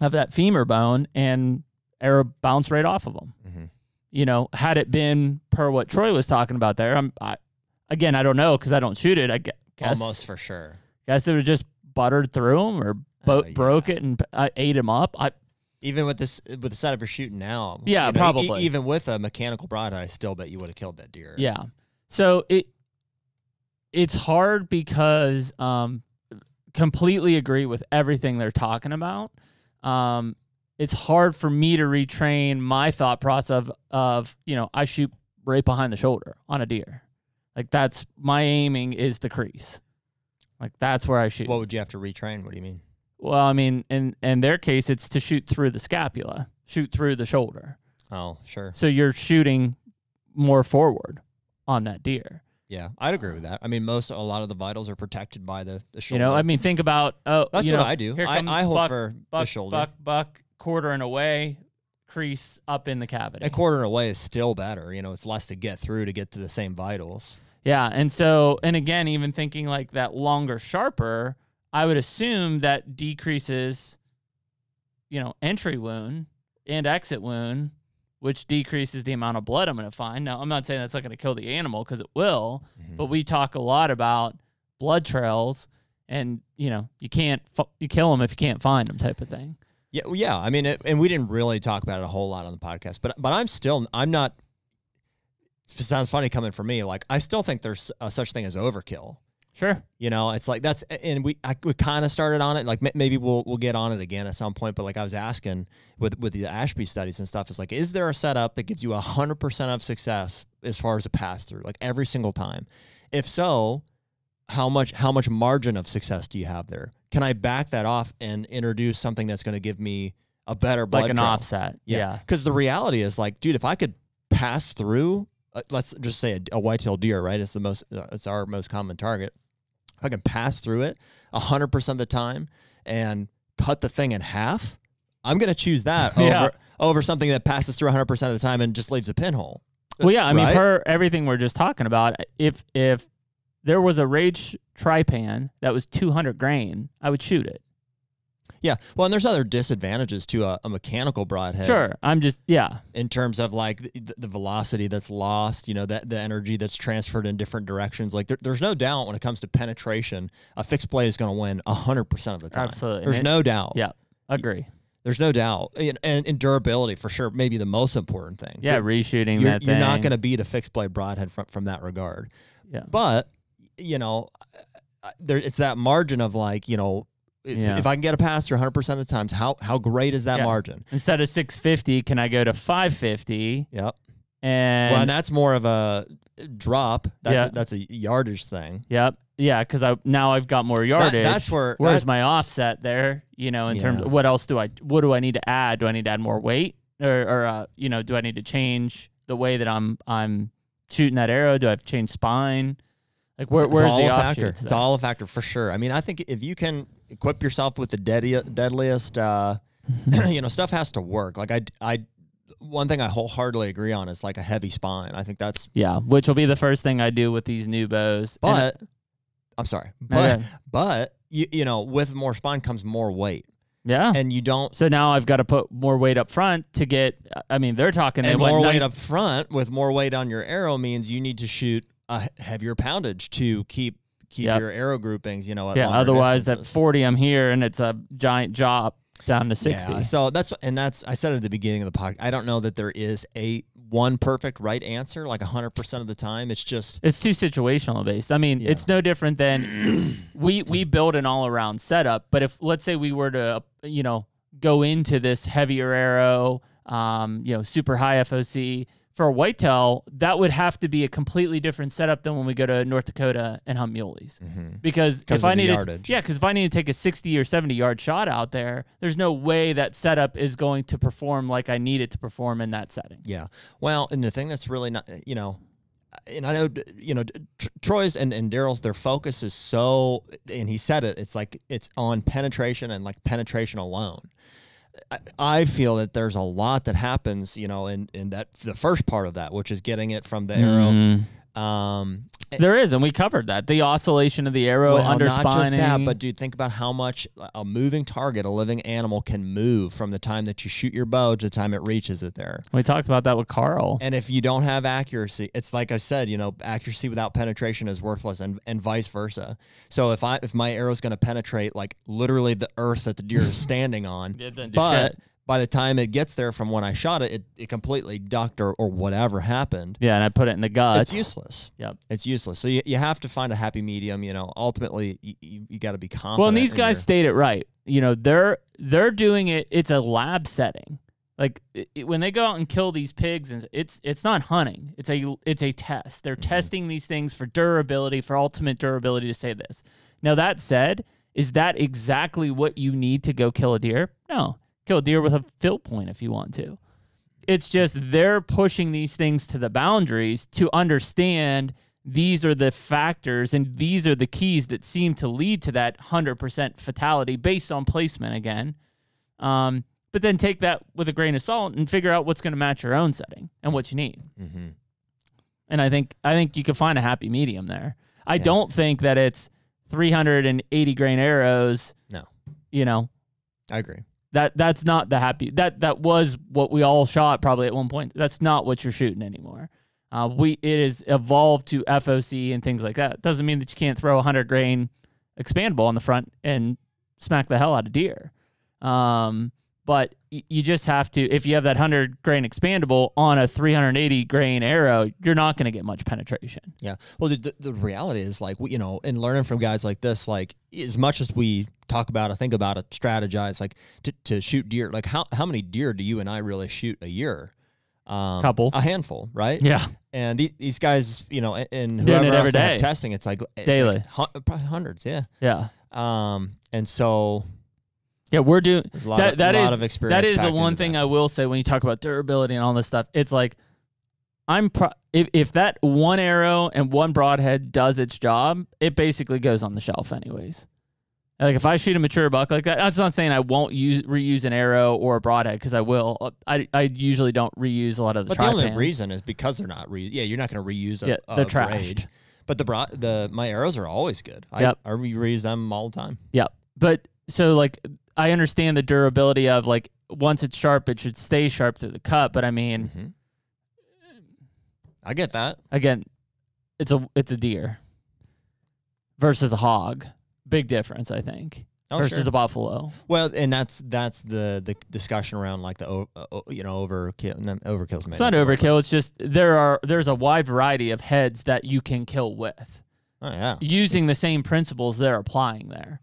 of that femur bone and arrow bounced right off of him. Mhm. You know, had it been per what Troy was talking about there, I'm I, again I don't know because I don't shoot it. I guess Almost for sure. guess it was just buttered through him or bo- Oh, broke it and I ate him up. I Even with this with the setup you're shooting now, Yeah, you know, e- probably. even with a mechanical broadhead, I still bet you would have killed that deer. Yeah. So it it's hard because um completely agree with everything they're talking about. Um it's hard for me to retrain my thought process of, of you know, I shoot right behind the shoulder on a deer. Like that's my aiming is the crease. Like that's where I shoot. What would you have to retrain? What do you mean? well, I mean, in in their case it's to shoot through the scapula, shoot through the shoulder. Oh, sure. So you're shooting more forward on that deer. Yeah, I'd agree with that. I mean, most a lot of the vitals are protected by the, the shoulder. You know, I mean, think about oh, that's you what know, I do. here I, comes I hold buck, for buck, the shoulder. buck, buck, quarter and away, crease up in the cavity. A quarter and away is still better. You know, it's less to get through to get to the same vitals. Yeah, and so and again, even thinking like that longer, sharper, I would assume that decreases, you know, entry wound and exit wound, which decreases the amount of blood I'm going to find. Now, I'm not saying that's not going to kill the animal because it will, Mm-hmm. but we talk a lot about blood trails, and you know, you can't fu- you kill them if you can't find them, type of thing. Yeah, well, yeah. I mean, it, and we didn't really talk about it a whole lot on the podcast, but but I'm still I'm not. It sounds funny coming from me. Like I still think there's a such thing as overkill. Sure. You know, it's like that's and we I, we kind of started on it. Like maybe we'll we'll get on it again at some point. But like I was asking with with the Ashby studies and stuff, it's like is there a setup that gives you hundred percent of success as far as a pass through, like every single time? If so, how much how much margin of success do you have there? Can I back that off and introduce something that's going to give me a better blood Like an trail? offset. Yeah. Because the reality is, like, dude, if I could pass through, uh, let's just say a, a white-tailed deer, right? It's the most, uh, it's our most common target. If I can pass through it hundred percent of the time and cut the thing in half, I'm gonna choose that over over something that passes through hundred percent of the time and just leaves a pinhole. Well, yeah, I mean, Right? for everything we're just talking about, if if there was a Rage Trypan that was 200 grain, I would shoot it. Yeah. Well, and there's other disadvantages to a, a mechanical broadhead. Sure, I'm just yeah, in terms of like the, the velocity that's lost, you know, that the energy that's transferred in different directions. Like there, there's no doubt when it comes to penetration, a fixed blade is going to win 100% of the time. Absolutely. There's And it- no doubt. yeah, agree. There's no doubt. And, and, and durability for sure, maybe the most important thing. Yeah, reshooting You're, that you're not going to beat a fixed blade broadhead from, from that regard. Yeah. But, you know, there it's that margin of like, you know, if, Yeah. if I can get a pass through 100% of the times, how, how great is that Yeah. margin? Instead of 650, can I go to 550? Yep. And, well, and that's more of a drop. That's Yeah. a, that's a yardage thing. yep, yeah, because I now I've got more yardage. that's where- Where's that- my offset there? You know, in terms of what else do I what do I need to add? Do I need to add more weight, or or uh, you know, do I need to change the way that I'm I'm shooting that arrow? Do I have to change spine? Like where, where's the a factor. It's all a factor for sure. I mean, I think if you can equip yourself with the deadly, deadliest, uh, you know, stuff has to work. Like I, I, one thing I wholeheartedly agree on is like a heavy spine. I think that's, Yeah, which will be the first thing I do with these new bows. And- but I'm sorry, but Okay. but you, you know, with more spine comes more weight, yeah. and you don't. so now I've got to put more weight up front to get. I mean, they're talking they And more weight up front with more weight on your arrow means you need to shoot a heavier poundage to keep keep Yep. your arrow groupings. You know, Yeah, otherwise at 40 I'm here and it's a giant drop down to 60. Yeah, so that's and that's I said at the beginning of the podcast. I don't know that there is a one perfect right answer like hundred percent of the time. It's just It's too situational based. I mean, Yeah. it's no different than we we build an all around setup. But if let's say we were to you know go into this heavier arrow, um, you know, super high FOC for a whitetail, that would have to be a completely different setup than when we go to North Dakota and hunt muleys. Mm-hmm. because if I need to, yeah, because if I need to take a 60 or 70 yard shot out there, there's no way that setup is going to perform like I need it to perform in that setting. yeah. Well, and the thing that's really not you know, uh, and I know you know Troy's and and Daryl's their focus is so, and he said it. It's like it's on penetration and like penetration alone. I- I feel that there's a lot that happens, you know, in, in that the first part of that, which is getting it from the arrow. Mm. Um, Eh. There is, and we covered that. The oscillation of the arrow, well, under not just that, but dude, think about how much a moving target, a living animal, can move from the time that you shoot your bow to the time it reaches it there. we talked about that with Carl. And if you don't have accuracy, it's like I said, you know, accuracy without penetration is worthless, and, and vice versa. So if I if my arrow's going to penetrate like literally the earth that the deer is standing on, but shit. By the time it gets there from when I shot it, it, it completely ducked or, or whatever happened. Yeah, and I put it in the guts. It's useless. Yep. It's useless. So you, you have to find a happy medium. You know, ultimately you, you, you got to be confident. Well, and these guys your- state it right. You know, they're they're doing it. It's a lab setting. Like it, when they go out and kill these pigs, and it's it's not hunting. It's a it's a test. They're mm-hmm. testing these things for durability, for ultimate durability. To say this. Now that said, is that exactly what you need to go kill a deer? No, kill deer with a field point if you want to. It's just they're pushing these things to the boundaries to understand these are the factors and these are the keys that seem to lead to that 100% fatality based on placement again. Um, but then take that with a grain of salt and figure out what's going to match your own setting and what you need. Mm-hmm. And I think I think you can find a happy medium there. I don't think that it's 380 grain arrows. No. You know, I agree. That that's not the happy that that was what we all shot probably at one point. That's not what you're shooting anymore. Uh, we it is evolved to FOC and things like that. Doesn't mean that you can't throw a hundred grain expandable on the front and smack the hell out of deer. Um, but you just have to if you have that hundred grain expandable on a 380 grain arrow, you're not going to get much penetration. Yeah. Well, the, the, the reality is like, we, you know, and learning from guys like this, like as much as we talk about it, think about it, strategize, like to, to shoot deer, like how, how many deer do you and I really shoot a year? Um, Couple. A handful, right? Yeah, And these, these guys, you know, and- and whoever it every else they have testing, it's like it's Daily. like probably hundreds. Yeah. yeah, Um, and so yeah. We're doing a lot, that. of, That lot is of experience. that is the one thing that. I will say when you talk about durability and all this stuff. It's like I'm pro- if if that one arrow and one broadhead does its job, it basically goes on the shelf anyways. Like if I shoot a mature buck like that, that's not saying I won't use reuse an arrow or a broadhead because I will. Uh, I I usually don't reuse a lot of the. But the only reason is because they're not re. Yeah, you're not going to reuse a, Yeah, a they're braid. trashed. But the bro- the my arrows are always good. I, Yep. I reuse them all the time. Yep. But so like I understand the durability of like once it's sharp, it should stay sharp through the cut. But I mean, hmm I get that. again, it's a it's a deer versus a hog. Big difference, I think. Oh, versus sure. a buffalo. Well, and that's that's the the discussion around like the uh, you know overkill. No, overkill's It's not overkill. It's just there are there's a wide variety of heads that you can kill with Oh yeah. using the same principles they're applying there.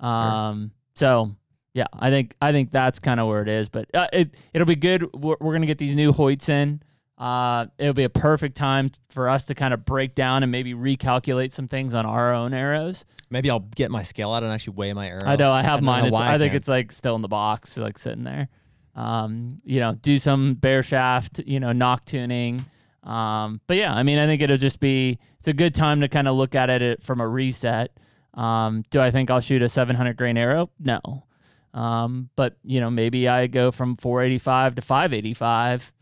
Um. So yeah, I think I think that's kind of where it is. But uh, it it'll be good. We're, we're gonna get these new Hoyts in. Uh, it'll be a perfect time for us to kind of break down and maybe recalculate some things on our own arrows. Maybe I'll get my scale out and actually weigh my arrow. I know I have don't mine. know why I, think it's like still in the box, like sitting there. Um, you know, do some bare shaft, you know, nock tuning. Um, but yeah, I mean, I think it'll just be it's a good time to kind of look at it from a reset. Um, do I think I'll shoot a 700 grain arrow? No. Um, but you know, maybe I go from 485 to 585,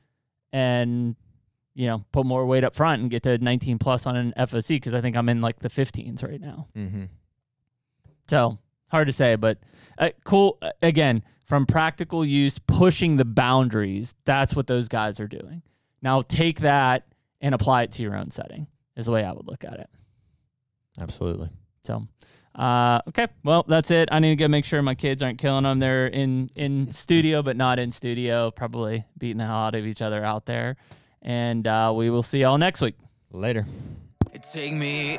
and you know, put more weight up front and get to 19 plus on an FOC because I think I'm in like the 15s right now. Mm-hmm. So hard to say, but uh, cool. Uh, Again, from practical use, pushing the boundaries. That's what those guys are doing. Now take that and apply it to your own setting. Is the way I would look at it. Absolutely. So, uh, okay, well that's it. I need to go make sure my kids aren't killing them. They're in in studio, but not in studio. Probably beating the hell out of each other out there. And uh, we will see y'all next week. Later. Take me